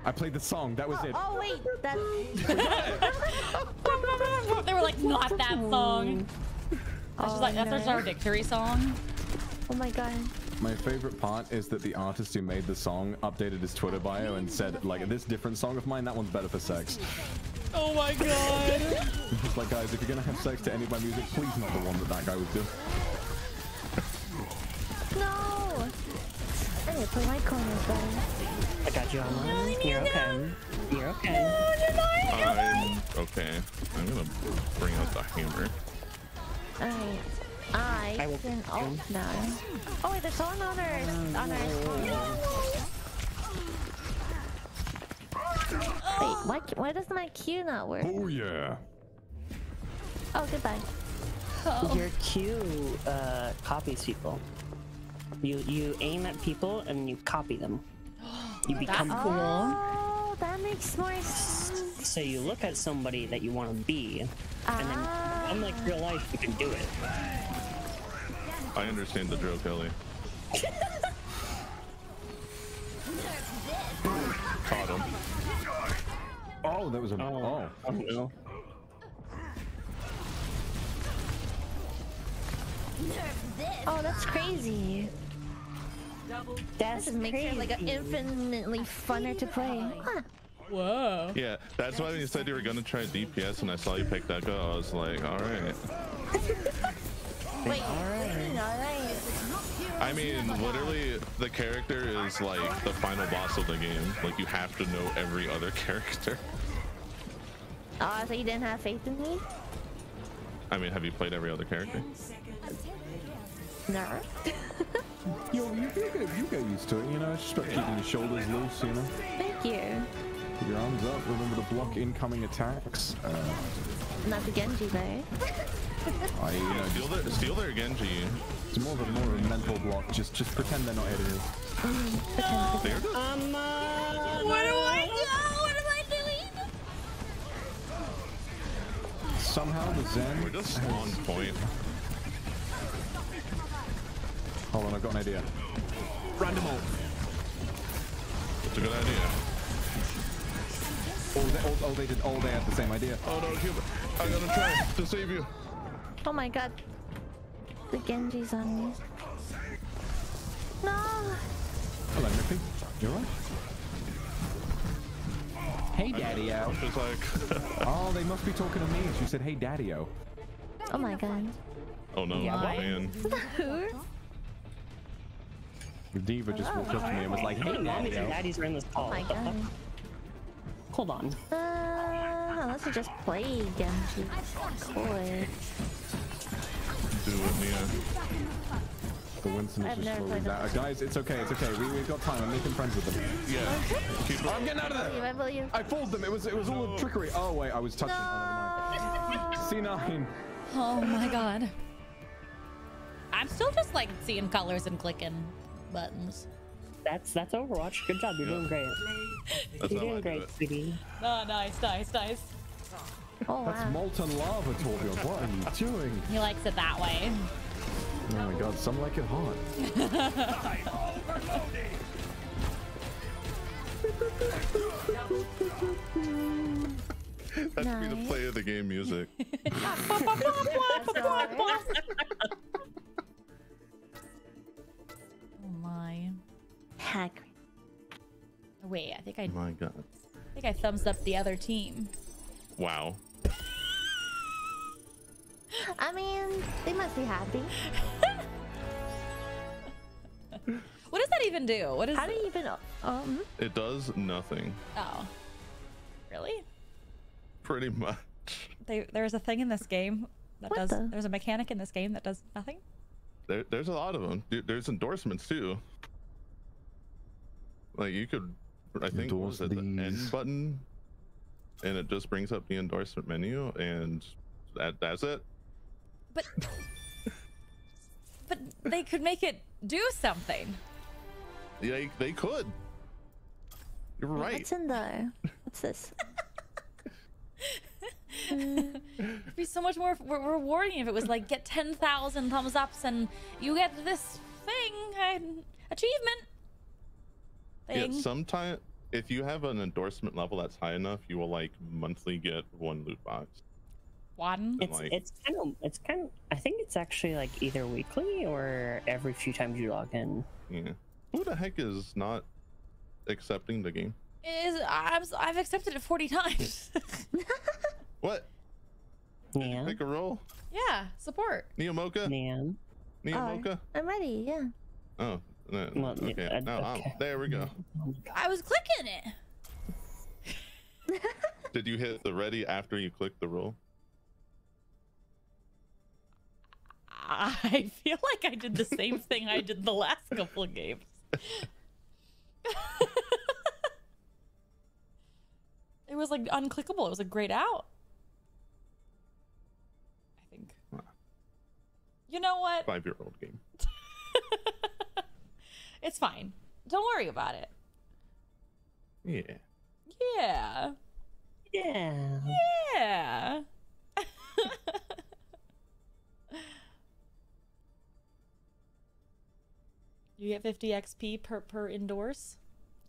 S1: I played the song. That was oh, it.
S4: Oh wait, that's
S6: they were like, not that song. Oh, that's just like that's
S4: no.
S6: our victory song.
S4: oh my god.
S1: My favorite part is that the artist who made the song updated his Twitter bio and said, like, this different song of mine, that one's better for sex.
S6: Oh my god.
S1: It's like, guys, if you're gonna have sex to any of my music, please not the one that that guy was doing.
S4: No. I need to put my corners better.
S5: I got you, on Ama. You're okay. You're okay.
S3: I'm okay. I'm gonna bring out the hammer.
S4: Alright. I,
S5: I will
S4: can
S5: pick
S4: ult
S5: him.
S4: now. Oh wait, there's someone on our on our Wait, why why does my Q not work?
S1: Oh, yeah.
S4: Oh goodbye.
S5: Your Q uh, copies people. You you aim at people and you copy them. You become
S6: That's
S5: cool.
S4: Oh, that makes more sense.
S5: So you look at somebody that you want to be, and then
S4: Ah.
S5: unlike real life, you can do it.
S3: I understand the drill, Kelly. Caught him.
S1: Oh, that was a. Oh.
S5: Oh no.
S4: Oh, that's crazy.
S5: That's
S4: This makes it like infinitely funner to play. Huh.
S6: Whoa.
S3: Yeah, that's why when you said you were gonna try DPS and I saw you pick that go, I was like, alright.
S4: Wait, alright.
S3: I mean, literally, the character is like the final boss of the game. Like, you have to know every other character.
S4: Oh, so you didn't have faith in me?
S3: I mean, have you played every other character?
S4: No.
S1: Yo, you, you, get, you get used to it, you know? It's just about keeping your shoulders loose, you know?
S4: Thank you.
S1: Keep your arms up. Remember to block incoming attacks. Uh,
S4: Not the Genji, right?
S1: I, you know,
S3: Steal their, steal their Genji.
S1: it's more of a more of a mental block. Just, just pretend they're not here.
S3: They're just
S5: Um, uh,
S6: What do I do? What am I doing?
S1: Somehow the Zen.
S3: We're just on point.
S1: Hold on, I've got an idea. Random ult.
S3: It's a good idea.
S1: Oh, they, oh, oh, they did. Oh, they had the same idea.
S3: Oh no, Cuba. I gotta try to save you.
S4: Oh my god. The Genji's on me. No!
S1: Hello, Nippy. You alright? Hey, Daddy-O.
S3: It's like,
S1: Oh, they must be talking to me. She said, "Hey, Daddy-O."
S4: Oh my god.
S3: oh no,
S5: Yeah, why?
S3: man.
S4: Who?
S1: D.Va just walked up to me and was like, "Hey,
S5: mommies and
S1: Daddy-O."
S5: daddies are in this call.
S4: Oh my
S5: What the fuck?
S4: god.
S5: Hold on.
S4: Uh, unless you just play Genji. Cool.
S3: Do it, Mia.
S1: The Winston is
S4: I've
S1: just
S4: never
S1: slowly down. Uh, guys, it's okay. It's okay. We, we've got time. I'm making friends with them.
S3: Yeah. Keep it.
S1: I'm getting out of
S4: You,
S1: there.
S4: I believe.
S1: I fooled them. It was it was all a trickery. Oh wait, I was touching. Oh. C9.
S6: Oh my god. I'm still just like seeing colors and clicking buttons.
S5: that's that's Overwatch. Good job. You're doing great.
S3: That's
S5: You're doing great,
S3: it.
S5: sweetie.
S6: Oh, nice, nice, nice.
S4: Oh
S1: That's
S4: wow.
S1: molten lava, Torbjorn. What are you doing?
S6: He likes it that way.
S1: Oh my god, some like it hot.
S3: That should be the play of the game music.
S4: Heck.
S6: Wait, I think I,
S3: My God.
S6: I think I thumbs up the other team.
S3: Wow.
S4: I mean, they must be happy.
S6: What does that even do? What is?
S4: How do you even? Um.
S3: It does nothing.
S6: Oh, really?
S3: Pretty much.
S6: They, there's a thing in this game that
S4: What
S6: does.
S4: the-
S6: There's a mechanic in this game that does nothing.
S3: There, there's a lot of them. There's endorsements too. Like you could, I think, what was it the N button, and it just brings up the endorsement menu, and that that's it.
S6: But but they could make it do something.
S3: Yeah, they, they could. You're right.
S4: What's in there? What's this?
S6: It'd be so much more re- rewarding if it was like get 10,000 thumbs ups and you get this thing, an achievement
S3: Yeah, sometimes if you have an endorsement level that's high enough, you will like monthly get one loot box.
S6: One.
S5: It's
S3: like-
S5: it's kind of it's kind of I think it's actually like either weekly or every few times you log in.
S3: Yeah. Who the heck is not accepting the game?
S6: Is I'm, s- I've accepted it 40 times.
S3: What?
S5: Yeah.
S3: Pick a roll.
S6: yeah, support.
S3: Niamocha?
S5: Man.
S3: Niamocha?
S4: Uh, I'm ready. Yeah.
S3: Oh, no,
S5: Well, yeah,
S3: okay. Now, um,
S5: okay.
S3: there we go.
S6: I was clicking it.
S3: Did you hit the ready after you clicked the roll?
S6: I feel like I did the same thing I did the last couple of games. it was like unclickable. It was a grayed out. I think. You know what?
S3: Five year old game.
S6: It's fine. Don't worry about it.
S3: Yeah.
S6: Yeah.
S5: Yeah.
S6: Yeah. you get 50 XP per per endorse.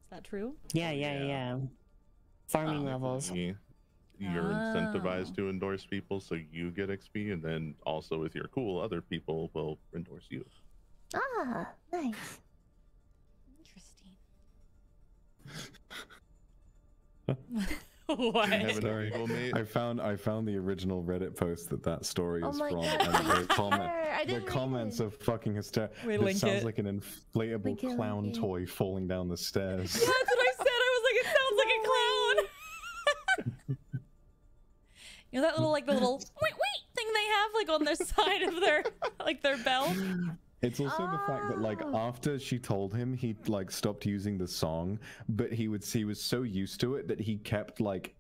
S6: Is that true?
S5: Yeah, yeah, yeah. Farming levels.
S3: You- You're incentivized to endorse people, so you get XP, and then also if you're cool, other people will endorse you.
S4: Ah, nice.
S6: What?
S3: Have
S1: Sorry. I found I found the original Reddit post that that story
S4: Oh
S1: is
S4: my
S1: from,
S4: God.
S1: and the comment, the comments
S4: it.
S1: are fucking hysterical.
S6: We
S1: It sounds
S6: it.
S1: like an inflatable
S4: Link
S1: clown
S4: link it.
S1: toy falling down the stairs.
S6: Yeah, That's what I said. I was like, it sounds like a clown. you know that little like the little wait wait thing they have like on their side of their like their belt.
S1: It's also the fact that like
S4: Oh.
S1: after she told him he like stopped using the song, but he would he was so used to it that he kept like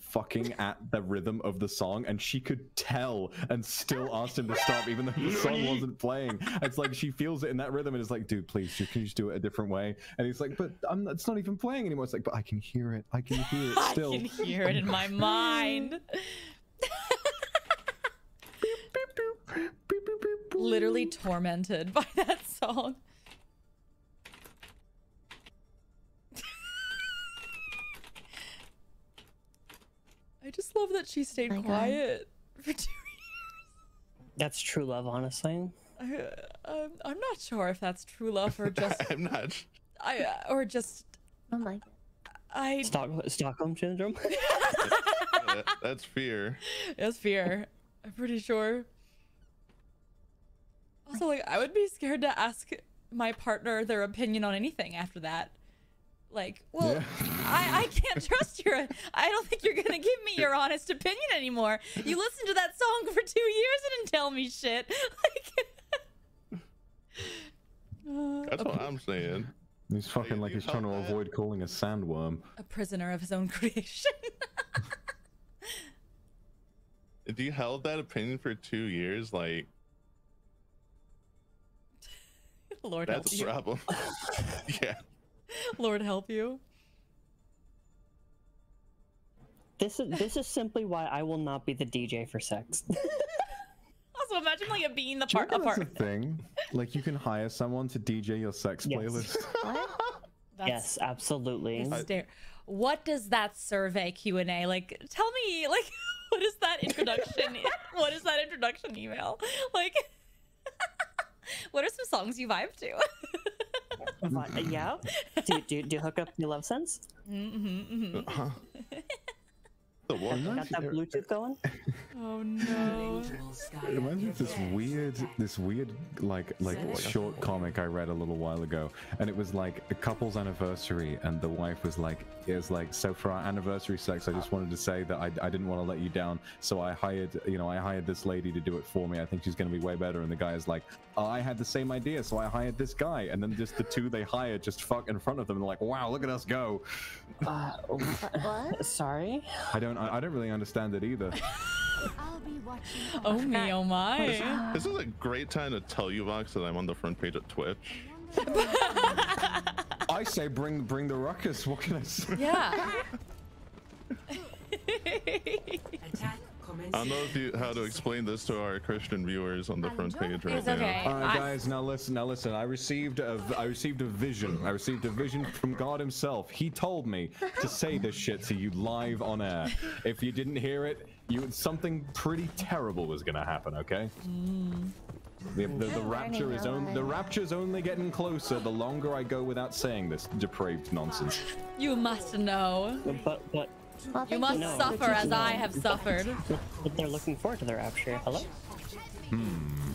S1: fucking at the rhythm of the song and she could tell and still oh. asked him to stop even though the song wasn't playing. It's like she feels it in that rhythm and is like dude please you can you just do it a different way. And he's like but i'm it's not even playing anymore. It's like but i can hear it. I can hear it still.
S6: I can hear it in my mind. Literally tormented by that song. I just love that she stayed
S4: My God.
S6: quiet for two years.
S5: That's true love, honestly.
S6: I, I'm, I'm not sure if that's true love or just
S3: I'm not.
S6: I uh, or just
S4: Oh my.
S6: I
S5: Stock- Stockholm syndrome.
S3: that- that's fear.
S6: That's fear. I'm pretty sure. Also, like, I would be scared to ask my partner their opinion on anything after that. Like, well,
S1: Yeah.
S6: I, I can't trust your. I don't think you're gonna give me your honest opinion anymore. You listened to that song for two years and didn't tell me shit. Like, uh,
S3: That's what I'm saying.
S1: he's fucking like he's trying to
S3: that.
S1: avoid calling a sandworm
S6: a prisoner of his own creation.
S3: If you held that opinion for two years, like
S6: Lord
S3: That's a
S6: help you.
S3: problem. yeah.
S6: Lord help you.
S5: This is this is simply why I will not be the DJ for sex.
S6: Also, imagine like it being the
S1: Do you
S6: part
S1: know that's a thing? Like you can hire someone to DJ your sex
S5: Yes.
S1: playlist.
S6: That's
S5: yes, absolutely.
S6: hyster- What does that survey Q and A like? Tell me, like, what is that introduction? what is that introduction email? Like, what are some songs you vibe to?
S5: Yeah. Do, do do you hook up your Lovense?
S6: mm-hmm, mm-hmm.
S3: Huh? The what?
S5: Got that Bluetooth going?
S6: Oh no.
S1: It reminds me of this weird, this weird, like, like short comic I read a little while ago, and it was like a couple's anniversary, and the wife was like, "It was like, so for our anniversary sex, I just wanted to say that I, I didn't want to let you down, so I hired, you know, I hired this lady to do it for me. I think she's gonna be way better." And the guy is like, oh, "I had the same idea, so I hired this guy," and then just the two they hired just fuck in front of them, and they're like, "Wow, look at us go."
S5: Uh, what? Sorry.
S1: I don't, I, I don't really understand it either.
S7: I'll be watching.
S6: Oh me, oh my.
S3: This is a great time to tell you, Vox, that I'm on the front page of Twitch.
S1: I say, bring, bring the ruckus. What can I say?
S6: Yeah.
S8: Attack
S3: I don't know if you how to explain this to our Christian viewers on the front page right
S6: It's
S3: now.
S6: okay.
S1: All right,
S6: I-
S1: guys. Now listen. Now listen. I received a. I received a vision. I received a vision from God Himself. He told me to say this shit to you live on air. If you didn't hear it, you something pretty terrible was gonna happen. Okay. The, the, the rapture is only the rapture's only getting closer. The longer I go without saying this depraved nonsense.
S6: You must know.
S5: But but
S6: You must
S5: No.
S6: suffer as I have suffered.
S5: but they're looking forward to the rapture. Hello.
S1: Hmm.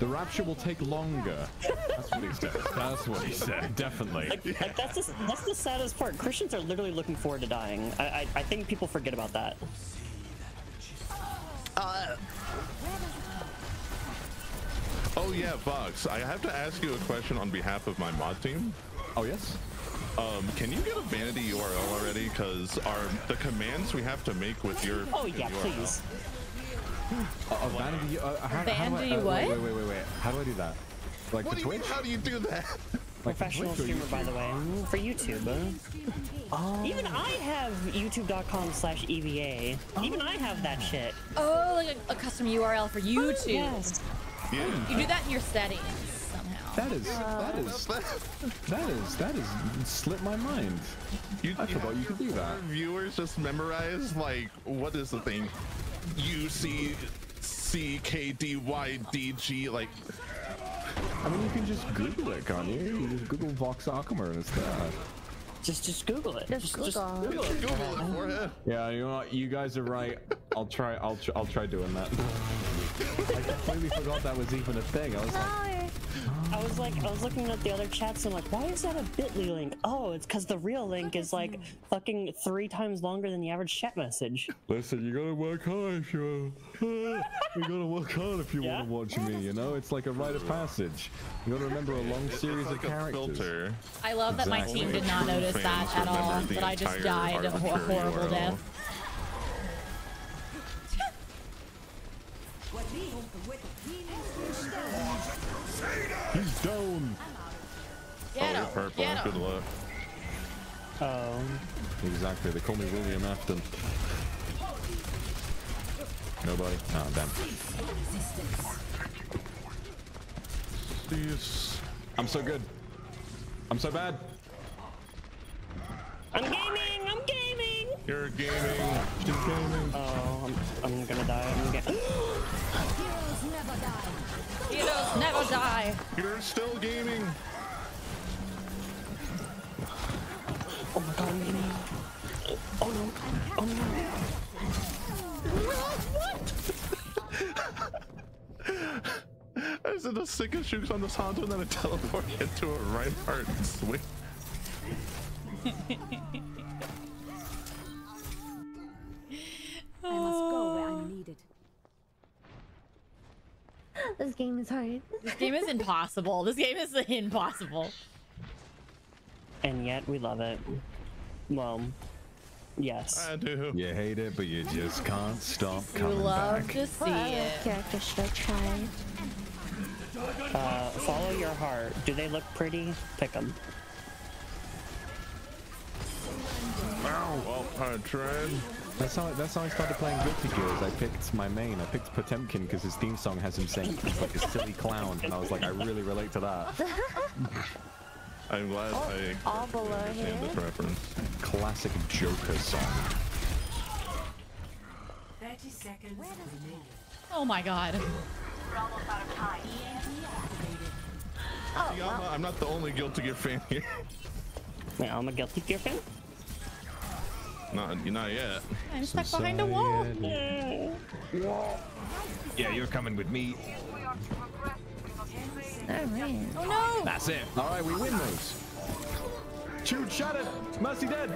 S1: The rapture will take longer. That's what he said. That's what he said. Definitely.
S5: Like, like that's the, that's the saddest part. Christians are literally looking forward to dying. I I, I think people forget about that.
S3: Oh yeah, Vox. I have to ask you a question on behalf of my mod team.
S1: Oh yes.
S3: Um, can you get a vanity URL already? Because our the commands we have to make with your
S5: Oh yeah,
S3: URL.
S5: please.
S1: Uh, vanity. Uh, how, how do I,
S6: Vanity
S1: uh,
S6: what?
S1: Wait, wait, wait, wait, wait. How do I do that? Like
S3: What
S1: the
S3: do you mean?
S1: Twitch?
S3: How do you do that?
S1: Like
S5: Professional
S1: Twitch or
S5: streamer, by the way, Mm, for YouTube. Uh. Even I have YouTube.com slash EeveeA. Even I have that shit.
S6: Oh, like a, a custom URL for YouTube.
S5: Yes.
S3: Yeah.
S6: You do that in your settings somehow.
S1: That is, that is, that is, that is slipped my mind.
S3: You,
S1: I forgot you could do that.
S3: Viewers just memorize like what is the thing? U C C K D Y D G like
S1: I mean, you can just Google it, can't you? You just Google Vox Akuma and it's there.
S5: Just just Google it.
S4: Just Google.
S3: Google it for it.
S1: Yeah, you know? You guys are right. I'll try. I'll. Tr- I'll try doing that. I completely forgot that was even a thing. I was like,
S5: I was like, I was looking at the other chats and I'm like, why is that a Bitly link? Oh, it's because the real link is like fucking three times longer than the average chat message.
S1: listen, you gotta work hard, Sean. you gotta work hard if you
S5: Yeah?
S1: want to watch me. You know, it's like a rite of passage. You gotta remember a long series
S3: like
S1: of characters.
S3: filter.
S6: I love that my team did not notice that at all. but I just
S3: entire
S6: died a horrible
S3: URL.
S6: death.
S1: He's down.
S3: Oh,
S6: Get
S3: you're
S6: him.
S3: purple.
S6: Get him.
S3: Good luck.
S5: Oh,
S1: Exactly. They call me William Afton. Nobody. Oh, damn.
S3: Please.
S1: I'm so good. I'm so bad.
S5: I'm gaming. I'm gaming.
S3: You're gaming.
S1: She's gaming.
S5: Oh, I'm, I'm gonna die. I'm ga-
S7: Heroes never die.
S6: Heroes never die.
S3: You're still gaming.
S5: oh my god, I'm gaming. Oh no. Oh no.
S3: I said the sickest shoots on the Santo and then I teleport into a Reinhardt swing.
S7: I must go where I'm ah. needed.
S4: This game is hard.
S6: This game is impossible. This game is impossible.
S5: And yet we love it. Well, yes.
S3: I do.
S1: You hate it, but you just can't stop
S6: You
S1: coming
S6: love
S1: back.
S6: to see
S4: What other
S6: it.
S4: character should I try?
S5: Uh, follow your heart. Do they look pretty? Pick them.
S3: Well, I tried.
S1: That's how that's how I started playing Guilty Gear. Is I picked my main. I picked Potemkin because his theme song has him saying he's like a silly clown, and I was like, I really relate to that.
S3: I'm glad I
S4: all below
S3: understand
S4: here.
S3: this reference.
S1: Classic Joker song.
S8: 30 seconds remaining.
S6: Oh my god.
S4: Oh,
S3: Yama, I'm not the only Guilty Gear fan here.
S5: Wait, I'm a Guilty Gear fan?
S3: Not, you, not yet.
S6: I'm stuck behind a wall.
S1: Yeah, you're coming with me.
S4: Alright.
S6: Oh no!
S1: That's it. All right, we win those. Shoot, shot it. Mercy dead.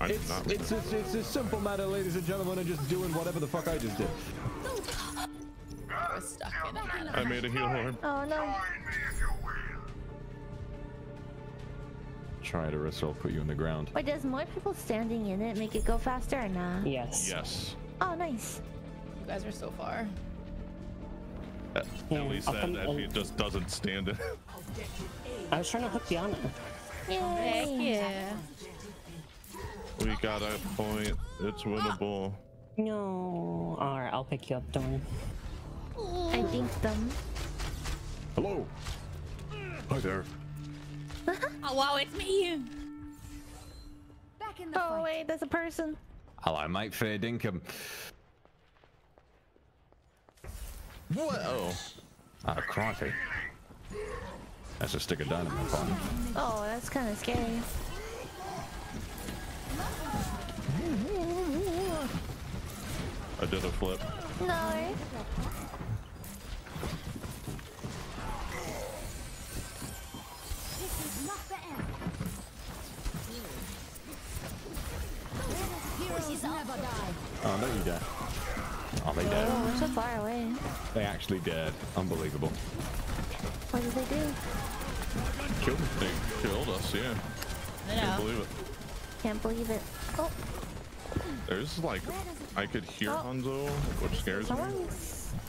S3: I'm
S1: It's it's it's a simple matter, ladies and gentlemen, of just doing whatever the fuck I just did.
S6: We're stuck in it.
S3: I made a heal horn.
S4: Oh no.
S1: Try to Arissa, I'll put you in the ground.
S4: Wait, does more people standing in it make it go faster or not?
S5: Yes.
S3: Yes.
S4: Oh, nice.
S6: You guys are so far.
S3: At, at least that, that
S5: I'll-
S3: he just doesn't stand it.
S5: I was trying to hook Diana.
S6: Heck
S4: Yay.
S6: yeah.
S3: We got a point. It's winnable.
S5: No. Alright, I'll pick you up, don't.
S4: I think them.
S1: Hello. Hi there. Uh-huh.
S6: Oh wow, it's me.
S7: Back in the
S4: Oh
S7: fight.
S4: wait, there's a person.
S1: Hello, mate. Fair dinkum.
S3: Whoa.
S1: Ah, crikey. That's a stick of dynamite on.
S4: Oh, that's kind of scary.
S3: I did a flip.
S4: No.
S7: This is not the end. Heroes never die.
S1: Oh, no, you dead. Oh, they
S4: Oh,
S1: dead.
S4: we're so far away.
S1: They actually dead. Unbelievable.
S4: What did they do?
S3: Killed, they killed us, yeah.
S6: I
S3: Can't believe it.
S4: Can't believe it. Oh,
S3: There's like, I could hear
S4: Oh.
S3: Hanzo, which scares me.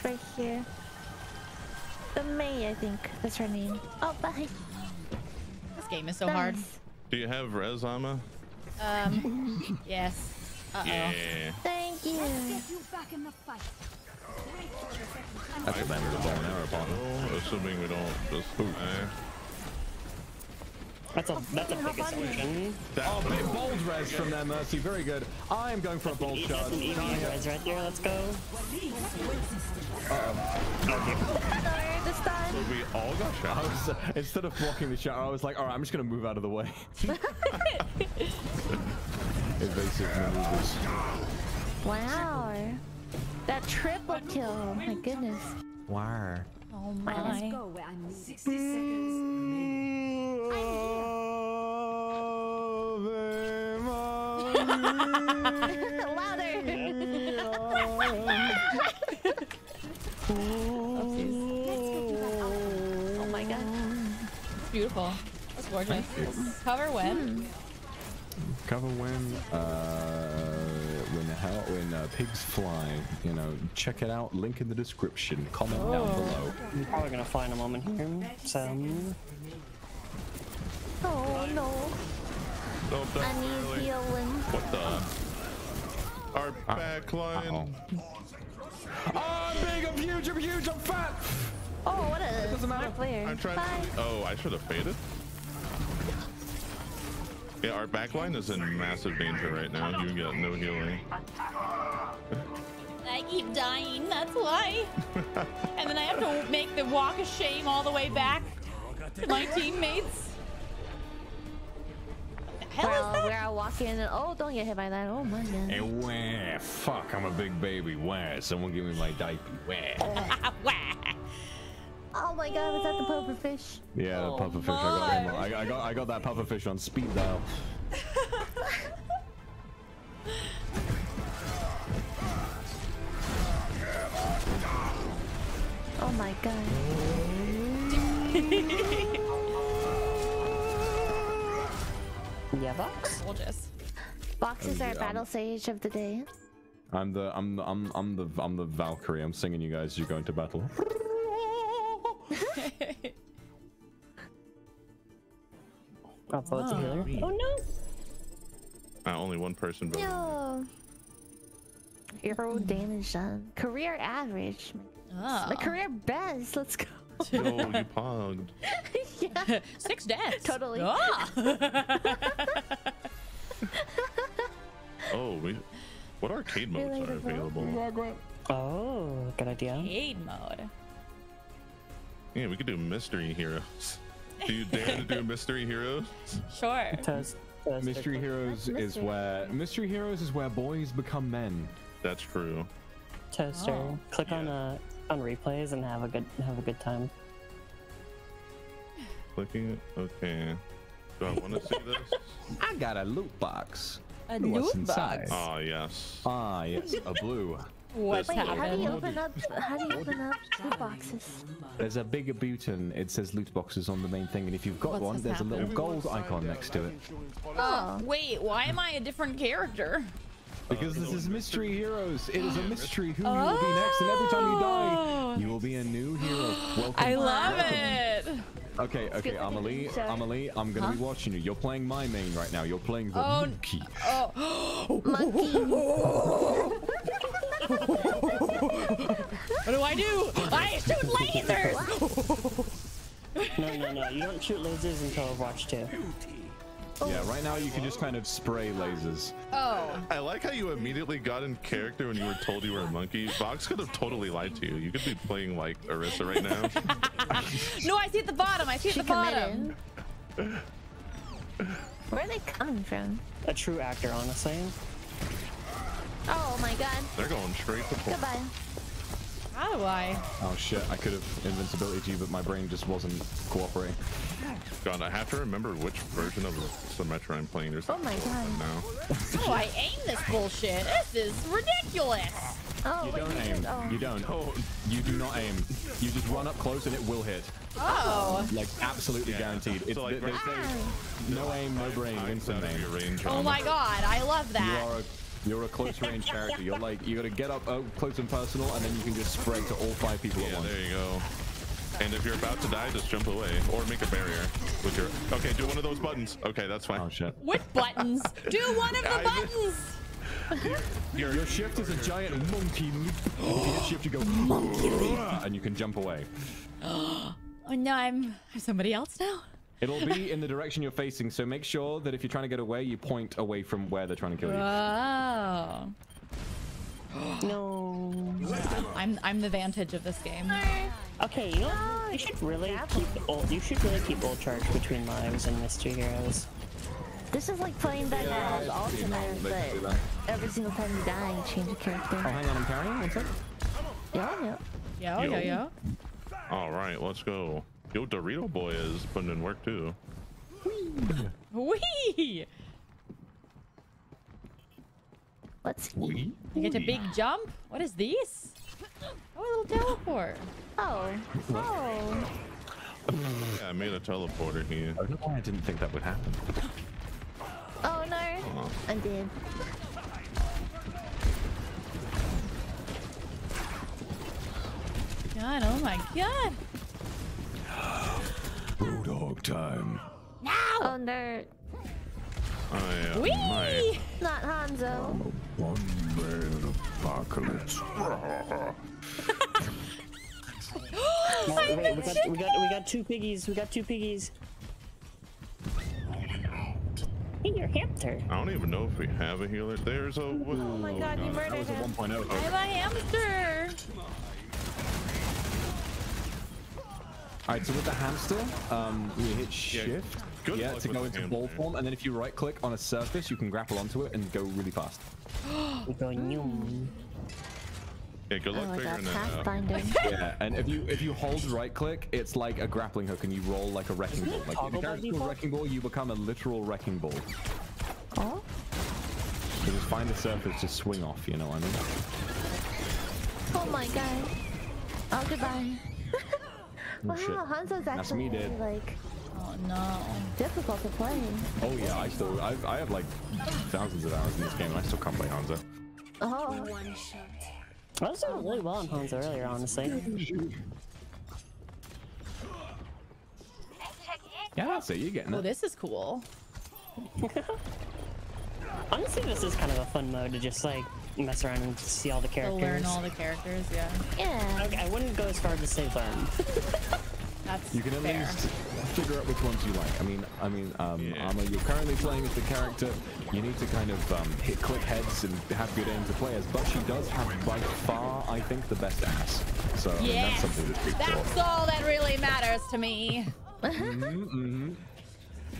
S4: right here. The Mei, I think. That's her name. Oh, bye.
S6: This game is so hard.
S3: Do you have res, Ama?
S6: Um, yes. Uh oh.
S3: Yeah.
S4: Thank you.
S7: Get you back in the fight.
S1: That's a better bow and arrow partner.
S3: Oh, assuming we don't just. eh.
S5: That's a that's a big
S4: on
S5: assumption.
S1: Oh, big bold res from there, Mercy. Very good. I am going for a bold
S5: That's an easy res right there. Let's go.
S4: Sorry, this time.
S3: We all got
S1: I was, uh, instead of blocking the shot, I was like, all right, I'm just gonna move out of the way. Evasive maneuvers.
S4: Wow. That triple kill. Oh my goodness.
S1: Wow.
S6: Oh
S7: Let's
S6: my.
S7: go I'm
S8: 60 seconds.
S4: Louder. oh
S6: beautiful. That's gorgeous. Cover when?
S1: Cover when uh when the hell when uh, pigs fly. You know, check it out. Link in the description. Comment down below.
S5: I'm probably gonna fly in a moment here. So
S4: Oh no.
S3: Don't
S4: I need
S3: early.
S4: healing.
S3: What the? Our back line.
S1: Oh, I'm big, I'm huge, I'm huge, I'm fat.
S4: Oh, what a
S1: Doesn't matter.
S4: smart player.
S3: I'm trying.
S4: Bye.
S3: Oh, I should have faded. Yeah, our backline is in massive danger right now. You got no healing.
S6: I keep dying, that's why. and then I have to make the walk of shame all the way back to my teammates. What the hell is
S4: Well,
S6: that?
S4: we're all walking and oh, don't get hit by that. Oh my god.
S1: And wah, fuck, I'm a big baby. Where? someone give me my diaper. Where?
S6: Wah.
S4: Oh my god, was that the poker fish?
S1: Yeah,
S6: Oh
S1: the pufferfish. I got, I, I got I got that pufferfish on speed dial.
S4: Oh my god.
S5: yeah, Vox.
S6: Gorgeous.
S4: Vox is our
S1: Yeah.
S4: battle sage of the day.
S1: I'm the I'm the I'm I'm the I'm the Valkyrie. I'm singing you guys you're going to battle.
S5: I'll vote the healer. Oh no!
S3: Uh, only one person voted.
S4: No. Hero damage done. Career average.
S6: Ah.
S4: My career best. Let's go.
S3: No, you pogged.
S4: yeah.
S6: Six deaths.
S4: Totally.
S6: Ah.
S3: Oh, we. What arcade modes are available?
S5: Oh, good idea.
S6: Aid mode.
S3: Yeah, we could do mystery heroes. Do you dare to do mystery heroes?
S6: Sure.
S5: Toast. toast
S1: Mystery Heroes is where Mystery Heroes is where boys become men.
S3: That's true.
S5: Toaster.
S6: Oh.
S5: Click on uh on replays and have a good have a good time.
S3: Clicking it. Okay. Do I want to see this?
S1: I got a loot box.
S6: A loot box.
S3: Ah, yes.
S1: Ah, yes, a blue.
S6: What's
S4: Wait, how do you open up? How do you open up loot boxes?
S1: There's a bigger button. It says loot boxes on the main thing, and if you've got
S6: What's
S1: one,
S6: this
S1: there's a little gold icon next to it.
S6: Oh. oh, wait, why am I a different character?
S1: Because this is Mystery Heroes. It is a mystery who you will be next, and every time you die, you will be a new hero. Welcome.
S6: I love
S1: welcome.
S6: it.
S1: Okay, okay, AmaLee,
S4: Sorry.
S1: AmaLee, I'm gonna be watching you. You're playing my main right now. You're playing the
S6: Oh,
S1: monkey.
S6: Oh. what do I do? I shoot lasers.
S5: No, no, no. You don't shoot lasers until I Overwatch 2.
S1: Yeah, right now you can just kind of spray lasers.
S6: Oh.
S3: I like how you immediately got in character when you were told you were a monkey. Vox could have totally lied to you. You could be playing like Orisa right now.
S6: No, I see at the bottom. I see at
S4: She
S6: the bottom.
S4: Where are they coming from?
S5: A true actor, honestly.
S4: Oh my god.
S3: They're going straight to point.
S4: Goodbye.
S6: How do I?
S1: Oh shit, I could have invincibility to you, but my brain just wasn't cooperating.
S3: God, I have to remember which version of the Symmetra I'm playing. There's
S4: Oh my god.
S3: now.
S6: How do I aim this bullshit? This is ridiculous.
S4: Oh,
S1: You
S4: wait,
S1: don't aim.
S4: oh.
S1: You don't. Oh, You do not aim. You just run up close and it will hit.
S6: Oh.
S1: Like absolutely guaranteed. It's
S3: So, like,
S1: they, they say ah. no aim, no brain, wins oh the
S3: Out of range.
S6: Oh my god, I love
S1: You
S6: that.
S1: are a you're a close range character. You're like you gotta get up uh, close and personal, and then you can just spray to all five people at
S3: Yeah,
S1: once.
S3: there you go. And if you're about to die, just jump away or make a barrier with your. Okay, do one of those buttons. Okay, that's fine.
S1: Oh shit.
S6: What buttons? Do one of the
S3: I-
S6: buttons.
S3: Your,
S1: Your shift is a giant monkey leap. You hit shift, you go monkey leap, and you can jump away.
S6: Oh no, I'm I'm somebody else now.
S1: It'll be in the direction you're facing, so make sure that if you're trying to get away, you point away from where they're trying to kill you.
S6: Oh.
S5: No.
S6: I'm I'm the vantage of this game.
S5: Okay, you know, you should really keep ult. You should really keep ult charge between lives and mystery heroes.
S4: This is like playing Bad Battles
S1: Yeah,
S4: Ultimate,
S1: they can do
S4: but every single time you die, you change a character.
S1: Oh, hang on, I'm carrying. One sec.
S4: Yeah, yeah.
S6: Yo, yo, yo.
S3: all right, let's go. Yo, Dorito Boy is putting in work too.
S6: Wee!
S4: Let's see.
S1: We?
S6: You get a big jump? What is these? Oh, a little teleport.
S4: Oh. Oh.
S3: Yeah, I made a teleporter here.
S1: I don't know why I didn't think that would happen.
S4: Oh no. I did.
S6: God, oh my god.
S1: Brewdog time.
S4: Oh no.
S3: I uh,
S6: Wee!
S3: might.
S4: Not Hanzo.
S1: One man apocalypse.
S5: No, wait, we got, we got, we got two piggies. We got two piggies. Hey, your hamster.
S3: I don't even know if we have a healer. There's a. Oh
S4: my God, you murdered him.
S6: I have a hamster.
S1: Alright, so with the hamster, um, you hit shift.
S3: good
S1: yeah, to go
S3: the
S1: into ball form, and then if you right click on a surface, you can grapple onto it and go really fast.
S5: We go nyum.
S3: Yeah, good luck
S4: Oh, I got
S3: figuring that out.
S1: Yeah, and if you if you hold right click, it's like a grappling hook, and you roll like a wrecking ball. Like if you
S5: by
S1: a wrecking ball, you become a literal wrecking ball.
S4: Oh.
S1: You just find a surface to swing off. You know what I mean?
S4: Oh my god. Oh goodbye. wow,
S1: shit.
S4: Hanzo's
S1: That's
S4: actually
S1: me, dude.
S4: like
S6: Oh no.
S4: difficult to play.
S1: Oh yeah, I still I, I have like thousands of hours in this game, and I still can't play Hanzo.
S4: Oh.
S5: I was doing really well on Hanzo earlier, honestly.
S1: Yeah, that's it. You're getting
S6: Oh,
S1: it.
S6: this is cool.
S5: Honestly, this is kind of a fun mode to just like mess around and see all the
S6: To
S5: characters.
S6: learn all the characters, yeah.
S4: Yeah.
S5: Okay, I wouldn't go as far as to say learn.
S6: That's
S1: You can at
S6: fair.
S1: least figure out which ones you like. I mean, I mean, um,
S3: Yeah.
S1: Armor, you're currently playing as the character. You need to kind of um, hit click heads and have good aim to play as. But she does have by far, I think, the best ass. So I mean, that's something to speak
S6: that's
S1: for.
S6: all that really matters to me.
S1: Mm-hmm.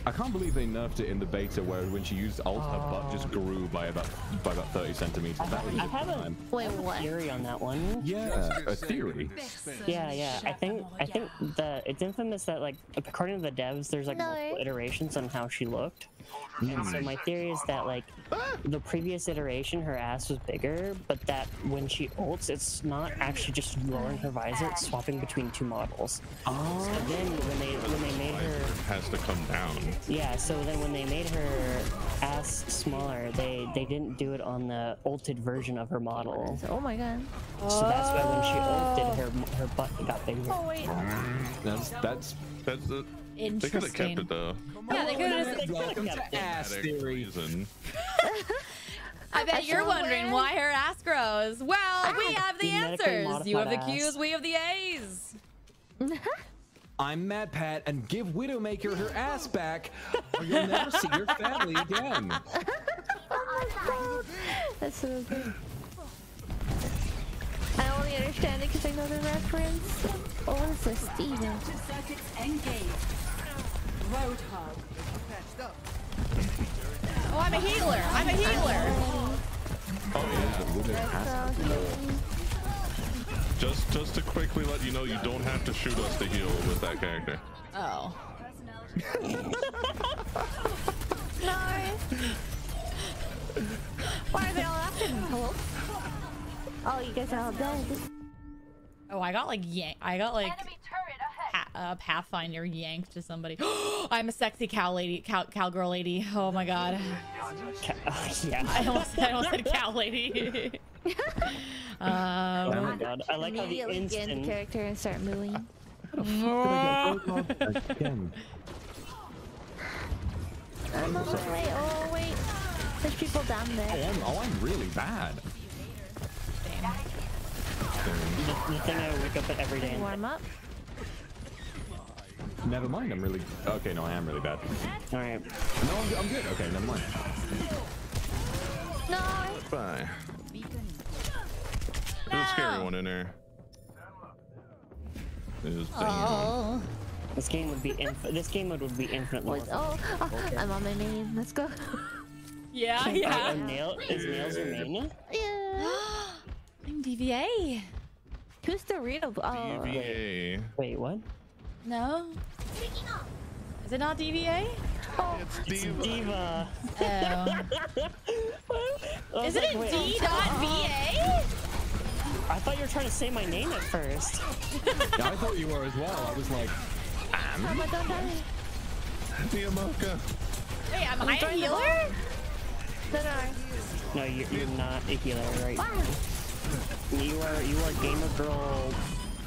S1: I can't believe they nerfed it in the beta, where when she used ult, her butt just oh. grew by about by about 30 centimeters. That was
S5: I have a
S1: time.
S4: Wait, what?
S5: theory on that one.
S1: Yeah, a theory.
S5: Yeah, yeah. I think I think the it's infamous that like according to the devs, there's like
S4: No.
S5: multiple iterations on how she looked. And so my theory is that like the previous iteration, her ass was bigger, but that when she ults, it's not actually just lowering her visor; it's swapping between two models. Oh. So then when they when they made her
S3: Has to come down.
S5: Yeah, so then when they made her ass smaller, they they didn't do it on the ulted version of her model.
S4: Oh my god.
S5: So that's why when she ulted, her her butt got bigger.
S4: Oh wait.
S1: That's that's
S3: That's the. They could have kept it though.
S6: Yeah, they could have.
S1: welcome to ass theory.
S3: reason.
S6: I bet you're wondering
S4: weird.
S6: why her ass grows. Well, we have the answers. You have the
S5: modified
S6: Q's,
S5: ass.
S6: we have the A's.
S1: I'm MatPat, and give Widowmaker her ass back, or you'll never see your family again.
S4: That's so good. I only understand it because I know the reference. Oh, what is this, Steven?
S8: Circuits engaged. Roadhog.
S6: Oh, I'm a healer. I'm a healer.
S1: Oh, yeah.
S3: Just just to quickly let you know, you don't have to shoot us to heal with that character.
S6: Oh.
S4: No. Why are they all after me? Hello? Oh, you guys are all dead.
S6: Oh, I got like yank. I got like pa- uh, Pathfinder yanked to somebody. I'm a sexy cow lady, cow cowgirl lady. Oh my god.
S5: Ca- oh, yeah.
S6: I almost, I almost said cow lady.
S5: Oh
S6: um,
S5: my god, I like how the
S4: Immediately get into
S5: instant.
S4: character and start moving.
S1: Again.
S4: I'm on my way. Oh wait, there's people down
S1: Oh,
S4: there.
S1: I'm, oh, I'm really bad.
S5: The, the thing I wake up at every day. And,
S4: Warm up.
S1: Never mind, I'm really. Okay, no, I am really bad.
S5: all right.
S1: No, I'm, I'm good. Okay, never mind.
S4: No.
S3: Bye. There's a scary ah. one in there. There's
S6: oh.
S5: This game would be inf- this game mode would be infinite
S4: Wait,
S5: long.
S4: oh, oh, I'm on my main. Let's go.
S6: Yeah, yeah.
S5: Oh, nail is nails your main?
S4: yeah.
S6: I'm DVA.
S4: Who's the real? Oh,
S3: DVA.
S5: Wait, what?
S6: No. Is it not DVA?
S3: It's Diva.
S5: Diva.
S6: Oh. Isn't it D dot VA?
S5: I thought you were trying to say my name at first.
S1: Yeah, I thought you were as well. I was like,
S4: my god, darn it.
S3: Niamocha.
S6: Wait, am I a healer?
S4: No, no.
S5: No, you're, you're not a healer right now. You are you are gamer girl.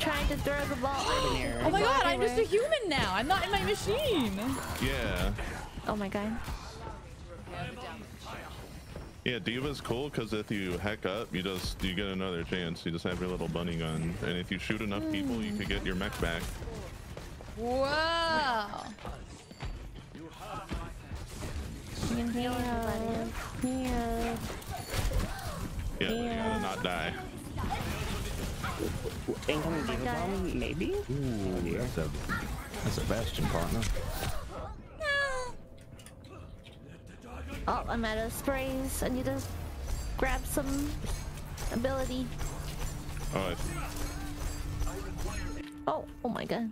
S4: Trying to throw the ball.
S5: Ordinary.
S6: Oh my god, I'm just a human now. I'm not in my machine.
S3: Yeah.
S4: Oh my god.
S3: Yeah, Diva's cool because if you heck up, you just you get another chance. You just have your little bunny gun, and if you shoot enough people, you could get your mech back.
S6: Whoa.
S4: You can heal everybody.
S5: Yeah.
S3: Yeah, but you gotta not die.
S5: Incoming Diva bomb, maybe?
S1: ooh, that's a that's a bastion partner.
S4: Oh, I'm out of sprays. I need to grab some ability.
S3: Oh, I,
S4: Oh, oh my god.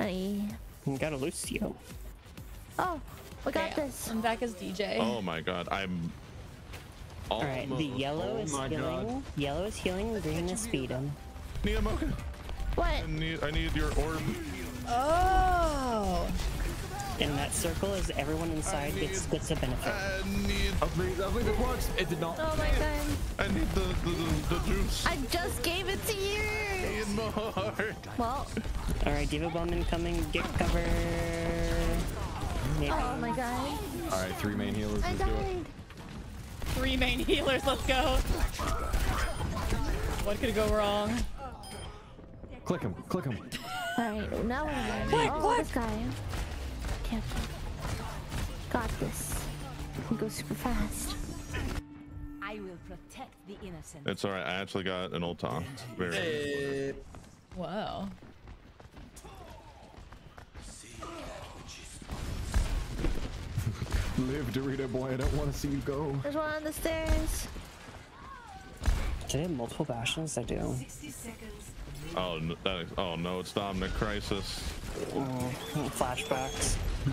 S4: I.
S5: You got a Lucio.
S4: Oh, we got
S6: Damn.
S4: this.
S6: I'm back as DJ.
S3: oh my god, I'm.
S5: All right, the yellow
S1: Oh
S5: is healing.
S1: God.
S5: Yellow is healing. Green is speeding.
S3: Niamocha,
S4: What?
S3: I need, I need your orb.
S6: Oh.
S5: In that circle is everyone inside gets gets a benefit.
S3: I need,
S1: Hopefully, hopefully this works. It did not.
S4: Oh my god.
S3: I need the, the, the, the juice.
S4: I just gave it to you.
S3: need more.
S4: Well,
S5: All right, Diva Bomb incoming. Get cover. Maybe.
S4: oh my god.
S1: All right, three main healers.
S4: I
S1: Let's do it.
S4: died.
S6: Three main healers, let's go. What could go wrong?
S1: Click him. Click him.
S4: Alright, now what am I
S6: Click,
S4: Oh,
S6: click.
S4: this guy. Careful. Got this. He goes super fast.
S8: I will protect the innocent.
S3: It's alright, I actually got an ult off. Very
S6: Whoa.
S1: Live, Dorito boy. I don't want to see you go.
S4: There's one on the stairs.
S5: Do they have multiple bastions? I do.
S3: Oh, no, that is, oh no, it's Dominic Crisis.
S5: Oh, flashbacks.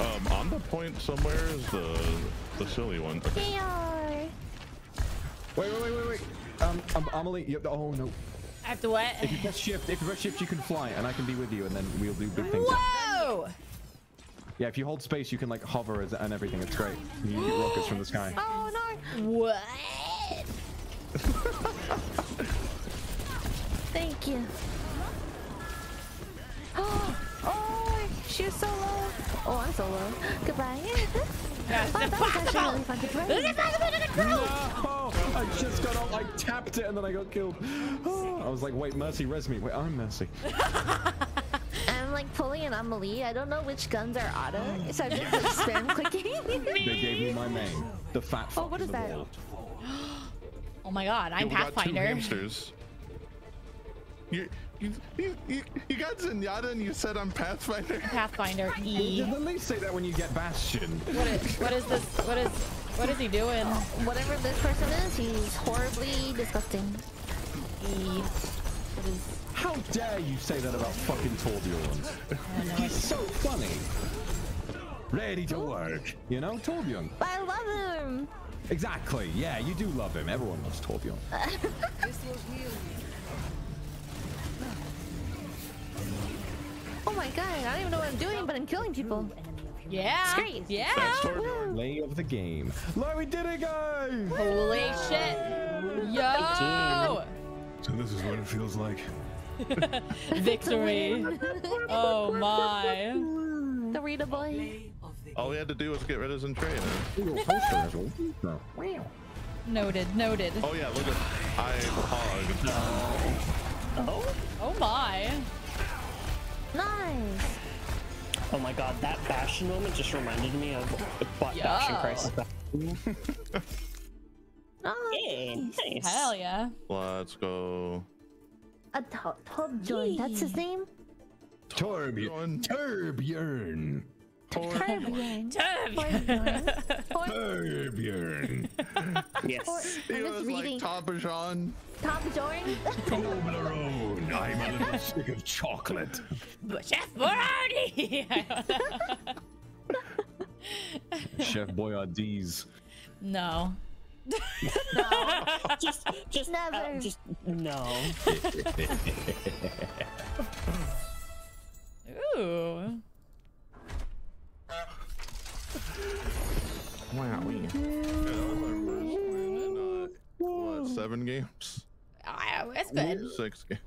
S3: Um, on the point somewhere is the the silly one. Okay.
S4: Here.
S1: Wait, wait, wait, wait, wait. Um, um AmaLee. You, oh no.
S6: I have to what?
S1: If you press shift, if you press shift, you can fly, and I can be with you, and then we'll do big things.
S6: Whoa!
S1: Yeah, if you hold space, you can like hover and everything. It's great. You can get rockets from the sky.
S4: Oh no.
S6: What?
S4: Thank you. Oh, oh, she was so low. Oh, I'm so low. Goodbye.
S6: Yeah,
S4: Oh, that was actually really fun to play.
S1: No! I just got out, I tapped it and then I got killed. Oh, I was like, wait, Mercy, res me. Wait, I'm Mercy.
S4: I'm like pulling an AmaLee. I don't know which guns are auto, so I'm just like spam clicking.
S1: They gave me my main. The fat
S4: Oh,
S1: fuck
S4: what
S1: in
S4: is
S1: the
S4: that?
S1: wall.
S6: Oh my god, I'm
S3: You got two
S6: Pathfinder.
S3: hamsters. You, you, you, you, you got Zenyatta and you said I'm Pathfinder?
S6: Pathfinder
S1: You
S6: E.
S1: should at least say that when you get Bastion.
S6: What is, what is this? What is what is he doing?
S4: Whatever this person is, he's horribly disgusting.
S6: E.
S1: How dare you say that about fucking Torbjorn? He's so funny. Ready to work. You know, Torbjorn.
S4: I love him.
S1: Exactly. Yeah, you do love him. Everyone loves Torbjorn.
S4: Oh my god, I don't even know what I'm doing, but I'm killing people.
S6: Yeah.
S4: It's great.
S6: Yeah.
S3: That's Torbjorn.
S1: Play of the game. Look, we did it, guys!
S6: Holy shit. Yo.
S10: So this is what it feels like.
S6: Victory. Oh my.
S4: The Rita boy.
S8: Play of the
S3: All we had to do was get rid of Zentreya.
S1: No.
S6: Noted. Noted.
S3: Oh yeah, look at I hog.
S5: Oh.
S6: Oh my.
S4: Nice.
S5: Oh my god, that Bastion moment just reminded me of what Bastion
S6: Yeah.
S5: Crisis.
S4: Ah, oh,
S5: Yeah, nice.
S6: Hell yeah.
S3: Let's go.
S4: a top pub joint. That's his name.
S1: Torbjorn. Torbjorn.
S4: Torbjorn.
S6: Damn.
S1: Torbjorn.
S5: Yes.
S3: He
S4: I'm just
S3: was
S4: reading.
S3: like Papa Jean.
S4: Top
S10: Toblerone. I'm a little stick of chocolate.
S6: Chef Boyardee.
S1: Chef Boyardee's.
S6: no. No.
S5: Just, just, uh,
S4: Never.
S5: just no.
S6: Ooh.
S3: Wow. Yeah, that was our first win in, uh, what, seven games?
S6: Ah, that's good.
S3: Six games.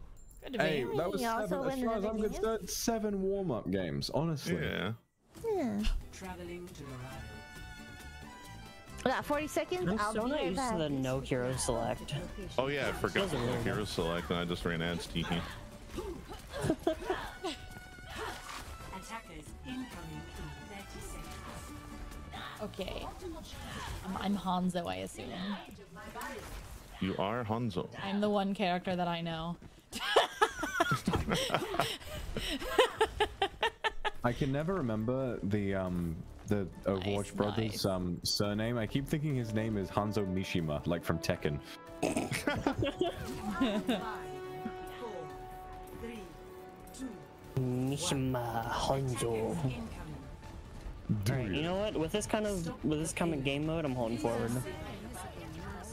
S6: Good to
S1: Hey,
S6: be.
S1: that was
S4: You also
S1: seven, as far as I'm concerned, seven warm-up games, honestly.
S3: Yeah.
S4: Yeah.
S8: traveling to Laurel.
S4: We got 40 seconds.
S5: I'm
S4: I'll
S5: so
S4: be
S5: not used to the no hero select.
S3: Oh yeah, I forgot
S5: Doesn't
S3: the
S5: really
S3: hero select and I just ran ads TP.
S8: Attackers incoming in 30 seconds.
S6: Okay. I'm, I'm Hanzo, I assume.
S3: You are Hanzo.
S6: I'm the one character that I know.
S1: I can never remember the um the Overwatch
S6: Nice,
S1: brothers
S6: nice.
S1: um surname. I keep thinking his name is Hanzo Mishima, like from Tekken.
S5: Mishima Hanzo.
S8: Incoming.
S5: Alright, you know what? With this kind of with this kind of game mode, I'm holding forward.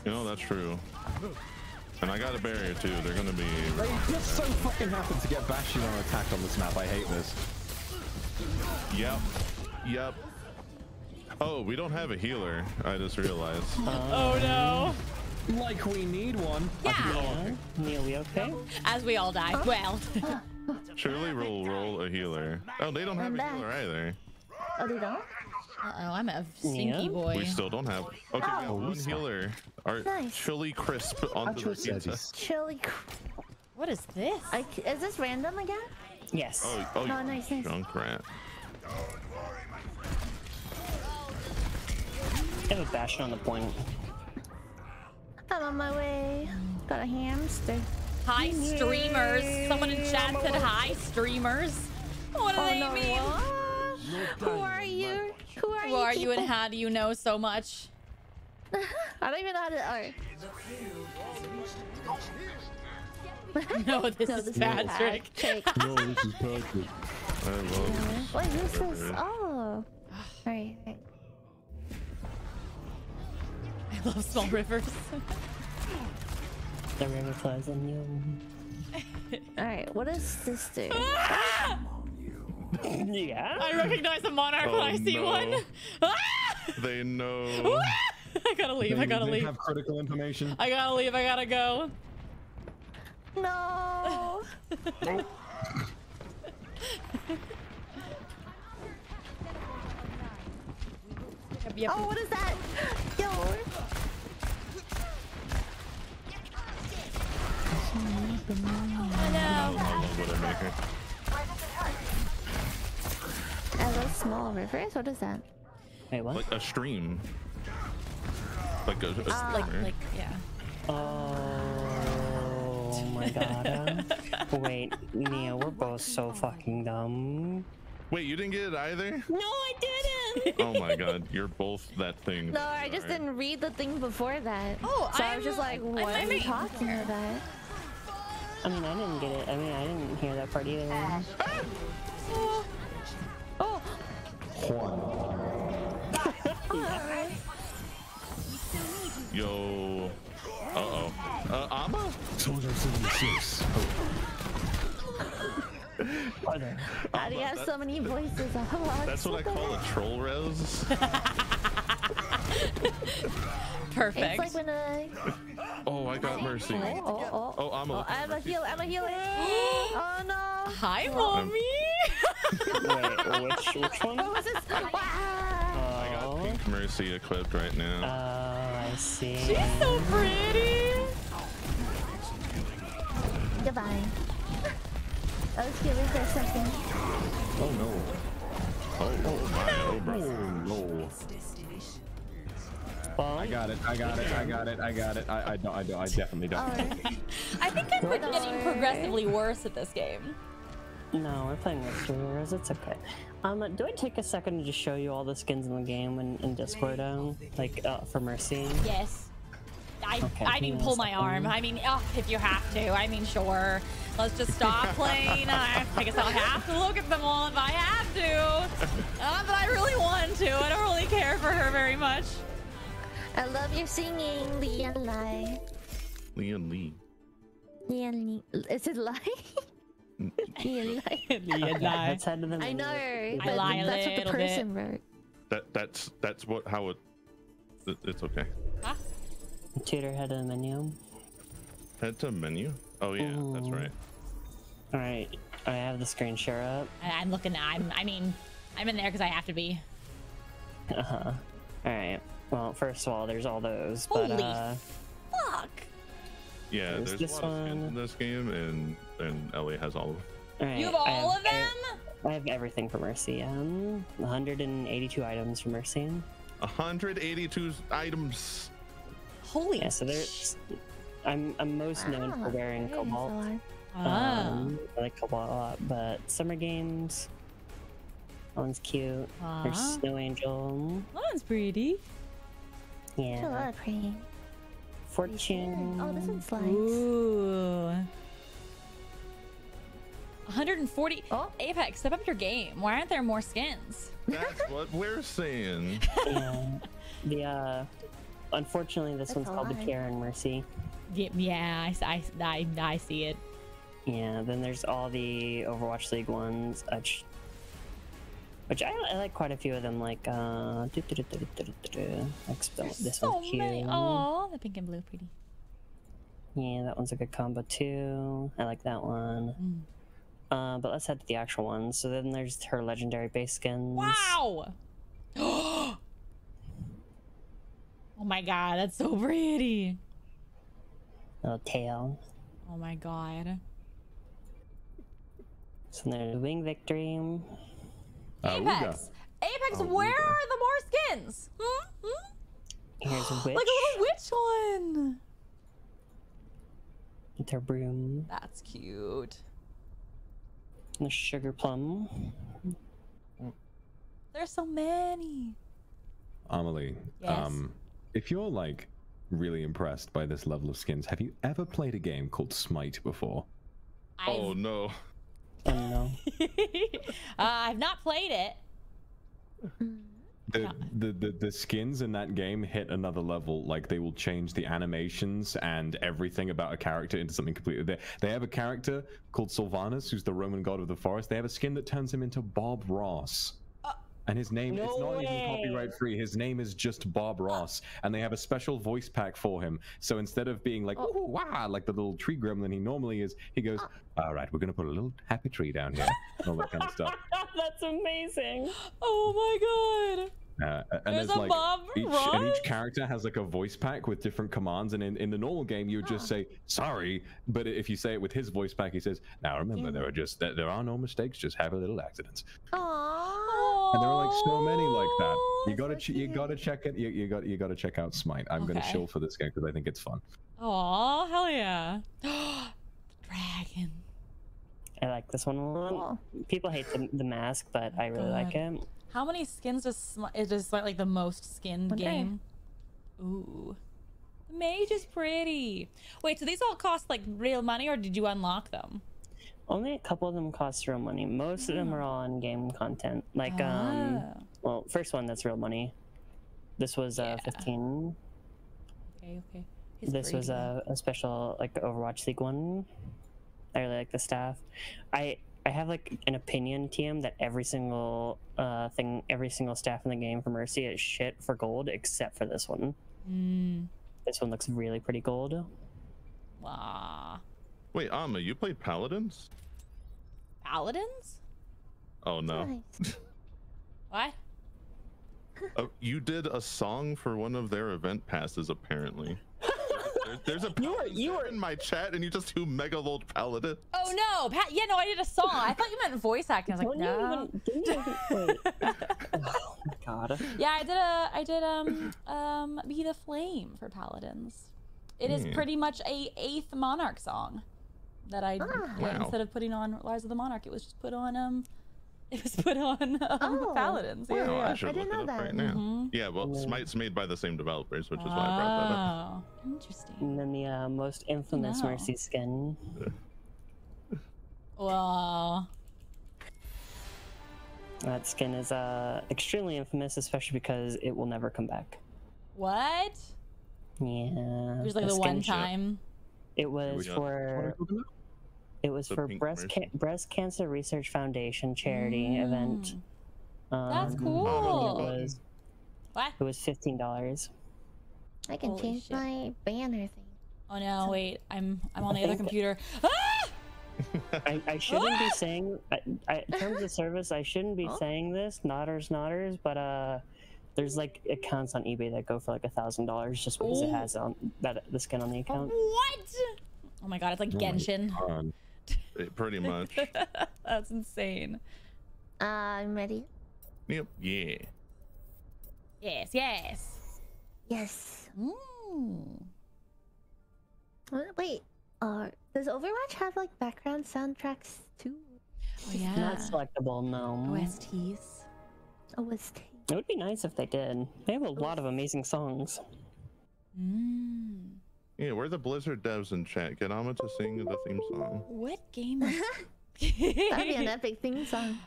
S3: You know that's true. And I got a barrier too. They're gonna be.
S1: They just so fucking happen to get Bastion on attack on this map. I hate this.
S3: Yep. Yep. Oh, we don't have a healer. I just realized.
S6: Uh, oh no.
S1: Like we need one.
S6: Yeah.
S5: Neil, we okay?
S6: As we all die. Well.
S3: Surely we'll roll a healer. Oh, they don't have
S4: I'm
S3: a
S4: back.
S3: healer either.
S4: Oh, they don't?
S6: Uh-oh, I'm a stinky
S5: Yeah.
S6: boy.
S3: We still don't have. Okay, we have
S1: Oh,
S3: one
S1: Lisa.
S3: healer. Our
S4: Nice.
S3: chili crisp onto the pizza.
S4: Chili.
S6: What is this?
S4: I, is this random again?
S5: Yes.
S3: Oh, oh,
S4: Oh, nice, nice.
S3: Junkrat.
S5: I have a bastion on the point.
S4: I'm on my way. Got a hamster.
S6: Hi, streamers. Someone in chat said hi, streamers. What do
S4: Oh,
S6: they
S4: no,
S6: mean?
S4: what? Who are you? Who are
S6: Who
S4: you?
S6: Who are you and how do you know so much?
S4: I don't even know how to. Alright.
S6: No, this
S4: No,
S6: is
S4: this is
S6: Patrick.
S4: Patrick.
S10: No, this is Patrick.
S3: I love
S4: Wait, who's this?
S3: River.
S4: Oh. Alright, alright.
S6: I love small rivers.
S5: The river flows in you.
S4: Alright, what does this do? Ah!
S5: yeah.
S6: I recognize a monarch when
S3: Oh,
S6: I see
S3: no.
S6: one. Ah!
S3: They know.
S6: I gotta leave. I gotta
S1: they
S6: leave.
S1: have critical information.
S6: I gotta leave. I gotta go.
S4: No!
S6: Yep, yep.
S4: Oh, what is that? Yo!
S6: Oh, no.
S3: I love Widowmaker.
S4: Are those small rivers? What is that?
S5: Wait, what?
S3: Like a stream. Like a, a ah,
S6: Like,
S3: streamer.
S6: like, yeah.
S5: Oh my god. wait, Neo, we're both so fucking dumb.
S3: Wait, you didn't get it either?
S4: No, I didn't!
S3: Oh my god, you're both that thing.
S4: No, I just
S3: Alright.
S4: didn't read the thing before that.
S6: Oh,
S4: so I was just
S6: I'm-
S4: like,
S6: I'm
S4: what are you
S6: waiting
S4: talking
S6: here.
S4: about?
S5: I mean, I didn't get it. I mean, I didn't hear that part either. Ah. Ah!
S4: Oh. Oh!
S3: Yo. Uh oh. Uh, Ama?
S10: Soldier 76.
S4: How do you have so many voices?
S3: That's what I call a troll res.
S6: Perfect.
S4: It's like when I.
S3: Oh, I got mercy.
S4: Oh, oh, oh.
S3: Oh, oh I'm a
S4: Oh, I'm a healer. I'm a healer. oh no.
S6: Hi, oh. mommy.
S5: Wait, which which one?
S4: What was this? Wow.
S5: Oh,
S3: Pink Mercy equipped right now. oh.
S5: I see.
S6: She's so pretty.
S4: Goodbye. I was healing for a second.
S1: Oh no.
S3: Oh, oh my, oh bro.
S1: Oh no.
S5: Well,
S1: I got it. I got it. I got it. I got it. I, I don't. I don't. I definitely don't.
S4: Alright.
S6: I think I'm getting progressively worse at this game.
S5: No, we're playing with streamers. It's okay. Um, do I take a second to just show you all the skins in the game in, in Discord? Um, like uh, for Mercy.
S6: Yes. I,
S5: Okay,
S6: I mean, pull my arm. I mean, oh, if you have to. I mean, sure. Let's just stop playing. I I guess I'll have to look at them all if I have to. Not that I really want to. I don't really care for her very much.
S4: I love your singing, Leon Lai.
S3: Leon Lee.
S4: Leon Lee. Is it Lai? Leon Lai.
S5: Yeah, let's head to the
S4: I know.
S6: I
S4: but
S6: lie a
S4: that's what the
S6: little bit.
S4: person wrote.
S3: That that's that's what how it. it- It's okay.
S6: Huh?
S5: Tutor head to the menu.
S3: Head to menu. Oh yeah, that's right.
S5: All right, I have the screen share up.
S6: I- I'm looking. I'm. I mean, I'm in there because I have to be.
S5: Uh huh. All right. Well, first of all, there's all those, but
S6: Holy
S5: uh,
S6: Fuck.
S3: Yeah,
S5: There's
S3: there's,
S5: this
S3: a lot of skins
S5: one.
S3: in this game, and and Ellie has all of them.
S5: all right.
S6: You have
S5: I
S6: all of them?
S5: I have everything for Mercy. Um, 182 items for Mercy.
S3: 182 items.
S6: Holy.
S5: Yeah, so there's. I'm I'm most known for
S4: Ah,
S5: wearing
S4: there is
S5: Cobalt.
S4: lot.
S6: Ah.
S5: Um, I like Cobalt a lot, but Summer Games. That one's cute.
S6: Ah. There's.
S5: Snow Angel.
S6: That one's pretty.
S4: There's a
S5: Yeah.
S4: lot of praying.
S5: Fortune.
S4: Oh, this one's nice.
S6: Ooh. 140.
S4: Oh.
S6: Apex, step up your game. Why aren't there more skins?
S3: That's what we're saying.
S5: Yeah. The uh unfortunately, this
S4: That's
S5: one's
S4: a
S5: called the
S4: lot.
S5: Karen Mercy.
S6: Yeah, yeah I, s- I s- I- I see it.
S5: Yeah, then there's all the Overwatch League ones, which, which I, I like quite a few of them. Like, uh, do, do, do, do, do, do, do. like this
S6: So
S5: one's cute.
S6: many. Oh, the pink and blue, pretty.
S5: Yeah, that one's a good combo too. I like that one. Uh, but let's head to the actual ones. So then there's her legendary base skins.
S6: Wow. oh my god, that's so pretty.
S5: Little tail.
S6: Oh my god.
S5: So there's Wing Victory.
S6: Apex. Apex, where are the more skins? Hmm? Hmm?
S5: Here's a witch
S6: Like a little witch one.
S5: with her broom.
S6: That's cute.
S5: And the sugar plum.
S6: There's so many.
S1: AmaLee,
S6: Yes.
S1: um, if you're like really impressed by this level of skins, have you ever played a game called Smite before?
S3: Oh no.
S5: Oh no.
S6: uh, I've not played it.
S1: The, the, the the skins in that game hit another level. Like they will change the animations and everything about a character into something completely. They, they have a character called Sylvanus, who's the Roman god of the forest. They have a skin that turns him into Bob Ross. And his name, it's
S5: No
S1: not even copyright free. His name is just Bob Ross. And they have a special voice pack for him. So instead of being like, ooh, wah, like the little tree gremlin he normally is, he goes, all right, we're going to put a little happy tree down here. And all that kind of stuff.
S5: That's amazing.
S6: Oh my god.
S1: Uh, and
S6: There's
S1: there's
S6: a
S1: like
S6: Bob
S1: each, and each character has like a voice pack with different commands. And in, in the normal game, you would just say sorry, but if you say it with his voice pack, he says, "Now remember, there are just there, there are no mistakes, just have a little accidents."
S4: Aww.
S1: And there are like so many like that. You gotta ch- you gotta check it. You, you got you gotta check out Smite. I'm gonna
S6: Okay.
S1: chill for this game because I think it's fun.
S6: Oh hell yeah. Dragon.
S5: I like this one a lot. People hate the, the mask, but I really like it.
S6: How many skins does Smi- is this like, like the most skinned
S4: Okay.
S6: game? Ooh. The mage is pretty. Wait, so these all cost like real money or did you unlock them?
S5: Only a couple of them cost real money. Most of them are all in-game content. Like, um,
S6: Ah.
S5: well, first one that's real money. This was uh,
S6: Yeah.
S5: 15.
S6: Okay, okay. He's
S5: this was a, a special like Overwatch League one. I really like the staff. I I have like an opinion, TM, that every single uh thing, every single staff in the game for Mercy is shit for gold except for this one.
S6: Mm.
S5: This one looks really pretty gold.
S6: Wow.
S3: Wait, Ama, you played Paladins?
S6: Paladins?
S3: Oh no.
S6: What?
S3: Oh, you did a song for one of their event passes, apparently. There- there's a
S5: You were- you were-
S3: in my chat, and you just do Megalold Paladin.
S6: Oh no, Pat. Yeah, no, I did a song. I thought you meant voice acting. I was like, no.
S5: even- even- wait. oh my god.
S6: Yeah, I did a I did um um Be the Flame for Paladins. It is
S3: Hmm.
S6: pretty much a eighth Monarch song that I yeah,
S3: Wow.
S6: instead of putting on Rise of the Monarch, it was just put on um it was put on um,
S4: Oh.
S6: Paladins. Yeah,
S3: Wow,
S6: yeah.
S3: I should
S4: didn't
S3: look it
S4: know
S3: up
S4: that.
S3: right now.
S6: Mhm.
S3: Yeah, well,
S5: Yeah.
S3: Smite's made by the same developers, which is why I brought that up.
S6: Oh, interesting.
S5: And then the uh, most infamous
S6: No.
S5: Mercy skin.
S6: Wow.
S5: That skin is uh extremely infamous, especially because it will never come back.
S6: What?
S5: Yeah.
S6: It was like
S5: the
S6: the one
S5: skin-
S6: time.
S5: It was for it was
S3: The
S5: for breast ca- breast cancer research foundation charity event. Um,
S6: That's
S5: It
S6: cool.
S5: was
S6: What?
S5: it was fifteen dollars.
S4: I can
S6: Holy
S4: change
S6: shit.
S4: my banner thing.
S6: Oh no, wait. I'm I'm on the other computer. Ah!
S5: I, I shouldn't be saying I, I, in terms of service. I shouldn't be
S4: Huh?
S5: saying this, nodders, nodders, but uh, there's like accounts on eBay that go for like a thousand dollars just because it
S6: Oh.
S5: has on that the skin on the account.
S6: What? Oh my god, it's like
S1: Oh
S6: Genshin.
S1: God.
S3: It- pretty much.
S6: That's insane.
S4: Uh, I'm ready.
S3: yep. Yeah.
S6: Yes, yes.
S4: Yes.
S6: Mm.
S4: Uh, Wait. Uh, does Overwatch have like background soundtracks too?
S6: Oh yeah.
S5: Not selectable, no.
S6: OSTs.
S4: OST.
S5: It would be nice if they did. They have a lot of amazing songs.
S6: Mm.
S3: Yeah, we're the Blizzard devs in chat. Get Ama to sing the theme song.
S6: What game? is-
S4: That'd be an epic theme song.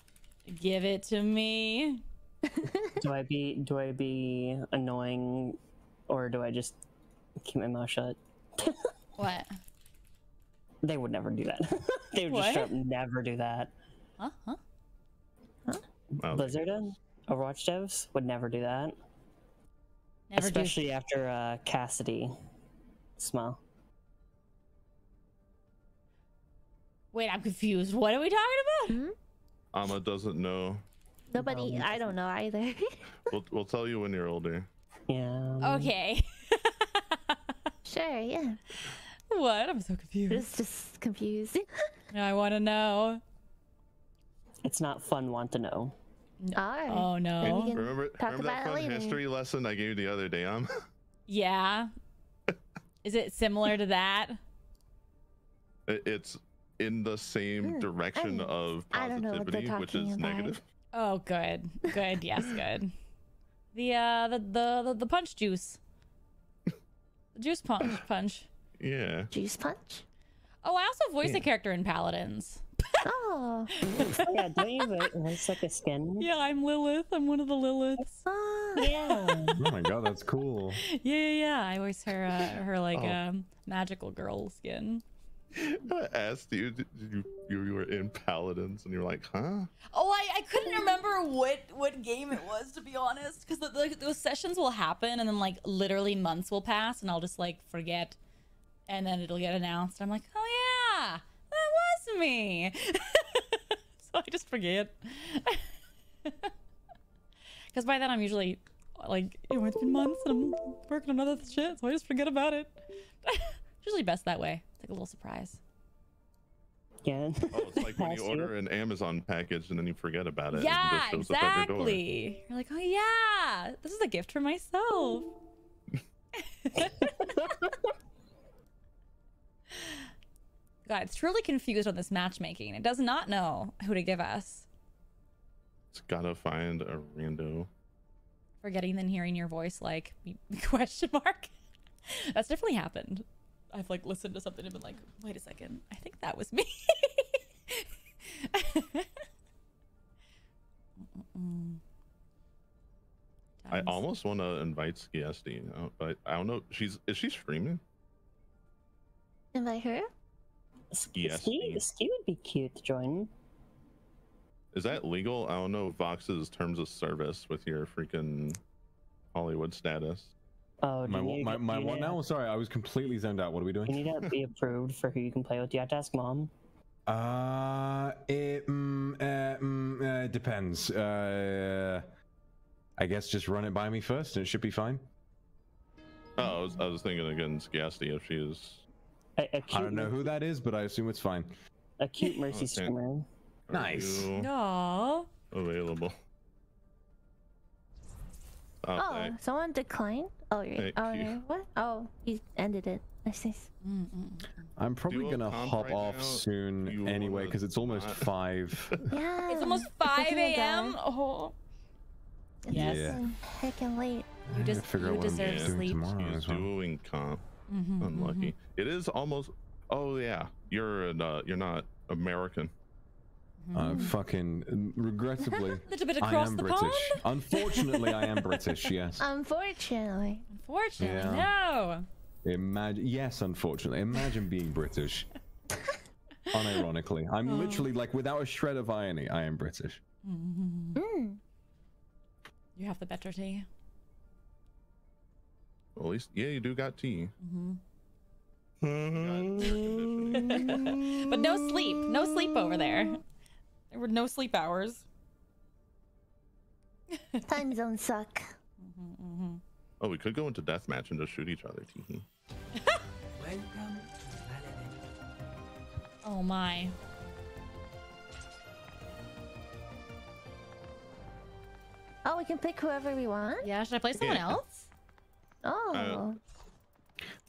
S6: Give it to me.
S5: do I be do I be annoying or do I just keep my mouth shut?
S6: What?
S5: They would never do that. they would
S6: What?
S5: just never do that.
S6: Huh? Huh?
S3: Wow.
S5: Blizzard, Overwatch devs would never do that.
S6: Never do.
S5: Especially after uh, Cassidy. Smile.
S6: Wait, I'm confused. What are we talking about?
S3: Ama doesn't know.
S4: Nobody, I don't know either.
S3: We'll, we'll tell you when you're older.
S5: Yeah.
S6: Okay.
S4: sure, yeah.
S6: what? I'm so confused.
S4: It's just confused.
S6: I want to know.
S5: It's not fun want to know.
S4: Alright.
S6: Oh no.
S3: Remember, remember that
S4: about
S3: fun
S4: later.
S3: history lesson I gave you the other day, Am?
S6: Yeah. Is it similar to that?
S3: It's in the same
S4: Hmm,
S3: direction
S4: I-
S3: of
S4: I don't know what they're
S3: positivity, which is
S4: about.
S3: negative.
S6: Oh, good. Good. Yes, good. The uh, the the the, the punch juice. The juice punch punch.
S3: Yeah.
S4: Juice punch?
S6: Oh, I also voiced a character in Paladins.
S4: Oh.
S5: yeah, don't you vo- voice like a skin?
S6: Yeah, I'm Lilith. I'm one of the Liliths.
S4: Ah.
S5: Yeah.
S1: Oh my god, that's cool.
S6: Yeah, yeah, yeah. I voice her uh, her like
S3: Oh.
S6: um magical girl skin.
S3: I asked you, did you, you you were in Paladins, and you were like, huh?
S6: Oh, I, I couldn't remember what what game it was to be honest, because the, the, those sessions will happen and then like literally months will pass and I'll just like forget, and then it'll get announced. I'm like, oh yeah, that me. so I just forget. Because by then I'm usually like, you know, it's been months and I'm working on other shit, so I just forget about it. usually best that way. It's like a little surprise.
S5: Yeah.
S3: Oh, it's like when you order an Amazon package and then you forget about it.
S6: Yeah,
S3: it just shows up at your
S6: exactly. You're like, oh yeah, this is a gift for myself. God, it's truly confused on this matchmaking. It does not know who to give us.
S3: It's gotta find a rando.
S6: Forgetting then hearing your voice like question mark. That's definitely happened. I've like listened to something and been like, wait a second, I think that was me.
S3: I almost want to invite Skiesti, but I don't know. She's is she streaming?
S4: Invite her?
S3: Yes.
S5: Ski, Ski would be cute to join.
S3: Is that legal? I don't know Vox's terms of service with your freaking Hollywood status.
S5: Oh, do
S1: My
S5: you
S1: what? My, my
S5: do
S1: what now? Sorry, I was completely zoned out. What are we doing?
S5: You need to be approved for who you can play with. Do you have to ask mom?
S1: Uh, it mm, uh, mm, uh, depends. Uh, I guess just run it by me first, and it should be fine.
S3: Oh, I was, I was thinking against Skiesti if she is.
S5: A, a
S1: I don't know who that is, but I assume it's fine.
S5: a cute Mercy
S3: Okay.
S5: streamer.
S1: Nice.
S3: you
S6: Aw.
S3: available. Oh, ah,
S4: Oh,
S3: thank-
S4: someone declined? Oh, you're, oh,
S3: you.
S4: no. what? Oh, you ended it. I see.
S6: Mm-mm.
S1: I'm probably
S3: Duo
S1: gonna hop
S3: right
S1: off
S3: now,
S1: soon anyway, because it's almost
S3: not-
S1: five.
S4: Yeah.
S6: It's almost 5 a.m. Oh.
S4: It's
S6: Yes.
S4: getting heckin' late.
S6: You
S1: I
S6: just
S1: gotta
S6: you
S1: out what I'm
S6: deserve
S1: doing
S6: sleep.
S1: tomorrow
S3: She's
S1: well.
S3: doing comp.
S6: Mhm,
S3: Unlucky. It is almost. Oh yeah, you're an, uh, you're not American.
S1: Uh, fucking regrettably,
S6: Little bit
S1: I am
S6: the
S1: British.
S6: pond.
S1: Unfortunately, I am British. Yes.
S4: Unfortunately.
S6: Unfortunately,
S1: Yeah.
S6: no.
S1: Imagine. Yes, unfortunately. Imagine being British. Unironically, I'm
S6: Oh.
S1: literally like without a shred of irony. I am British.
S4: Mm.
S6: You have the better tea.
S3: Well, at least, yeah, you do got tea.
S6: hmm
S3: You got.
S6: But no sleep. No sleep over there. There were no sleep hours.
S4: Time zones suck.
S6: Mm-hmm.
S3: oh, we could go into deathmatch and just shoot each other. Tee
S9: Welcome.
S6: Oh my.
S4: Oh, we can pick whoever we want?
S6: Yeah, should I play someone
S3: Yeah.
S6: else?
S4: Oh.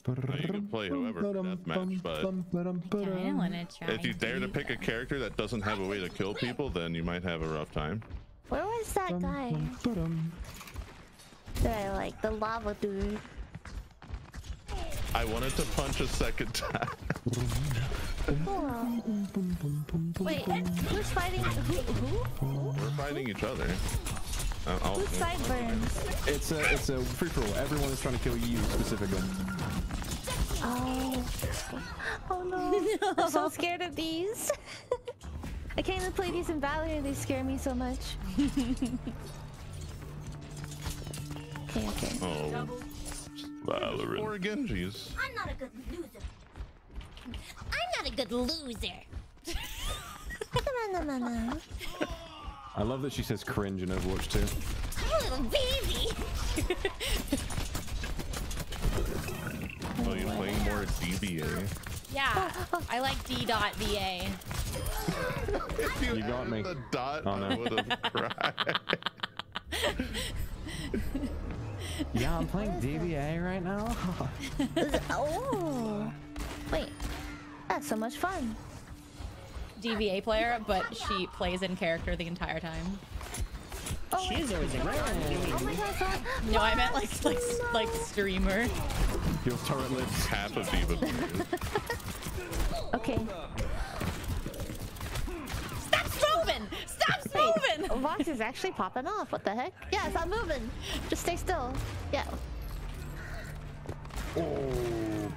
S3: you could play whoever for deathmatch, but
S6: I want to try.
S3: if you dare to pick a character that doesn't have a way to kill people, then you might have a rough time.
S4: Where was that guy? That I like, the lava dude.
S3: I wanted to punch a second time.
S4: Oh. Wait, who's fighting? Who? who?
S3: We're fighting each other. Uh, I'll-
S4: Who's sideburns?
S1: It's a it's a free for all. Everyone is trying to kill you specifically.
S4: Oh. Oh no. I'm so scared of these. I can't even play these in Valorant. They scare me so much. okay, okay.
S3: Oh. Valorant. Or Genjis.
S8: I'm not a good loser. I'm not a good loser.
S4: no, no, no, no.
S1: I love that she says cringe in Overwatch too.
S8: I'm a little baby.
S3: Oh, you're playing more D.Va.
S6: Yeah, I like D dot VA.
S3: If
S1: You got me.
S3: The dot,
S1: Oh, no.
S3: I would have cried.
S1: Yeah, I'm playing D.Va right now.
S4: oh. Wait. That's so much fun.
S6: D.Va player, but she plays in character the entire time.
S5: Oh, She's always in
S4: Oh my god, oh God.
S6: No, I meant like like like streamer.
S1: Your turret lives.
S3: Half of D.Va.
S4: Okay.
S6: Stop moving! Stop moving!
S4: Vox is actually popping off. What the heck? Yeah, it's not moving. Just stay still. Yeah.
S6: Oh.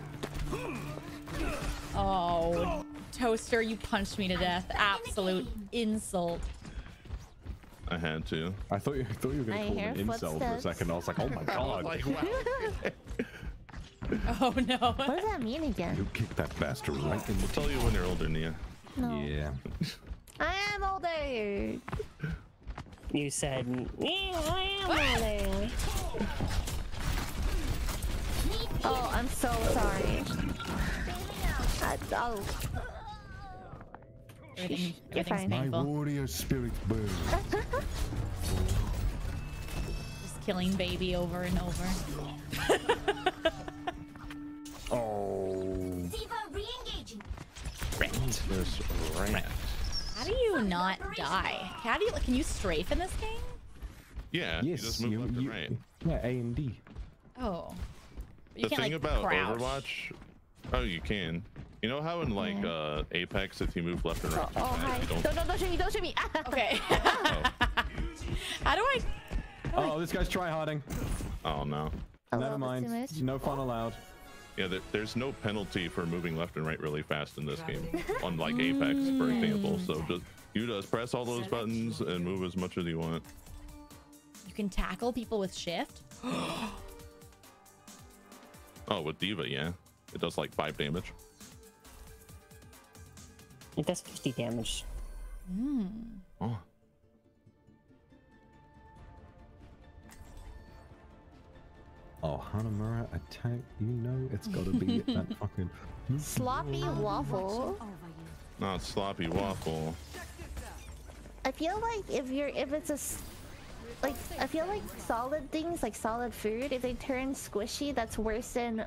S6: Oh, toaster, you punched me to death. Absolute insult.
S3: I had to.
S1: I thought you I thought you were gonna call
S4: hear
S1: him an incel for a second. I was like, oh my god.
S3: Like, wow.
S6: Oh no.
S4: What does that mean again?
S1: You kicked that bastard right in the
S3: I'll tell you when you're older, Nia.
S4: No.
S1: Yeah.
S4: I am older.
S5: You said, yeah, I am older.
S4: Oh, I'm so sorry. I, oh,
S6: Everything,
S4: You're
S6: everything's
S4: fine.
S1: My warrior spirit burns.
S6: Just killing baby over and over.
S1: Oh.
S8: D.Va re-engaging.
S1: This.
S6: How do you not die? How do you? Can you strafe in this game?
S3: Yeah, you
S1: Yes,
S3: just move
S1: you,
S3: left and
S1: you,
S3: right.
S1: yeah, A and D.
S6: Oh. You
S3: the
S6: can't,
S3: thing
S6: like,
S3: about
S6: crouch.
S3: Overwatch, oh, you can. You know how in like uh, Apex, if you move left and right,
S4: oh,
S3: too
S4: hi.
S3: fast, you don't.
S4: Don't, don't, don't shoot me, don't shoot me.
S6: Okay.
S3: Oh,
S6: How do I?
S1: Oh, this guy's tryharding.
S3: oh no.
S4: A
S1: Never mind. No fun allowed.
S3: Yeah, there, there's no penalty for moving left and right really fast in this game, unlike Apex, for example. So just you just press all those buttons and move as much as you want.
S6: You can tackle people with shift.
S3: Oh, with D.Va, yeah, it does like five damage.
S5: It does 50 damage. Hmm.
S3: Oh,
S1: Oh, Hanamura attack. You know it's gotta be that fucking.
S4: Sloppy waffle.
S3: Not sloppy waffle.
S4: I feel like if you're if it's a like I feel like solid things like solid food if they turn squishy that's worse than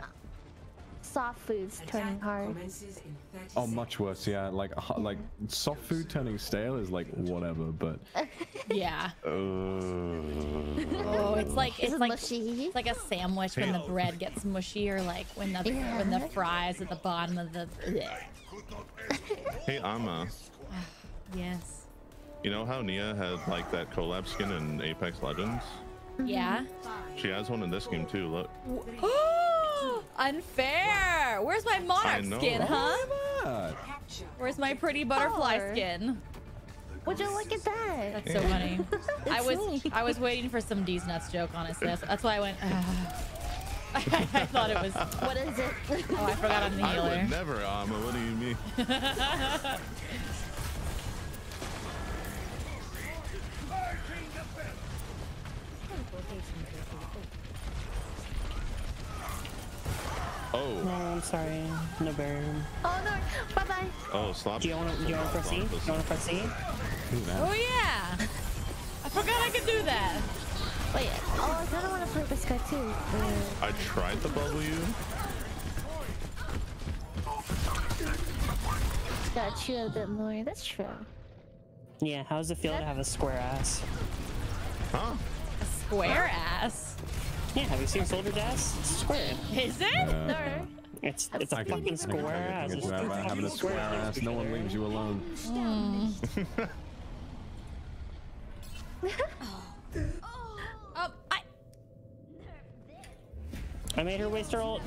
S4: soft foods turning hard.
S9: Commences in 30
S1: Oh, much worse. Yeah, like like soft food turning stale is like whatever, but.
S6: Yeah.
S1: Uh,
S6: Oh, it's like
S4: Is
S6: it's like
S4: mushy?
S6: it's like a sandwich when the bread gets mushy, or like when the when the fries at the bottom of the.
S3: Hey, Ama,
S6: Yes.
S3: you know how Nia had like that collab skin in Apex Legends?
S6: Yeah.
S3: She has one in this game too. Look.
S6: Unfair. Where's my monarch
S3: know.
S6: skin, huh? Where's my pretty butterfly
S4: Power.
S6: skin?
S4: Would you look at that?
S6: That's so funny. I was
S4: me.
S6: I was waiting for some D's nuts joke, honestly. That's, that's why I went. "Ah." I thought it was.
S4: What is it?
S6: Oh, I forgot I'm the
S3: I would never, Ama. What do you mean?
S5: No,
S3: Oh,
S5: I'm sorry. No burn.
S4: oh no! Bye bye.
S3: oh, sloppy.
S5: Do you want to? Do you want to press C? Do you want to press C?
S6: Oh yeah. I forgot I could do that.
S4: Wait. Oh, I kind of want to play this guy too. Uh,
S3: I tried the W.
S4: Got you a bit more. That's true.
S5: Yeah. How does it feel to have a square ass?
S3: Huh?
S6: A square ass.
S5: Yeah, have you seen Soldier's ass? It's square.
S6: Is it?
S4: Uh, no.
S5: It's it's a
S1: can,
S5: fucking square ass. It's
S1: having a square,
S5: square
S1: ass. No one leaves you alone. Mm.
S5: oh, I. I made her waste her ult.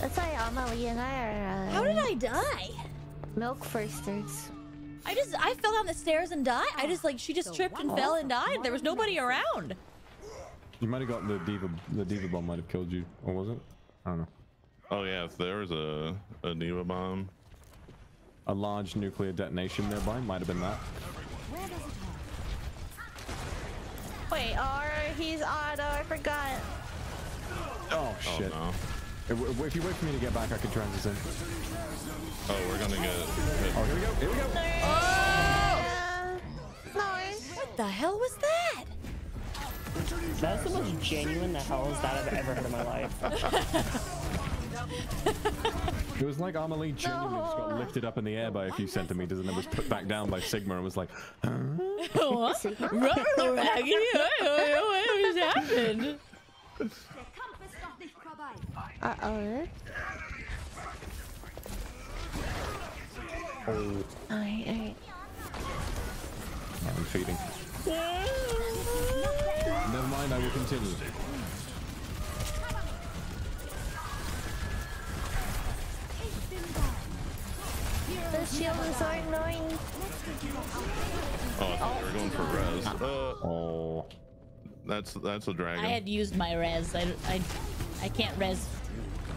S4: That's why AmaLee and I are. Uh,
S6: How did I die?
S4: Milk firsters.
S6: I just I fell down the stairs and died. I just like she just tripped and fell and died. There was nobody around.
S1: You might have got the D.Va. The D.Va bomb might have killed you, or was it? I don't know.
S3: Oh yeah, if there was a a D.Va bomb.
S1: A large nuclear detonation nearby might have been that.
S4: Wait, or he's auto. Oh, I forgot.
S1: Oh, oh shit!
S3: no.
S1: If, if you wait for me to get back, I can transit in.
S3: Oh, we're gonna get.
S1: Oh, here we go. Here we go.
S4: No.
S6: What the hell was that?
S5: That's the most genuine the hell is that I've ever heard in my life.
S1: It was like AmaLee genuinely just got lifted up in the air by a few centimeters and then was put back down by Sigma and was like, huh?
S6: what? Raggy, what just happened?
S4: Uh oh.
S1: Oh,
S4: Alright, alright.
S1: I'm feeding. Never mind, I will continue.
S4: The shield is so annoying.
S3: Oh, I thought we were going for res. Uh,
S1: Oh,
S3: that's that's a dragon.
S6: I had used my res. I, I, I can't res.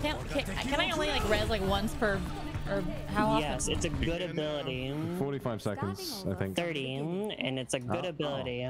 S6: Can't, can, can I only like res like once per, or how often?
S5: Yes, it's a good ability.
S1: 45 seconds, I think.
S5: 30, and it's a good
S1: Oh.
S5: ability.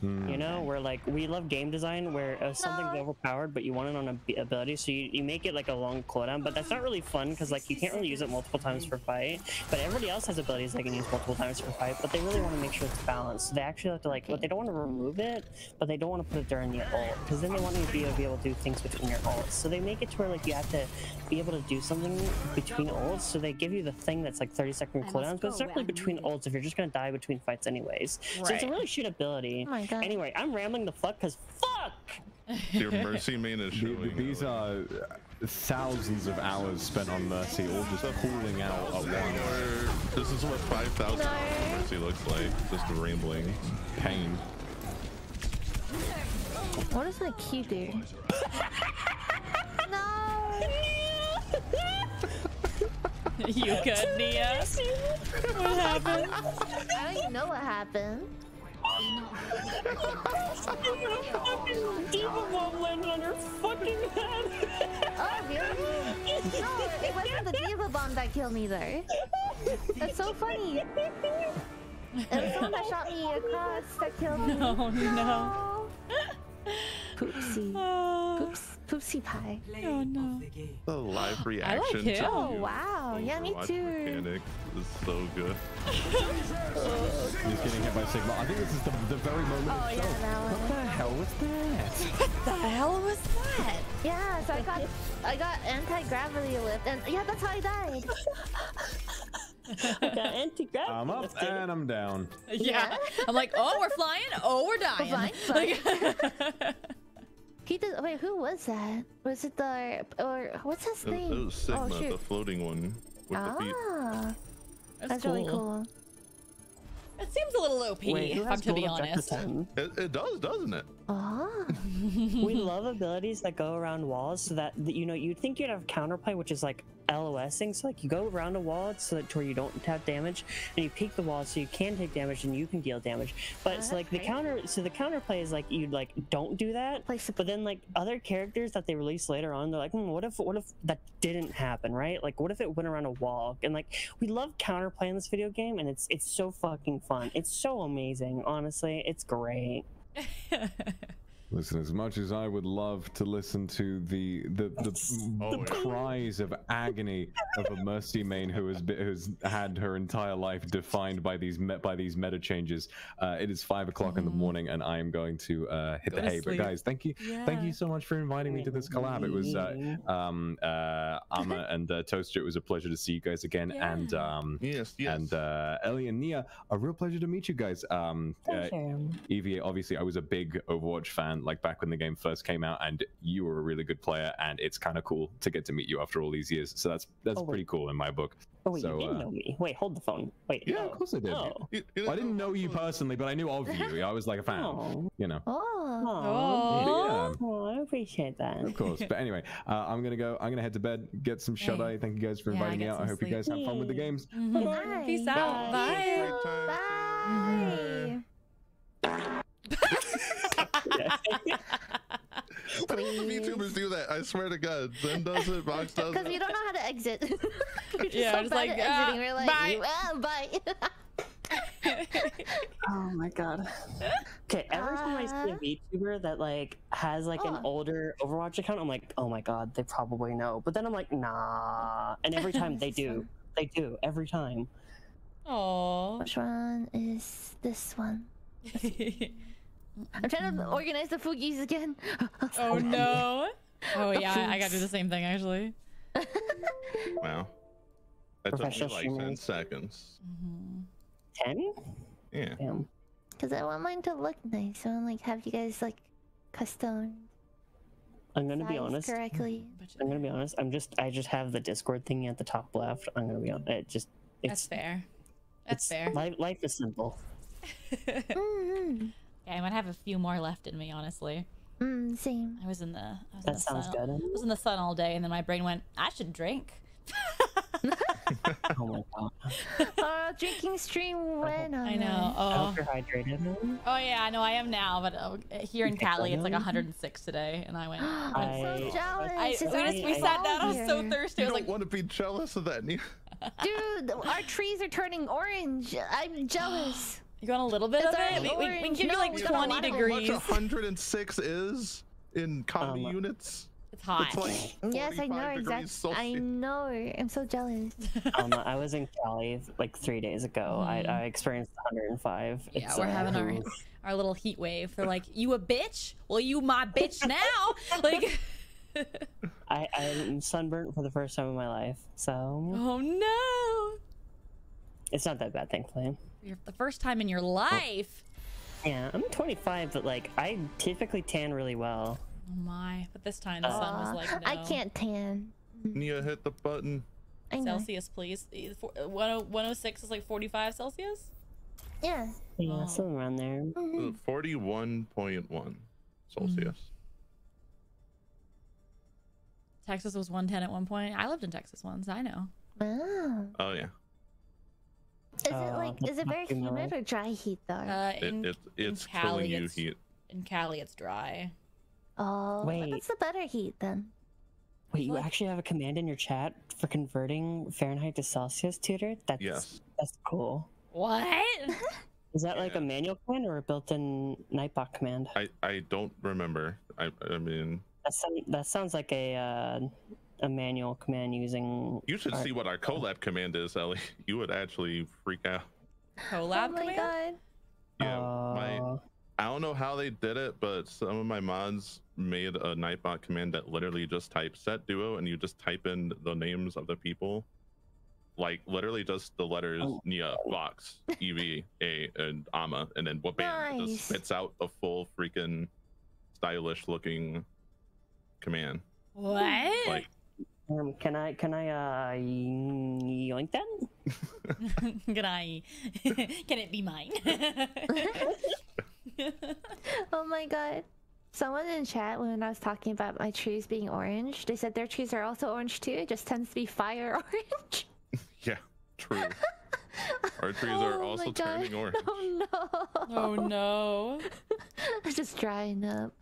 S1: Hmm.
S5: You know, where like we love game design where uh, something's overpowered, but you want it on a b- ability, so you, you make it like a long cooldown. But that's not really fun because like you can't really use it multiple times per fight. But everybody else has abilities they can use multiple times per fight, but they really want to make sure it's balanced. So they actually have to like, but they don't want to remove it, but they don't want to put it during the ult because then they want you to be able, be able to do things between your ults. So they make it to where like you have to be able to do something between ults. So they give you the thing that's like 30 second cooldowns, but it's not really between ults if you're just gonna die between fights anyways. So it's a really shit ability.
S4: Oh my God.
S5: Anyway, I'm rambling the fuck because fuck.
S3: Your mercy main is showing.
S1: the- these are thousands of hours spent on Mercy, all just pooling out at once.
S3: This is what 5,000
S4: No.
S3: mercy looks like. Just rambling.
S1: Pain.
S4: What does my Q do? no.
S6: you good, Nia? What happened?
S4: I don't even know what happened.
S5: D.Va bomb landed on her fucking head.
S4: Oh, really? No, it wasn't the D.Va bomb that killed me though. That's so funny. It was someone that shot me across that killed me.
S6: No, no.
S4: Poopsie.
S6: Oh,
S4: Poops. Poopsie pie.
S6: oh, oh no.
S3: The live reaction
S6: it.
S3: to
S4: Oh, wow. Oh, yeah, me
S3: watch
S4: too.
S3: Mechanic is so good.
S1: He's getting hit by Sigma. I think this is the, the very moment
S4: Oh, yeah,
S1: show.
S4: that
S1: What the hell was that?
S6: What the hell was that?
S4: Yeah, so I got I got anti-gravity lift and yeah, that's how I died.
S5: I got anti-gravity.
S1: I'm up
S5: lifted.
S1: and I'm down.
S6: Yeah. I'm like, oh, we're flying. Oh, we're dying.
S4: We're flying,
S6: Like-
S4: He did wait, who was that? Was it the or what's his
S3: It,
S4: name?
S3: it was Sigma,
S4: oh,
S3: the floating one with the feet.
S4: Ah,
S6: That's,
S4: that's
S6: cool.
S4: really cool.
S6: It seems a little OP,
S5: Wait,
S6: if I'm to be honest.
S3: It, it does, doesn't it?
S4: Ah,
S5: we love abilities that go around walls so that that, you know you'd think you'd have counterplay which is like LOSing so like you go around a wall so that to where you don't have damage and you peek the wall so you can take damage and you can deal damage. But it's like the counter so the counter play is like you like don't do that but then like other characters that they release later on they're like hmm, what if what if that didn't happen right? Like what if it went around a wall? And like we love counterplay in this video game and it's it's so fucking fun. It's so amazing honestly. It's great
S1: Listen, as much as I would love to listen to the the the,
S3: Oh,
S1: the
S3: yeah.
S1: cries of agony of a Mercy main who has been, who's had her entire life defined by these me, by these meta changes, uh, it is five o'clock in the morning, and I am going to uh, hit
S6: Go
S1: the hay. But guys, thank you, thank you so much for inviting me to this collab. It was uh, um uh Ama and uh, Toaster. It was a pleasure to see you guys again, and
S6: Yeah.
S1: um
S3: Yes, yes.
S1: and uh, Ellie and Nia, a real pleasure to meet you guys. Um, uh, EeveeA, obviously, I was a big Overwatch fan, like back when the game first came out, and you were a really good player, and it's kind of cool to get to meet you after all these years. So that's that's
S5: Oh, wait.
S1: pretty cool in my book.
S5: Oh, wait,
S1: So,
S5: you did
S1: uh,
S5: know me. Wait, hold the phone. Wait.
S1: Yeah,
S5: no.
S1: of course I did.
S5: Oh.
S3: You- you
S1: Well, I didn't know you personally, but I knew of you. I was like a fan.
S5: Oh.
S1: You know.
S4: Oh.
S5: Oh.
S1: Yeah.
S5: Oh, I appreciate that.
S1: Of course. But anyway, uh, I'm gonna go. I'm gonna head to bed, get some shut eye. Thank you guys for
S6: Yeah,
S1: inviting me out. I
S6: some
S1: hope you guys have fun with the games.
S6: Mhm.
S4: Bye.
S6: Peace out.
S3: Bye.
S6: Bye.
S4: Bye.
S3: Why do VTubers do that? I swear to God. Zen does it, Vox does it.
S4: Because
S3: it.
S4: we don't know how to exit. We're just
S6: Yeah,
S4: so
S6: just
S4: bad
S6: like,
S4: at
S6: ah,
S4: exiting. We're like,
S6: bye.
S4: ah, bye.
S5: Oh my god. Okay, every time I see a
S4: Uh.
S5: VTuber that like has like an
S4: Oh.
S5: older Overwatch account, I'm like, oh my god, they probably know. But then I'm like, nah. And every time they do. They do. Every time.
S6: Aww.
S4: Which one is this one? I'm trying to mm. organize the Fugis again.
S6: oh no. Oh yeah, I- I gotta do the same thing actually.
S3: Wow. That took me
S5: Professional
S3: like 10 seconds. Mm-hmm.
S5: Ten?
S3: Yeah.
S5: Damn.
S4: Because I want mine to look nice. I want like have you guys like custom
S5: I'm gonna be honest.
S4: correctly.
S5: Mm, I'm gonna be honest. I'm just I just have the Discord thingy at the top left. I'm gonna be honest. It just
S6: That's fair. That's fair.
S5: life, life is simple.
S4: Mm-hmm.
S6: Yeah, I might have a few more left in me, honestly.
S4: Mm, same.
S6: I was in the I was in
S5: That
S6: the
S5: sounds
S6: sun.
S5: good.
S6: I was in the sun all day, and then my brain went, I should drink.
S5: Oh my god.
S4: Oh, drinking stream when
S6: I know.
S5: I
S6: Oh,
S5: hope you're hydrated.
S6: oh yeah, I know I am now, but uh, here in Cali it's like 106 today, and I went.
S4: I'm
S5: I-
S4: so jealous.
S6: I,
S4: It's
S6: we, just, we
S5: I-
S6: sat down. I was so
S4: here.
S6: thirsty. I was
S3: don't
S6: like,
S3: want to be jealous of that,
S4: Dude, our trees are turning orange. I'm jealous.
S6: you want a little bit
S4: It's
S6: of it? We, we, we can
S4: orange.
S6: give you like
S4: we got a
S6: 20
S4: lot of
S3: How
S6: degrees.
S3: much 106 is in comedy
S5: Um,
S3: units?
S6: It's hot.
S3: It's like
S4: yes, I know
S3: degrees
S4: exactly. I know. I'm so jealous.
S5: um, I was in Cali like three days ago. I, I experienced 105.
S6: Mm. yeah,
S5: It's,
S6: we're
S5: uh,
S6: having our our little heat wave. They're like, you a bitch? Well, you my bitch now. like,
S5: I, I'm sunburnt for the first time in my life, so
S6: oh no.
S5: it's not that bad, thankfully.
S6: You're the first time in your life.
S5: Yeah, I'm 25, but like I typically tan really well.
S6: Oh my! But this time the sun was like, no.
S4: I can't tan.
S3: Nia hit the button.
S4: I know.
S6: Celsius, please. Four- uh, 10 106 is like 45 Celsius.
S4: Yeah.
S5: Yeah,
S6: Oh.
S5: something around there.
S4: Mhm.
S3: 41.1 Celsius.
S6: Texas was 110 at one point. I lived in Texas once. I know.
S4: Wow.
S3: Oh, yeah.
S4: Is it
S5: Uh,
S4: like
S5: that's
S4: is it very humid
S5: much.
S4: or dry heat though?
S6: Uh, in,
S3: it, it's
S6: Cali,
S3: killing you
S6: it's-
S3: heat.
S6: in Cali, it's dry.
S4: oh,
S5: wait.
S4: what's the better heat then?
S5: Wait, you
S6: What?
S5: actually have a command in your chat for converting Fahrenheit to Celsius, tutor? That's
S3: Yes.
S5: that's cool.
S6: What?
S5: Is that like a manual command or a built-in Nightbot command?
S3: I, I don't remember. I, I mean,
S5: That, sound, that sounds like a uh, a manual command using.
S3: you should
S5: Alright.
S3: see what our collab command is, Ellie. You would actually freak out.
S6: Collab
S4: oh my
S6: command?
S4: god.
S3: Yeah, my
S5: Uh,
S3: I don't know how they did it, but some of my mods made a Nightbot command that literally just type set duo and you just type in the names of the people. Like literally just the letters
S5: Oh.
S3: Nia, Vox, EV, A, and Ama, and then what bam it
S4: Nice.
S3: just spits out a full freaking stylish looking command.
S6: What?
S3: Like
S5: um, can I can I uh yoink that?
S6: Can I? Can it be mine?
S4: Oh my god. Someone in chat when I was talking about my trees being orange, they said their trees are also orange too. It just tends to be fire orange.
S3: yeah, true. Our trees
S4: Oh
S3: are
S4: my
S3: also
S4: God.
S3: turning orange.
S4: Oh, oh no.
S6: oh no.
S4: It's just drying up.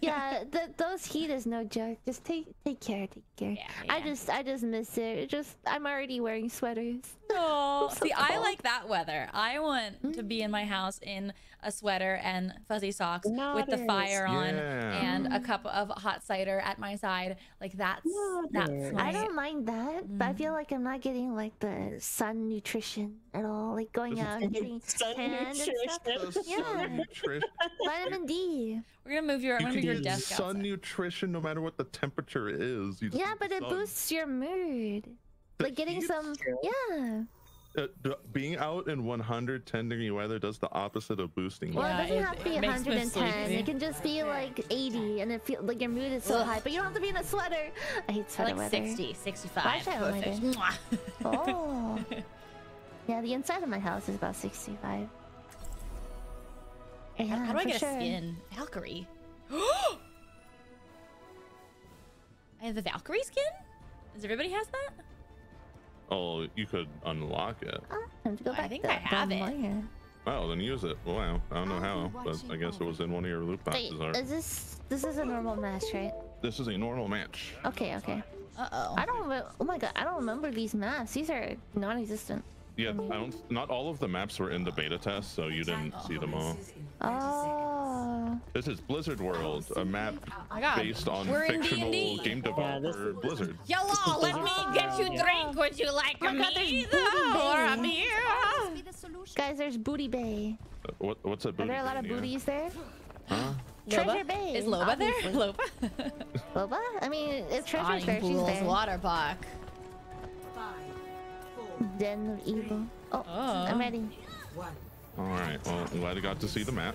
S4: yeah, th- those heat is no joke. Just take take care, take care.
S6: Yeah,
S4: I just I just miss it. It just I'm already wearing sweaters.
S6: No.
S4: Oh, so
S6: See, I
S4: oh.
S6: like that weather. I want to be mm. in my house in a sweater and fuzzy socks with the fire on
S3: Yeah.
S6: and a cup of hot cider at my side. Like that's that's my
S4: I don't mind that, but I feel mm-hmm. like I'm not getting like the sun nutrition at all. Like going out and getting
S5: Sun
S4: tanned and stuff.
S5: nutrition.
S4: Yeah. Vitamin D.
S6: We're gonna move your I'm
S3: You
S6: gonna
S3: can
S6: move your desk
S3: sun
S6: outside.
S3: nutrition no matter what the temperature is. You
S4: Yeah, but
S3: the
S4: it
S3: sun.
S4: boosts your mood.
S3: The
S4: Like getting
S3: heat?
S4: some. Yeah.
S3: Uh, being out in 110 degree weather does the opposite of boosting.
S4: Well,
S6: Yeah,
S4: it doesn't
S6: it-
S4: have to be
S6: it makes me
S4: 110. It can just be like 80, and it feels like your mood is so
S6: Ugh.
S4: high. But you don't have to be in a sweater. I hate
S6: I
S4: sweater
S6: like
S4: weather.
S6: 60, 65.
S4: Why should I only
S6: Perfect.
S4: Oh. yeah, the inside of my house is about 65.
S6: How-
S4: Yeah,
S6: How do I
S4: for
S6: get a skin? Valkyrie. I have the Valkyrie skin? Does everybody has that?
S3: Oh, you could unlock it.
S4: Oh, Time to go
S6: I think I have it.
S4: Bonfire.
S3: Oh, then use it. Wow, I don't know how, but I guess it was in one of your loot boxes. Or...
S4: is this this is a normal match, right?
S3: This is a normal match.
S4: Okay, okay.
S6: Uh-oh.
S4: I don't. Oh my god, I don't remember these maps. These are non-existent.
S3: Yeah, I don't. Not all of the maps were in the beta test, so you didn't see them all.
S4: Oh.
S3: This is Blizzard World, a map based on
S6: We're
S3: fictional
S6: D&D.
S3: game
S5: Yeah, this
S3: developer Blizzard.
S6: Hello, let me get you drink. Would you like a me? Or a beer?
S7: Be the solution.
S4: Guys, there's Booty Bay.
S3: Uh, What, what's a booty? Bay?
S4: Are there a lot of
S3: thing here?
S4: booties there?
S3: Huh?
S4: Treasure
S6: Loba?
S4: Bay.
S6: Is Loba there? Loba?
S4: Loba? I mean, it's Treasure
S6: Spawning
S4: there, she's
S6: pools,
S4: there.
S6: water park.
S8: Five, four,
S4: Den of Evil. Oh,
S6: Oh.
S4: I'm ready.
S8: one.
S3: All right. Well, I'm glad I got to see the map.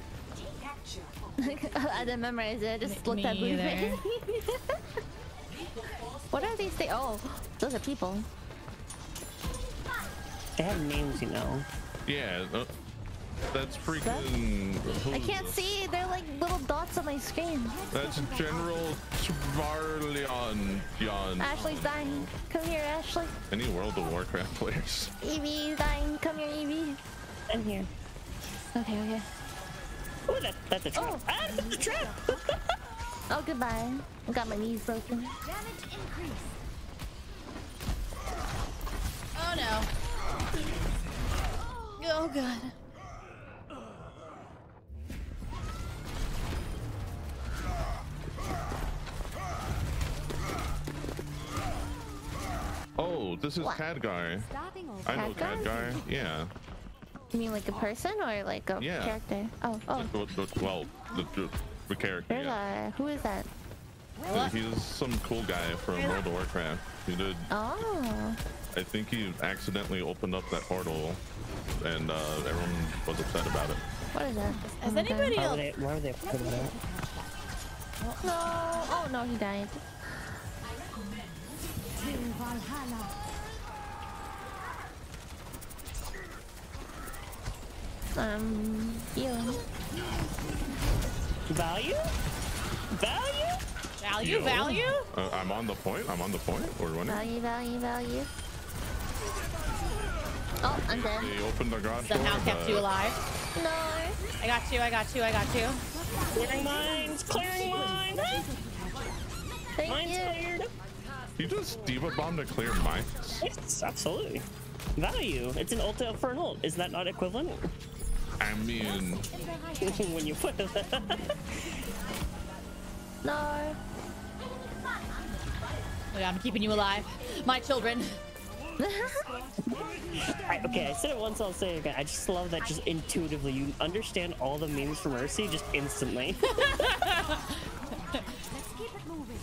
S4: I didn't memorize it. I just looked at Booty
S6: either.
S4: Bay. what are these things? Oh, those are people.
S5: They have names, you know.
S3: Yeah. Uh, that's freaking. who
S4: I can't see. They're like little dots on my screen.
S3: That's General Svarlion.
S4: Ashley's dying. Come here, Ashley.
S3: Any World of Warcraft players?
S4: Evie's dying. Come here, Evie.
S5: I'm here.
S4: Okay, okay.
S5: Oh, that, that's a trap.
S4: Oh.
S5: Ah, that's a trap.
S4: Oh, goodbye. I got my knees broken.
S7: Damage increase.
S6: Oh no. Oh god.
S3: Oh, this is
S4: What?
S3: Khadgar. I know
S4: Khadgar?
S3: Khadgar. Yeah.
S4: You mean like a person or like a
S3: Yeah.
S4: character? Oh, oh.
S3: Well, well, the, the, the character.
S4: There's
S3: Yeah.
S4: Who is that?
S3: He's some cool guy from World of Warcraft. He did.
S4: Oh.
S3: I think he accidentally opened up that portal, and uh, everyone was upset about it.
S4: What is that?
S6: Has
S4: Oh my God.
S6: anybody
S5: Why
S6: else?
S5: they? Why would they put it out?
S4: No. Oh no, he died.
S7: To Valhalla.
S4: Um, healing.
S5: Value? Value?
S6: Value,
S3: Yo.
S6: value?
S3: Uh, I'm on the point. I'm on the point. We're winning.
S4: Value, value, value. Oh, I'm dead.
S3: They opened the garage door.
S6: Somehow kept you alive.
S4: No.
S6: I got you, I got you, I got you.
S5: Clearing mines! Clearing mines!
S4: Thank
S5: Mines
S4: you.
S5: cleared!
S3: You just D.Va bomb to clear mines.
S5: Yes, absolutely. Value. It's an ult for an ult. Is that not equivalent?
S3: I mean,
S5: when you put it.
S4: No.
S6: Yeah, I'm keeping you alive. My children.
S5: Alright, okay, I said it once, I'll say it again. I just love that just intuitively you understand all the memes from Mercy just instantly.
S7: Let's keep it moving.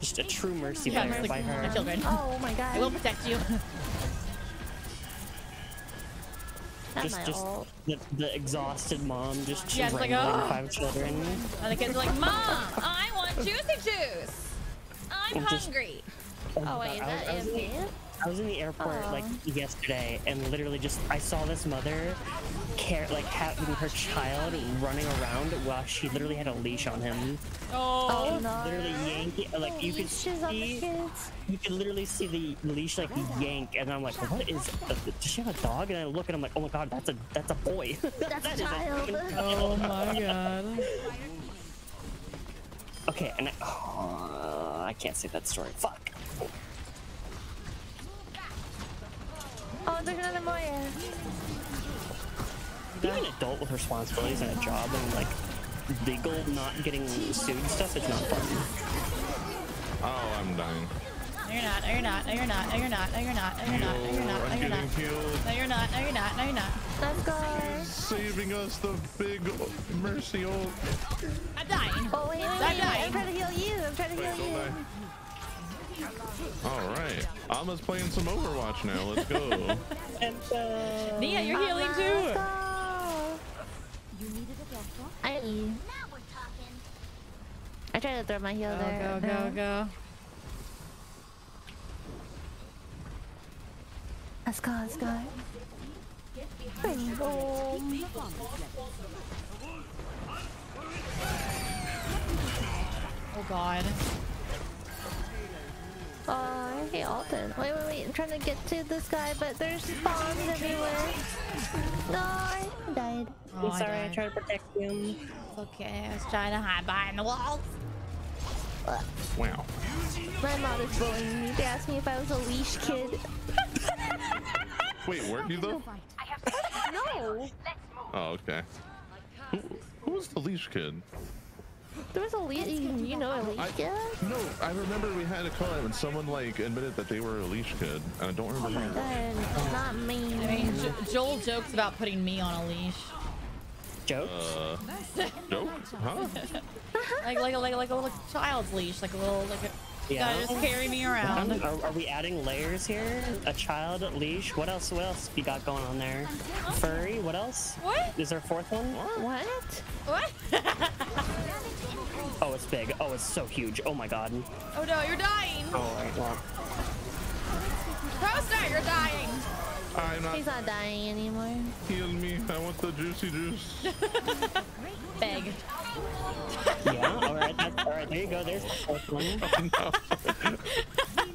S5: Just a true Mercy
S6: Yeah,
S5: player
S6: like,
S5: by
S6: my
S5: her.
S6: children.
S4: Oh my god.
S6: I will protect you.
S5: Just, just the, the exhausted mom just
S6: Yeah, it's like,
S5: wrangling
S6: oh.
S5: five children.
S6: And the kids are like, Mom, I want juicy juice. I'm
S5: Just-
S6: hungry.
S4: Oh, oh wait, is
S5: I was-
S4: that
S5: I was in the-
S4: AFK?
S5: I was in the airport like yesterday, and literally just I saw this mother care like having her child running around while she literally had a leash on him.
S6: Oh,
S4: Oh no.
S5: Literally yanking, like you could
S4: Leashes on the
S5: see, you could literally see the leash like yank, and I'm like, what is? Uh, does she have a dog? And I look and I'm like, oh my god, that's a that's a boy.
S4: That's
S5: That
S4: a
S5: is
S4: child.
S5: fucking
S6: oh my god.
S5: Okay, and I, oh, I can't say that story. Fuck.
S4: Oh, there's another Moira.
S5: Being an adult with responsibilities and a job and like legal not getting sued stuff is not fun.
S3: oh, I'm dying.
S6: No, you're not. No, you're not. No, you're not. No, you're not. No, you're not. No, you're not. No, you're not. No,
S3: I'm
S6: you're not.
S3: getting healed.
S6: No, you're not. No, you're not. No, you're not.
S4: Let's go.
S3: Saving us the big mercy ult.
S6: I'm dying.
S4: Oh wait, wait,
S6: I'm
S4: wait, wait.
S6: dying.
S4: I'm trying to heal you. I'm trying to
S3: Wait,
S4: heal
S3: don't
S4: you.
S3: Die. All right, Ama's playing some Overwatch now. Let's go.
S6: Uh, Nia, you're healing too.
S4: You needed a doctor? I I tried to throw my heal
S6: Go,
S4: there.
S6: go, go, go.
S4: Let's go, let's go. Bring home.
S6: Oh god.
S4: Oh, I hate Alton. Wait, wait, wait. I'm trying to get to this guy, but there's spawns everywhere. No, I died.
S6: Oh,
S5: I'm sorry, I
S6: died.
S5: tried to protect you.
S6: It's okay. I was trying to hide behind the walls.
S3: Wow.
S4: My mom is bullying me. They asked me if I was a leash kid.
S3: Wait, weren't you though?
S4: No.
S3: Oh, okay. Who, who was the leash kid?
S4: There was a leash. You know a leash
S3: I-
S4: kid?
S3: No, I remember we had a collab when someone like admitted that they were a leash kid. And I don't remember. who.
S4: Good. Not me.
S6: I mean, jo Joel jokes about putting me on a leash.
S5: Jokes?
S3: Uh, joke? Huh?
S6: Like, like, like, like a little child's leash, like a little, like a.
S5: Yeah.
S6: Gotta just carry me around.
S5: Are, are we adding layers here? A child leash? What else? What else you got going on there? Furry? What else?
S6: What?
S5: Is there a fourth one?
S4: What?
S6: What?
S5: Oh, it's big. Oh, it's so huge. Oh my god.
S6: oh no, you're dying.
S5: Oh, right, well.
S6: Toaster, you're dying.
S3: I'm not.
S4: He's not dying anymore.
S3: Heal me. I want the juicy juice.
S6: Beg.
S5: Yeah, alright, that's alright, there you go, there's the fourth one.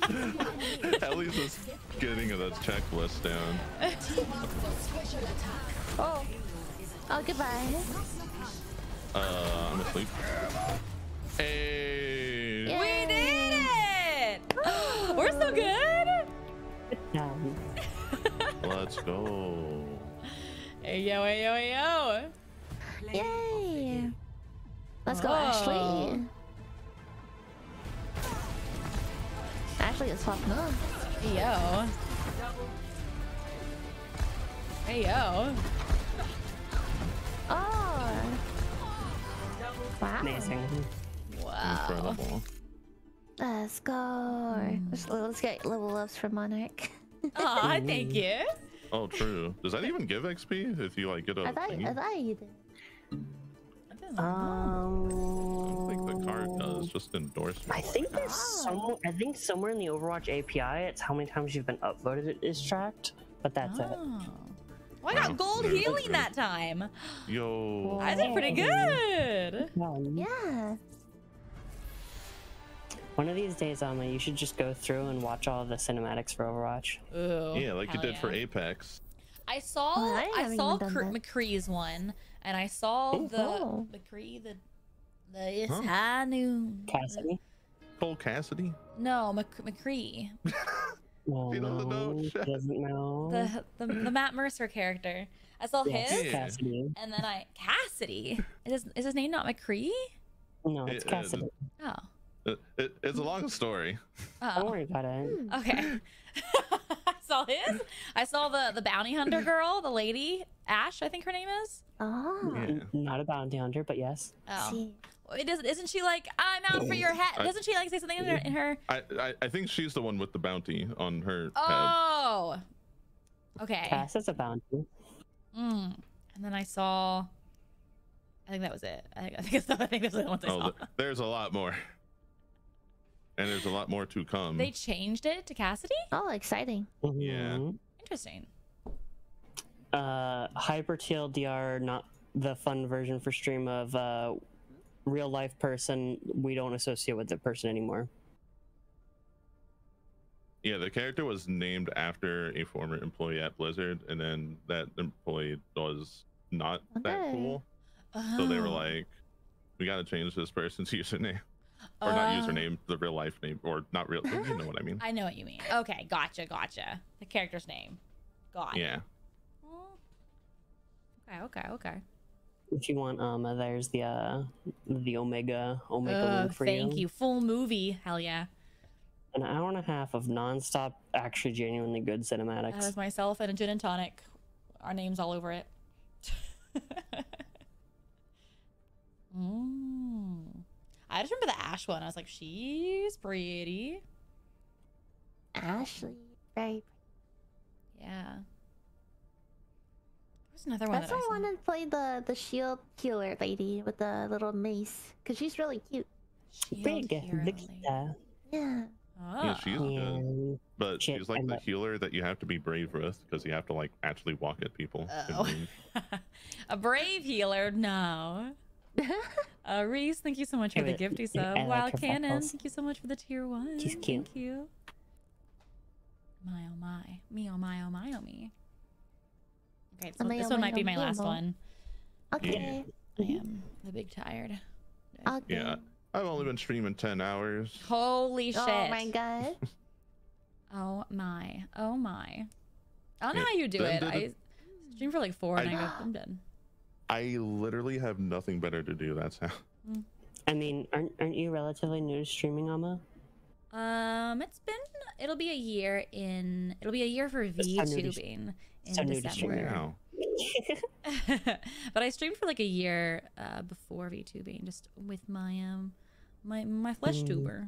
S3: At least it's getting the checklist down.
S4: Oh. Oh, goodbye.
S3: Uh, I'm asleep. Hey.
S4: Yay.
S6: We did it! We're so good.
S5: Um,
S3: Let's go.
S6: Hey yo, hey yo, hey yo.
S4: Yay. Let's go,
S6: Whoa.
S4: Ashley. Ashley it's popping up.
S6: Hey yo. Hey yo.
S4: Oh. Wow.
S5: amazing.
S6: Wow.
S3: Incredible.
S4: Let's go. Let's, let's get level ups for Monarch.
S6: Aw, thank you.
S3: Oh, true. Does that even give XP if you like get a
S4: I thought,
S3: thingy?
S4: I thought you did.
S5: Um,
S3: I think the card does just endorsement.
S5: I think there's some. I think somewhere in the Overwatch API, it's how many times you've been upvoted is tracked, but that's it.
S6: Oh. Well, I got gold
S3: Very
S6: healing
S3: good.
S6: that time.
S3: Yo.
S6: I did pretty good.
S5: Um,
S4: Yeah.
S5: One of these days, Ama, you should just go through and watch all of the cinematics for Overwatch.
S6: Ooh,
S3: Yeah, like you
S6: hell
S3: did for. Apex.
S6: I saw
S4: Oh, I
S6: I, saw
S4: even done
S6: Kurt. McCree's one, and I saw
S3: Oh,
S6: the
S4: cool.
S6: McCree the the it's
S3: Huh.
S6: high noon.
S5: Cassidy?
S3: Cole Cassidy.
S6: No, Mc, McCree,
S5: No,
S3: He doesn't know
S5: no, doesn't know.
S6: the, the the Matt Mercer character. I saw
S5: Yes,
S6: his,
S5: Cassidy.
S6: and then I Cassidy. Is his, is his name not McCree?
S5: No, it's
S3: It- it-
S5: Cassidy.
S6: Oh,
S3: It, it, it's a long story. Oh.
S5: Don't
S6: oh,
S5: worry about it.
S6: okay. I saw his. I saw the the bounty hunter girl, the lady Ash, I think her name is.
S4: Oh.
S3: Yeah.
S5: Not a bounty hunter, but yes.
S6: Oh,
S4: See.
S6: it doesn't. Isn't she like I'm out for your head? Doesn't she like say something in her? In her
S3: I, I I think she's the one with the bounty on her head.
S6: oh, okay.
S5: Cass is a bounty.
S6: Mm. And then I saw. I think that was it. I think I think, I think that's the only ones I
S3: Oh,
S6: saw.
S3: th- there's a lot more. And there's a lot more to come.
S6: They changed it to Cassidy.
S4: Oh, exciting.
S3: Yeah.
S5: Mhm.
S6: Interesting.
S5: Uh, Hyper TLDR, not the fun version for stream of uh, real life person. We don't associate with the person anymore.
S3: Yeah, the character was named after a former employee at Blizzard, and then that employee was not that
S4: Okay.
S3: cool. So they were
S6: Oh.
S3: like, "We got to change this person's username, or not
S6: Oh.
S3: username, the real life name, or not real. You know what I mean?
S6: I know what you mean. Okay, gotcha, gotcha. The character's name. Got.
S3: Yeah.
S6: Oh. Okay, okay, okay.
S5: If you want, um, uh, there's the uh, the Omega Omega
S6: Ugh,
S5: link for
S6: thank you. Full movie. Hell yeah.
S5: An hour and a half of nonstop, actually genuinely good cinematics.
S6: That
S5: cinematics.
S6: was myself and a gin and tonic. Our names all over it. mm. I just remember the Ash one. I was like, she's pretty.
S4: Ashley. Very.
S6: Yeah. There's another one.
S4: That's
S6: that
S4: why I
S6: I saw.
S4: wanted to play the the shield healer lady with the little mace because she's really cute.
S5: Big,
S6: Shield
S5: big,
S6: lady.
S5: uh,
S4: Yeah.
S6: Ah.
S3: Yeah, she's good. But
S5: Shit,
S3: she's like
S5: and
S3: the
S5: that-
S3: healer that you have to be brave with because you have to like actually walk at people.
S6: Oh. a brave healer? No. Uh, Reese, thank you so much for the gifty sub.
S5: like
S6: Wild
S5: her
S6: Cannon,
S5: freckles.
S6: thank you so much for the tier one.
S5: She's cute.
S6: Thank you. My oh my. Me oh my oh my oh me. Okay, so
S4: Oh
S6: this one might be
S4: oh
S6: my
S4: my,
S6: last
S4: oh.
S6: one.
S4: Okay.
S6: I am the big tired.
S4: Okay.
S3: Yeah, I've only been streaming ten hours.
S6: Holy shit.
S4: Oh my god.
S6: Oh my. Oh my. I don't know
S3: Yeah,
S6: how you do it. I
S3: it-
S6: stream for like four and I,
S3: I-
S6: go, I'm done.
S3: I literally have nothing better to do. That's how. Mm.
S5: I mean, aren't aren't you relatively new to streaming, Ama?
S6: Um, it's been it'll be a year in it'll be a year for
S5: so new to-
S6: VTubing in
S5: so new to streaming.
S6: December.
S3: Wow.
S6: but I streamed for like a year uh, before VTubing, just with my um my my flesh
S5: Mm.
S6: tuber.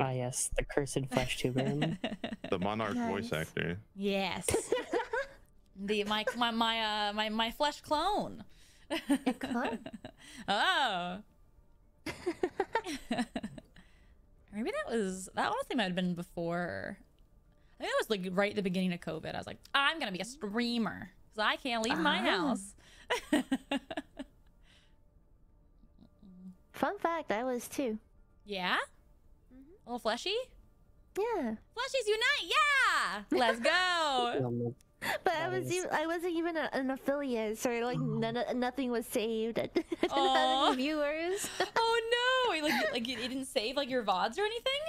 S5: Ah, yes, the cursed flesh tuber.
S3: The Monarch voice actor.
S6: yes. the my my my uh my my flesh clone.
S4: clone?
S6: oh. Maybe that was that honestly might have been before. I think that was like right at the beginning of COVID. I was like, I'm gonna be a streamer because I can't leave my
S4: Ah.
S6: house.
S4: Fun fact, I was too.
S6: yeah. A little fleshy.
S4: Yeah.
S6: Fleshies unite! Yeah, let's go.
S4: But I was
S5: is-
S4: even, I wasn't even a, an affiliate, so like mm. none of, nothing was saved. I didn't have any viewers.
S6: oh no! Like like it didn't save like your vods or anything.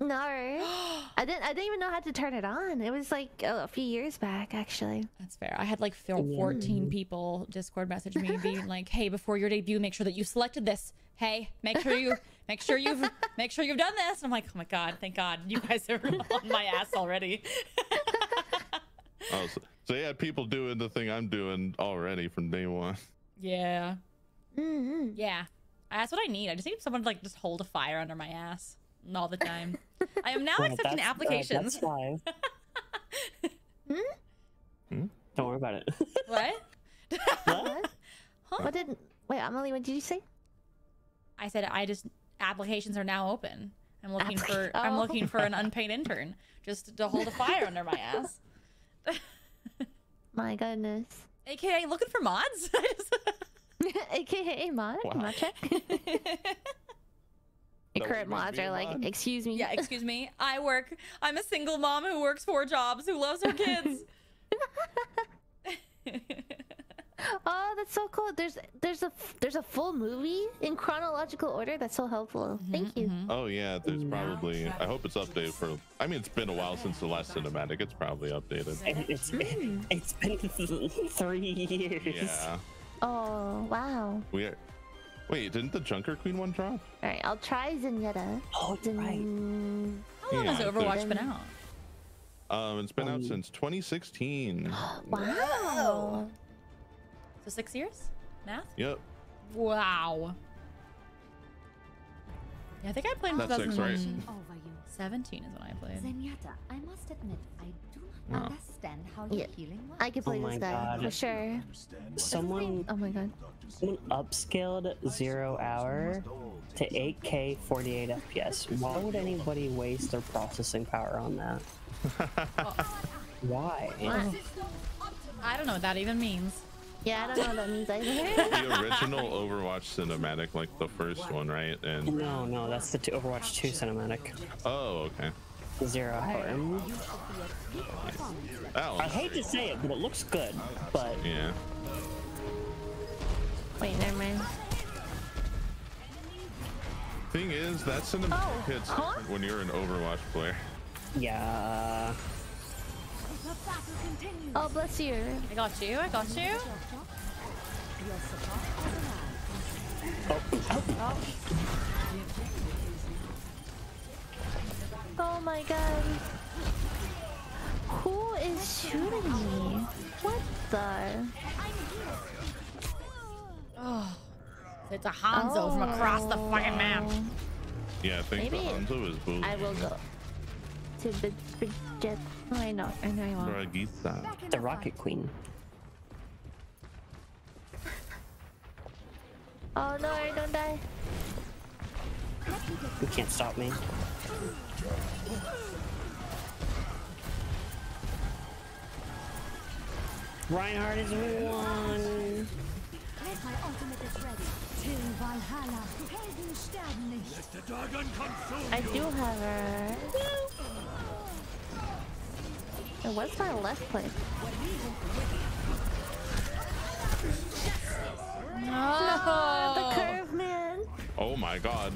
S4: no, I didn't. I didn't even know how to turn it on. It was like a, a few years back, actually.
S6: That's fair. I had like 14 people Discord message me being like, "Hey, before your debut, make sure that you selected this. Hey, make sure you make sure you've make sure you've done this." And I'm like, "Oh my god, thank God, you guys are on my ass already."
S3: Oh, so, so yeah, people doing the thing I'm doing already from day one.
S6: yeah,
S4: Mm-hmm.
S6: yeah. That's what I need. I just need someone to like just hold a fire under my ass all the time. I am now
S5: well,
S6: accepting
S5: that's- uh,
S6: applications.
S5: that's live.
S3: Hmm?
S5: Don't worry about it.
S6: what?
S4: What?
S6: Huh?
S4: What did? Wait, Emily, what did you say?
S6: I said I just applications are now open. I'm looking for
S4: Appli-
S6: I'm
S4: Oh.
S6: looking for an unpaid intern just to hold a fire under my ass.
S4: My goodness.
S6: AKA looking for mods. I just-
S4: AKA mod,
S3: Wow.
S4: mod check. Your
S3: That
S4: current mods are like,
S3: mod.
S4: excuse me.
S6: yeah, excuse me. I work. I'm a single mom who works four jobs, who loves her kids.
S4: Oh, that's so cool. There's there's a there's a full movie in chronological order. That's so helpful. Thank you.
S3: Oh yeah, there's probably. I hope it's updated for. I mean, it's been a while since the last cinematic. It's probably updated.
S5: It- it's
S4: Mm.
S5: it's been three years.
S3: Yeah.
S4: Oh wow.
S3: We are. Wait, didn't the Junker Queen one drop?
S4: All right, I'll try Zenyatta.
S5: Oh, you're right.
S6: How long has Overwatch been out?
S3: Um, it's been out
S5: Um,
S3: since 2016.
S4: Wow.
S6: So six years? Math?
S3: Yep.
S6: Wow. Yeah, I think I played in
S3: That's six, right?
S6: 2017
S7: Over you.
S6: is when I played.
S7: Zenyatta, I must admit, I do not
S3: Wow.
S7: understand how your
S4: Yeah,
S7: healing works.
S4: I could play
S5: Oh my
S4: this guy
S5: God.
S4: for sure.
S5: Someone
S4: Oh my god.
S5: someone upscaled zero hour to 8K 48 FPS. Why would anybody waste their processing power on that? Why?
S6: I don't know what that even means.
S4: Yeah, I don't know what that means either.
S3: the original Overwatch cinematic, like the first one, right? And
S5: No, no, that's the two, Overwatch 2 cinematic.
S3: oh, okay.
S5: Zero hour.
S3: That
S5: I
S3: one.
S5: hate to say it, but it looks good. But
S3: Yeah.
S4: Wait, never mind.
S3: Thing is, that cinematic
S4: Oh,
S3: hits
S4: huh?
S3: when you're an Overwatch player.
S5: yeah,
S7: The battle continues.
S4: Oh, bless you.
S6: I got you. I got you.
S7: Your support.
S4: Oh my god. Who is shooting me? What the?
S6: Oh, it's a Hanzo from across the fucking map.
S4: Oh.
S3: Yeah, I think
S4: Maybe-
S3: the Hanzo is both.
S4: I will go. To Brid- Bridget. Oh, I know. I know you want.
S3: Bragita.
S5: The Rocket Queen.
S4: Oh no, I don't die.
S5: You can't stop me. Reinhardt is one.
S7: My ultimate is ready. Till Valhalla. Helden sterben nicht.
S10: Let the dragon consume
S4: I do have her. And was my left click? No, the curve man.
S3: Oh my god.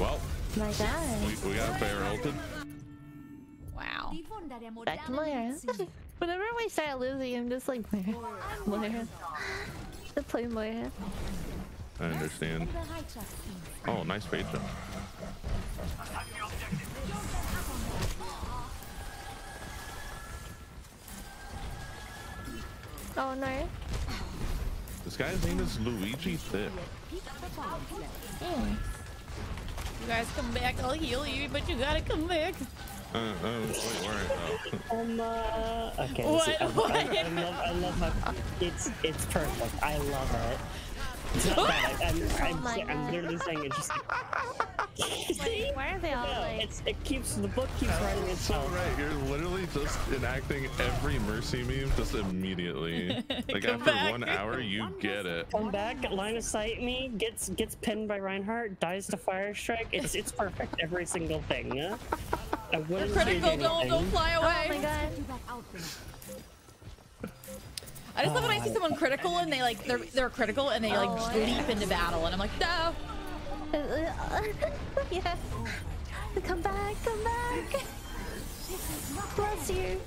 S3: Well,
S4: My god.
S3: we, we got Bear ulted.
S6: Wow.
S7: Die Wunder der
S4: Back to
S7: modernen
S4: Moira. Whenever we start losing, I'm just like Moira. Moira. To play Moira.
S3: I understand. Oh, nice fade jump.
S4: Oh no.
S3: This guy's name is Luigi Thick.
S4: Yeah.
S6: You guys come back, I'll heal you, but you gotta come back.
S3: Uh, oh, wait, where? Oh.
S5: Um, uh, okay.
S6: What?
S5: this I,
S6: What?
S5: I, I love, I love how it's it's perfect. I love it. It's not bad. I, I'm, I'm,
S4: Oh my
S5: I'm
S4: God.
S5: literally saying it's just
S4: Wait, why are they all
S5: no,
S4: like?
S5: it's it keeps the book keeps writing
S3: So
S5: itself.
S3: right, you're literally just enacting every Mercy meme just immediately. Like after
S6: back.
S3: one hour, you get it.
S5: Come back, line of sight me, gets gets pinned by Reinhardt, dies to fire strike. It's it's perfect every single thing. Yeah? I wouldn't
S6: Critical, don't, don't fly
S4: oh away. Oh my
S6: away.
S4: god.
S7: Die back out there.
S6: I just love when I see someone critical and they like, they're, they're critical and they like
S4: Oh,
S6: leap into battle and I'm like, no.
S4: yeah. Come back, come back. Bless you.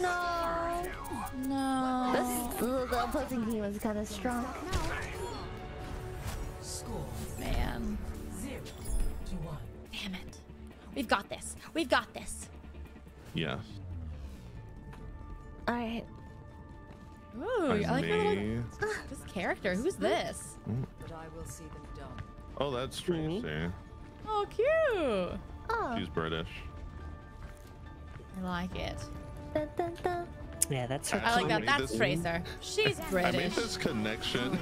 S4: No.
S6: No.
S4: This, the, the opposing team was kind of strong.
S6: Man. Damn it. We've got this. We've got this.
S3: Yes.
S4: All right.
S6: Ooh, I like your little, this character. Who's this?
S11: But I will see them done.
S3: Oh, that's Tracy.
S6: Oh, cute.
S4: Oh.
S3: She's British.
S6: I like it.
S4: Dun, dun, dun.
S5: Yeah, that's her.
S6: I like that. That's
S3: this-
S6: Tracer. She's British.
S3: I made this connection.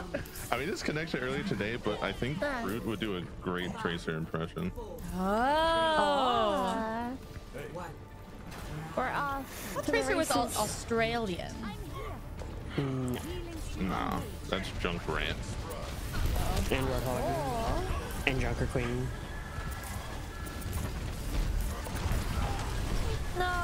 S3: I made this connection earlier today, but I think
S4: Ah.
S3: Root would do a great Tracer impression.
S6: Oh.
S4: Uh,
S11: What?
S4: We're off.
S6: That
S4: to
S6: Tracer was al-
S4: races.
S6: Australian.
S5: Mm,
S3: Nah, that's Junkrat.
S5: and Roadhog
S4: Oh.
S5: and Junker Queen.
S4: No.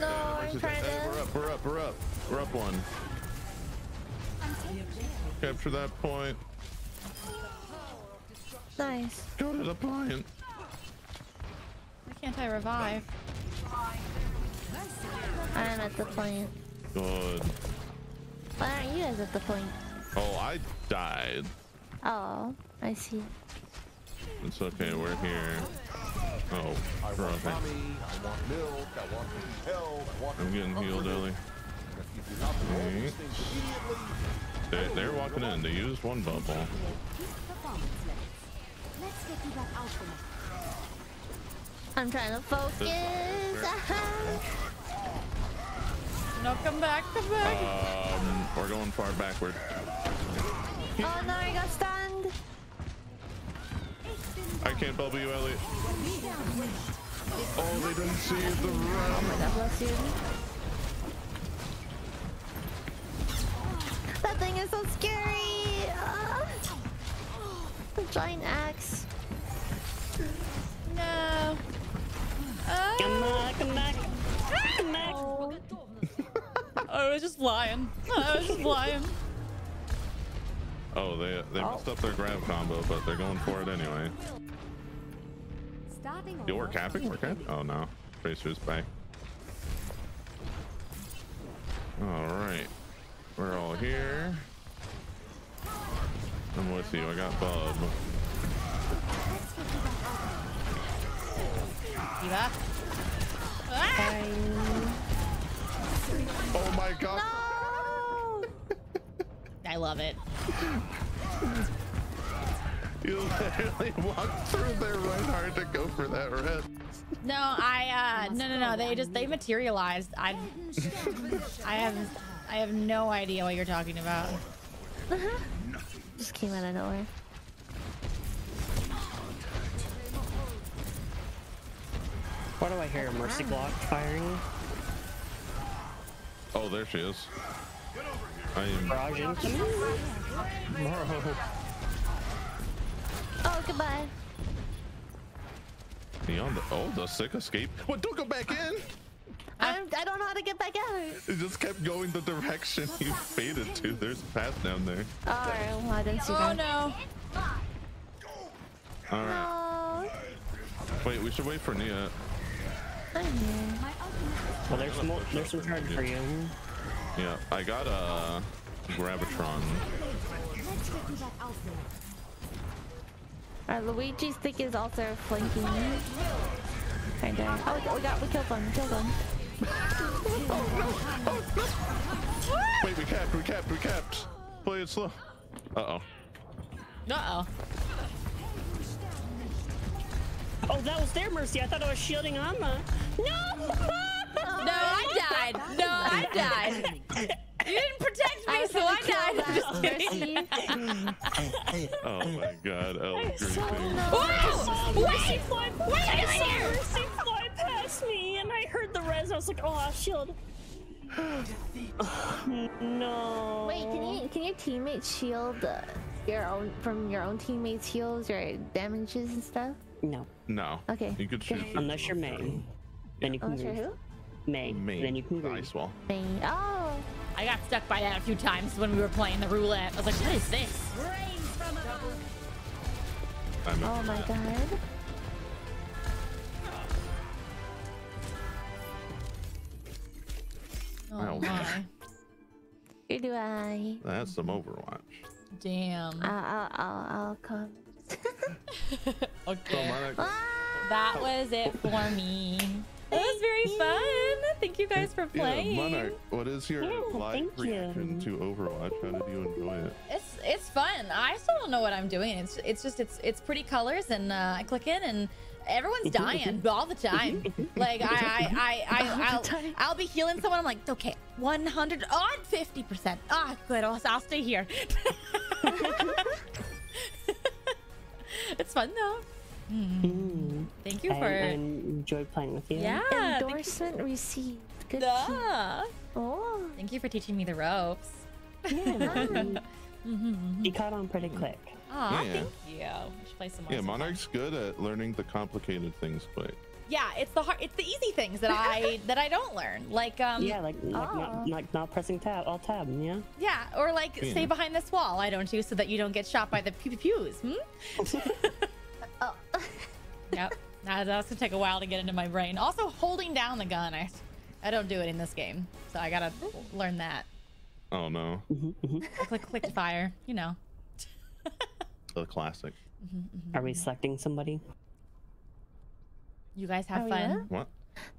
S4: No, I'm trying
S3: Hey, we're up, we're up, we're up. We're up one. Capture that point.
S4: Nice.
S3: Go to the point.
S6: Why can't I revive?
S4: I'm at the point.
S3: Good.
S4: Why aren't you guys at the point?
S3: Oh, I died.
S4: Oh, I see.
S3: It's okay, we're here. Oh, we're okay.
S12: I want milk, I want help, I want
S3: I'm getting healed early.
S12: If you do not do all
S3: Okay.
S12: These things immediately,
S3: They, they're walking in. They used one bubble.
S7: Performance levels. Let's get you back out there.
S4: I'm trying to focus.
S6: No, come back, come back.
S3: Um, we're going far backward.
S4: oh no, I got stunned.
S3: I can't bubble you, Elliot. Oh, they didn't see the run.
S4: Oh my god bless you. That thing is so scary. Ah. The giant axe.
S6: No.
S5: Come
S6: Oh,
S5: back, come back, come back.
S4: Oh,
S6: I was just flying. I was just flying.
S3: Oh, they they messed up their grab combo, but they're going for it anyway.
S7: Starting
S3: Yo, we're capping? We're capping? Oh no. Tracer's back. Alright. We're all here. I'm with you. I got Bub.
S6: Eva. Ah!
S3: Oh my god.
S6: I love it.
S3: You literally walked through there Reinhardt to go for that red.
S6: No, I uh no no no they just they materialized. I I have I have no idea what you're talking about. Uh-huh.
S4: Just came out of nowhere.
S5: Why do I hear a Mercy ah. block firing?
S3: Oh, there she is. I am.
S5: Barrage.
S4: Oh, goodbye.
S3: Beyond the oh the sick escape. What? Don't go back in.
S4: I'm, I don't know how to get back out.
S3: It just kept going the direction you faded to. There's a path down there.
S4: Alright, well, I didn't see
S6: Oh
S4: that.
S6: no.
S3: All right. Wait, we should wait for Nia.
S5: Well, there's some more, there's some card for you.
S3: Yeah, I got a Graviton.
S7: Let's get to that outfit.
S4: Alright, Luigi's stick is also flanking me. Kinda. Oh, we got, we killed one, we killed one.
S3: Wait, we capped, we capped, we capped. Play it slow. Uh oh.
S6: Uh oh.
S5: Oh, that was their Mercy. I thought I was shielding Ama. No!
S6: No, I died. No, I died. You didn't protect me, so I died. I'm just kidding.
S3: Oh my god, El
S5: Whoa!
S6: Wait!
S5: Mercy fly,
S6: What are you
S5: I saw? Mercy fly past me, and I heard the res. I was like, oh, I'll shield. no.
S4: Wait, can you can your teammates shield uh, your own from your own teammates' heals or damages and stuff?
S5: No.
S3: No.
S4: Okay.
S3: You could shoot.
S5: Unless you're Mei. Then you can
S4: Unless you're who?
S5: Mei.
S3: Me.
S5: Then you can grieve.
S3: Ice wall.
S4: Me. Oh.
S6: I got stuck by that a few times when we were playing the roulette. I was like, what is this?
S3: I'm
S4: Oh my god.
S6: Oh
S3: Ow.
S6: my.
S4: Who do I?
S3: That's some Overwatch.
S6: Damn.
S4: I'll, I'll, I'll, I'll come.
S6: Okay. That was it for me. It was very fun. Thank you guys for
S3: Yeah,
S6: playing.
S3: Monarch, what is your
S5: Yeah,
S3: live
S5: thank you.
S3: reaction to Overwatch? How did you enjoy it?
S6: It's it's fun. I still don't know what I'm doing. It's it's just it's it's pretty colors and uh, I click in and everyone's mm-hmm, dying mm-hmm. all the time. Mm-hmm, like I I I, I I'll, I'll be healing someone. I'm like okay, 100 on 50 percent. Ah, good. I'll, I'll stay here. it's fun though. Hmm.
S5: Mm.
S6: Thank you for
S5: I enjoyed playing with you.
S6: yeah. thank you.
S4: Endorsement received. Good.
S6: Duh.
S4: Oh.
S6: Thank you for teaching me the ropes.
S5: Yeah. you caught on pretty quick.
S6: Aw,
S3: Yeah.
S6: thank you. We should play some more.
S3: Yeah,
S6: sometime.
S3: Monarch's good at learning the complicated things quick.
S6: Yeah, it's the hard, it's the easy things that I that I don't learn. Like um
S5: yeah, like like
S4: oh.
S5: not like not pressing tab all tab. Yeah.
S6: yeah, or like
S3: Yeah.
S6: stay behind this wall. I don't do so that you don't get shot by the pew pew pews. Hmm?
S4: Oh.
S6: Yep. That, that's gonna take a while to get into my brain. Also, holding down the gun. I, I don't do it in this game, so I gotta learn that.
S3: Oh no,
S6: Click click fire. You know.
S3: the classic.
S5: Mm-hmm, Are we mm-hmm. selecting somebody?
S6: You guys have
S4: Oh,
S6: fun.
S4: yeah?
S3: What?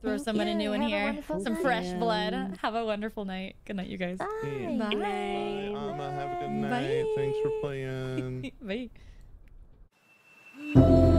S6: Throw
S4: Thank
S6: somebody
S4: you.
S6: new in
S4: Have
S6: here. Some
S4: night.
S6: fresh blood. Have a wonderful night. Good night, you guys.
S4: Bye.
S6: Bye.
S3: Bye, Alma. Have a good night. Thanks for playing.
S6: Bye.